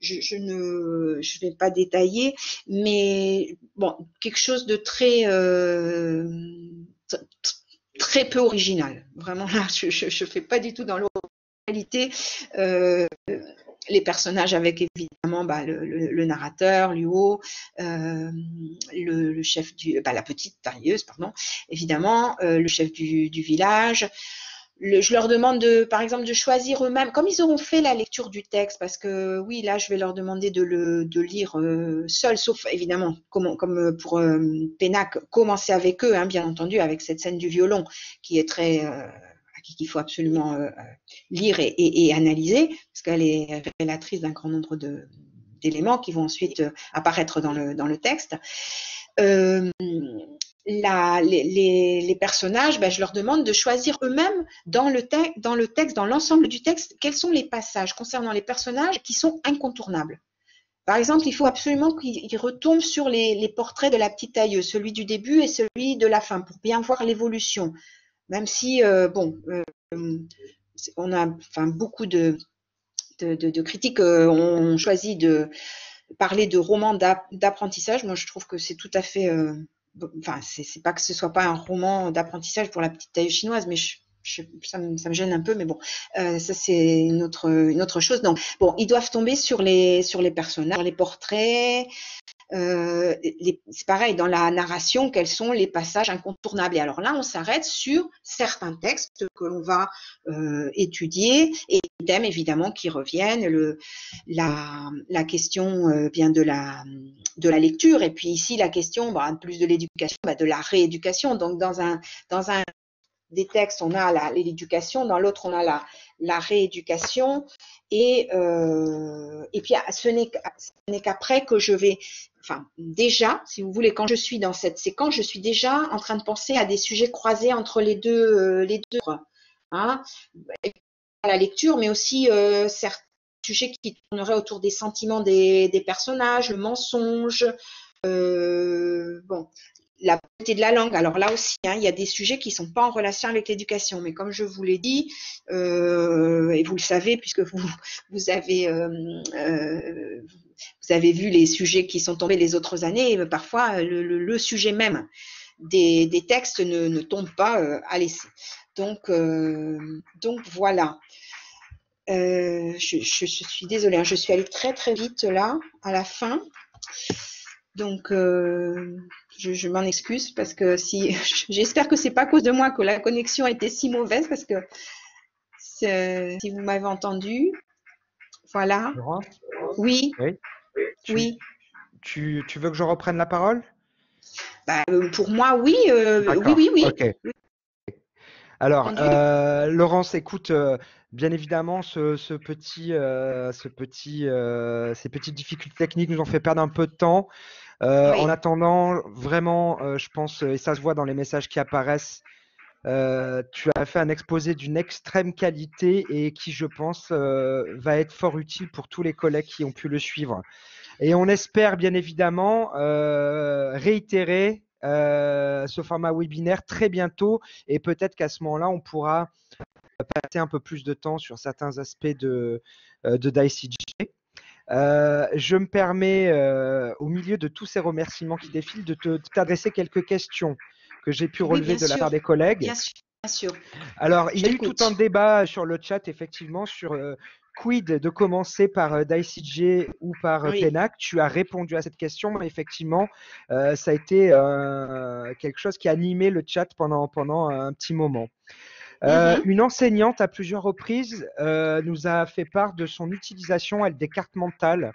Je, je, ne vais pas détailler, mais bon, quelque chose de très très peu original. Vraiment là, je, je fais pas du tout dans l'originalité. Euh, les personnages avec évidemment bah, le, narrateur, Luo, euh, le, chef du, bah, la petite tailleuse, pardon, évidemment, euh, le chef du, village. je leur demande de, par exemple, de choisir eux-mêmes, comme ils auront fait la lecture du texte, parce que oui, là, je vais leur demander de le de lire euh, seul, sauf évidemment, comme, pour Pénac, commencer avec eux, hein, bien entendu, avec cette scène du violon qui est très qu'il faut absolument euh, lire et, analyser, parce qu'elle est révélatrice d'un grand nombre d'éléments qui vont ensuite euh, apparaître dans le, dans le texte. Euh, les, personnages, ben, je leur demande de choisir eux-mêmes dans, le texte, dans l'ensemble du texte, quels sont les passages concernant les personnages qui sont incontournables. Par exemple, il faut absolument qu'ils retombent sur les, portraits de la petite tailleuse, celui du début et celui de la fin, pour bien voir l'évolution même si, euh, bon, euh, on a enfin, beaucoup de, de, critiques euh, ont choisi de parler de romans d'apprentissage. Moi, je trouve que c'est tout à fait. Enfin, c'est pas que ce soit pas un roman d'apprentissage pour la petite taille chinoise, mais je, ça, me, gêne un peu, mais bon, ça c'est une autre, une autre chose. Donc, bon, ils doivent tomber sur les, sur les personnages, les portraits, euh, c'est pareil dans la narration, quels sont les passages incontournables. Et alors là, on s'arrête sur certains textes que l'on va euh, étudier et des thèmes évidemment qui reviennent, le, la, la question euh, de la, de la lecture et puis ici la question, bah, plus de l'éducation, bah, de la rééducation. Donc dans un, dans un des textes, on a l'éducation, dans l'autre, on a la, rééducation. Et, euh, et puis, ce n'est qu'après que je vais enfin déjà, si vous voulez, quand je suis dans cette séquence, je suis déjà en train de penser à des sujets croisés entre les deux, euh, les deux, hein, la lecture, mais aussi euh, certains sujets qui tourneraient autour des sentiments des, personnages, le mensonge, bon, la beauté de la langue. Alors là aussi, hein, il y a des sujets qui ne sont pas en relation avec l'éducation, mais comme je vous l'ai dit, et vous le savez puisque vous, vous avez vous avez vu les sujets qui sont tombés les autres années, et parfois le, sujet même des, textes ne, tombe pas euh, à l'essai. Donc, euh, donc voilà. Euh, je, suis désolée, hein, je suis allée très très vite là, à la fin. Donc, je, m'en excuse parce que si j'espère que c'est pas à cause de moi que la connexion été si mauvaise parce que si vous m'avez entendu, voilà. Oui. Oui. Tu, veux que je reprenne la parole? Bah, euh, Pour moi, oui. Euh, oui, oui, oui. Alors, euh, Laurence, écoute, bien évidemment, ce, petit, ce petit, ces petites difficultés techniques nous ont fait perdre un peu de temps. En attendant, vraiment, je pense, et ça se voit dans les messages qui apparaissent, tu as fait un exposé d'une extrême qualité et qui, je pense, va être fort utile pour tous les collègues qui ont pu le suivre. Et on espère bien évidemment euh, réitérer euh, ce format webinaire très bientôt et peut-être qu'à ce moment-là, on pourra passer un peu plus de temps sur certains aspects de, euh, de DICG. Je me permets, au milieu de tous ces remerciements qui défilent, de t'adresser quelques questions que j'ai pu relever de la part des collègues. Bien sûr. Bien sûr. Alors, il y a eu tout un débat sur le chat, effectivement, sur quid de commencer par euh, DICJ ou par euh, PENAC Tu as répondu à cette question, mais effectivement, euh, ça a été quelque chose qui a animé le chat pendant, pendant un petit moment. Mm-hmm. Une enseignante à plusieurs reprises nous a fait part de son utilisation elle, des cartes mentales,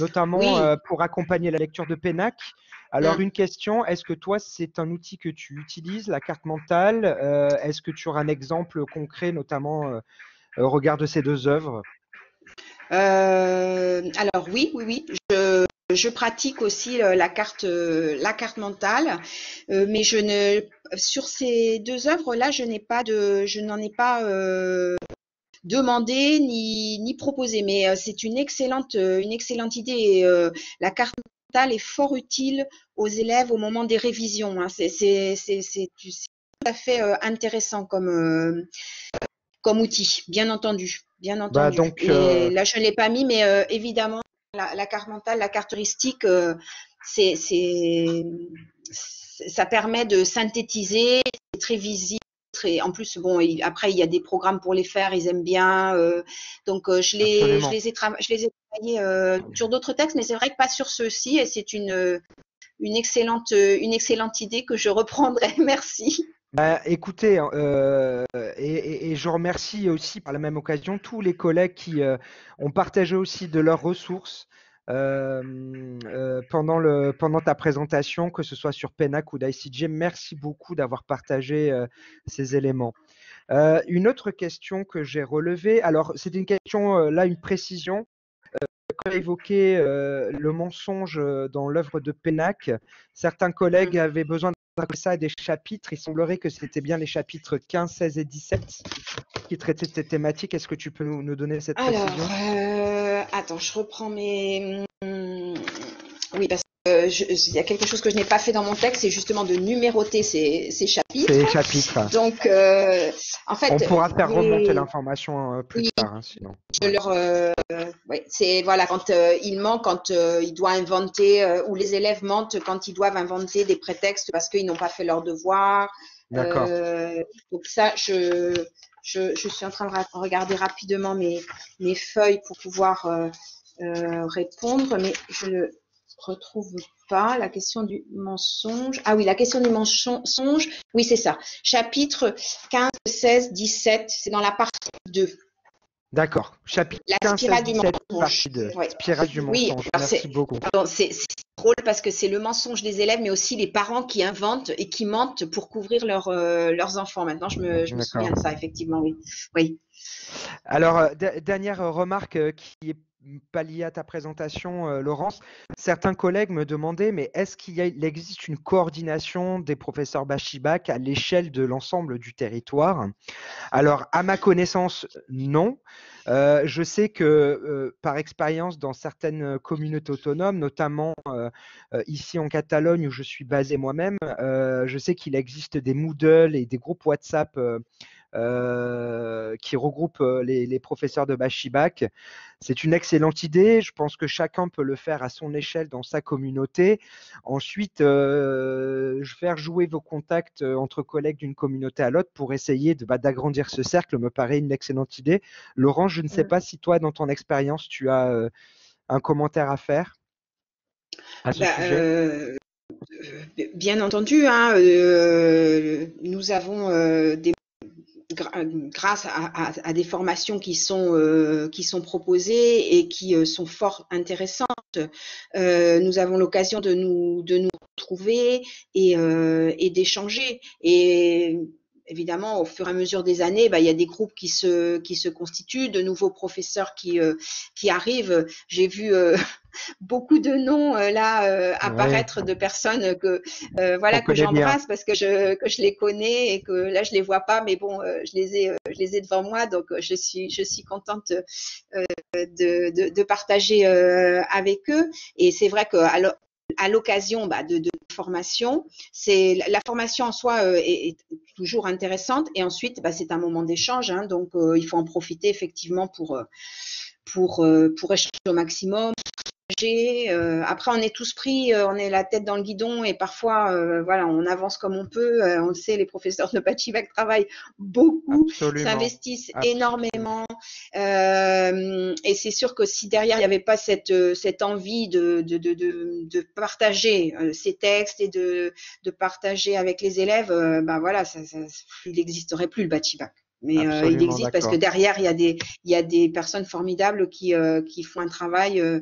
notamment pour accompagner la lecture de PENAC. Alors, mm. une question, est-ce que toi, c'est un outil que tu utilises, la carte mentale Est-ce que tu auras un exemple concret, notamment au regard de ces deux œuvres? Euh, Alors oui, oui, oui. Je, pratique aussi la carte, la carte mentale, euh, mais je ne sur ces deux œuvres-là, je n'ai pas de, je n'en ai pas euh, demandé ni, ni proposé. Mais c'est une excellente, une excellente idée. la carte mentale est fort utile aux élèves au moment des révisions. Hein. C'est tout à fait intéressant comme comme outil, bien entendu, bien bah, entendu. donc, euh, là, je ne l'ai pas mis, mais euh, évidemment, la, carte mentale, la carte heuristique, euh, c'est, ça permet de synthétiser, c'est très visible. Très, en plus, bon, après, il y a des programmes pour les faire, ils aiment bien. donc, je, les, je, les ai je les ai travaillés sur d'autres textes, mais c'est vrai que pas sur ceux-ci, et c'est une, une, excellente, une excellente idée que je reprendrai. Merci. Bah, écoutez, euh, et, je remercie aussi par la même occasion tous les collègues qui euh, ont partagé aussi de leurs ressources euh, pendant, le, pendant ta présentation, que ce soit sur PENAC ou d'ICJ. Merci beaucoup d'avoir partagé ces éléments. une autre question que j'ai relevée, alors c'est une question, là, une précision. Quand évoqué le mensonge dans l'œuvre de PENAC, certains collègues mmh. avaient besoin ça des chapitres. Il semblerait que c'était bien les chapitres 15, 16 et 17 qui traitaient de cette thématique. Est-ce que tu peux nous, donner cette Alors, précision? euh, attends, je reprends mes. Hmm, oui, parce il y a quelque chose que je n'ai pas fait dans mon texte, c'est justement de numéroter ces, chapitres. Ces chapitres. Donc, euh, en fait, on pourra faire remonter l'information euh, plus tard, hein, sinon. Je leur, c'est voilà quand il ment, quand il doit inventer, ou les élèves mentent quand ils doivent inventer des prétextes parce qu'ils n'ont pas fait leur devoir, D'accord. donc ça, je, je, je, suis en train de regarder rapidement mes, mes feuilles pour pouvoir répondre, mais je retrouve pas la question du mensonge. Ah oui, la question du mensonge. Oui, c'est ça. Chapitre 15, 16, 17, c'est dans la partie 2. D'accord. Chapitre la 15, spirale 16, du 17, mensonge. partie 2. Ouais. Spirale du Oui, mensonge. Merci c'est- beaucoup. C'est drôle parce que c'est le mensonge des élèves, mais aussi les parents qui inventent et qui mentent pour couvrir leur, euh, leurs enfants. Maintenant, je me, je me souviens de ça, effectivement, oui. Oui. Alors, euh, de- dernière remarque euh, qui est pas liée à ta présentation, euh, Laurence. Certains collègues me demandaient, mais est-ce qu'il existe une coordination des professeurs Bachibac à l'échelle de l'ensemble du territoire? Alors, à ma connaissance, non. Euh, je sais que euh, par expérience, dans certaines communautés autonomes, notamment ici en Catalogne où je suis basé moi-même, je sais qu'il existe des Moodle et des groupes WhatsApp euh, qui regroupent euh, les, les professeurs de Bachibac. C'est une excellente idée. Je pense que chacun peut le faire à son échelle dans sa communauté. Ensuite, euh, faire jouer vos contacts entre collègues d'une communauté à l'autre pour essayer de, bah, d'agrandir ce cercle me paraît une excellente idée. Laurent, je ne sais pas si toi, dans ton expérience, tu as euh, un commentaire à faire à ce Bah, sujet. bien entendu, hein, euh, nous avons euh, des grâce à, des formations qui sont euh, proposées et qui euh, sont fort intéressantes. euh, nous avons l'occasion de nous de retrouver et, d'échanger. Évidemment, au fur et à mesure des années, bah, il y a des groupes qui se qui se constituent, de nouveaux professeurs qui euh, qui arrivent. J'ai vu euh, beaucoup de noms euh, là apparaître de personnes que voilà que j'embrasse parce que je que je les connais et que là je les vois pas mais bon je les ai je les ai devant moi. Donc je suis je suis contente de, de de partager avec eux. Et c'est vrai que l'o- à l'occasion bah, de, formation, c'est la, formation en soi euh, est, toujours intéressante et ensuite bah, c'est un moment d'échange, hein, donc euh, il faut en profiter effectivement pour euh, échanger au maximum. Euh, après, on est tous pris, euh, on est la tête dans le guidon et parfois, euh, voilà, on avance comme on peut. Euh, on le sait, les professeurs de Pachivac travaillent beaucoup, s'investissent énormément. Euh, et c'est sûr que si derrière il n'y avait pas cette, euh, cette envie de, de, de, de, partager euh, ces textes et de, de partager avec les élèves, ben voilà, ça, ça, il n'existerait plus le Bachivac. Mais euh, il existe parce que derrière il y a des il y a des personnes formidables qui euh, qui font un travail euh,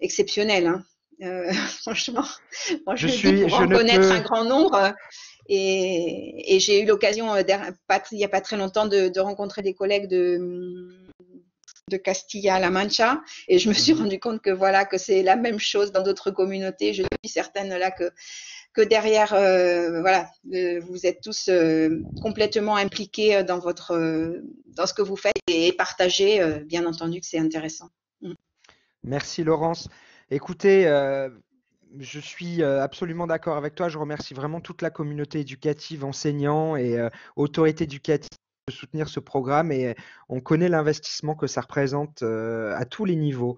exceptionnel. Hein. Euh, franchement, moi je, Je suis, pour je en connaître peux, un grand nombre. Et, et j'ai eu l'occasion euh, il n'y a pas très longtemps de, de rencontrer des collègues de de Castilla-La Mancha et je me suis Mhm. rendu compte que voilà que c'est la même chose dans d'autres communautés. Je suis certaine là que que derrière euh, voilà euh, vous êtes tous euh, complètement impliqués dans votre dans ce que vous faites et partagez euh, bien entendu que c'est intéressant. Mm. Merci Laurence. Écoutez, je suis absolument d'accord avec toi. Je remercie vraiment toute la communauté éducative, enseignants et autorités éducatives de soutenir ce programme et on connaît l'investissement que ça représente euh, à tous les niveaux.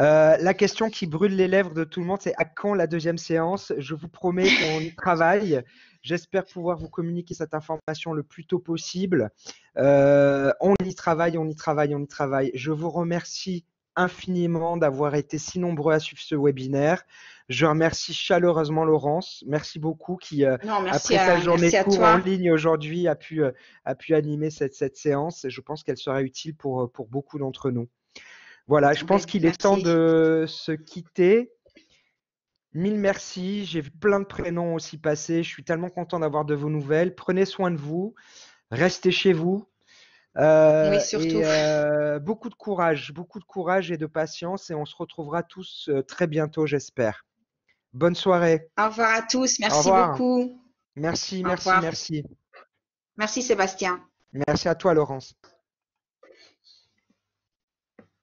Euh, la question qui brûle les lèvres de tout le monde, c'est à quand la deuxième séance? Je vous promets qu'on y travaille. J'espère pouvoir vous communiquer cette information le plus tôt possible. Euh, on y travaille, on y travaille, on y travaille. Je vous remercie infiniment d'avoir été si nombreux à suivre ce webinaire. Je remercie chaleureusement Laurence. Merci beaucoup qui, euh, Non, merci après sa journée merci à court en ligne aujourd'hui, a pu, euh, a pu animer cette, cette séance. Et je pense qu'elle sera utile pour, euh, pour beaucoup d'entre nous. Voilà, je pense Oui, qu'il est temps de se quitter. Mille merci. J'ai vu plein de prénoms aussi passer. Je suis tellement content d'avoir de vos nouvelles. Prenez soin de vous. Restez chez vous. Euh, Oui, surtout. et euh, beaucoup de courage, beaucoup de courage et de patience. Et on se retrouvera tous très bientôt, j'espère. Bonne soirée. Au revoir à tous. Merci beaucoup. Merci, merci, merci. Merci Sébastien. Merci à toi, Laurence.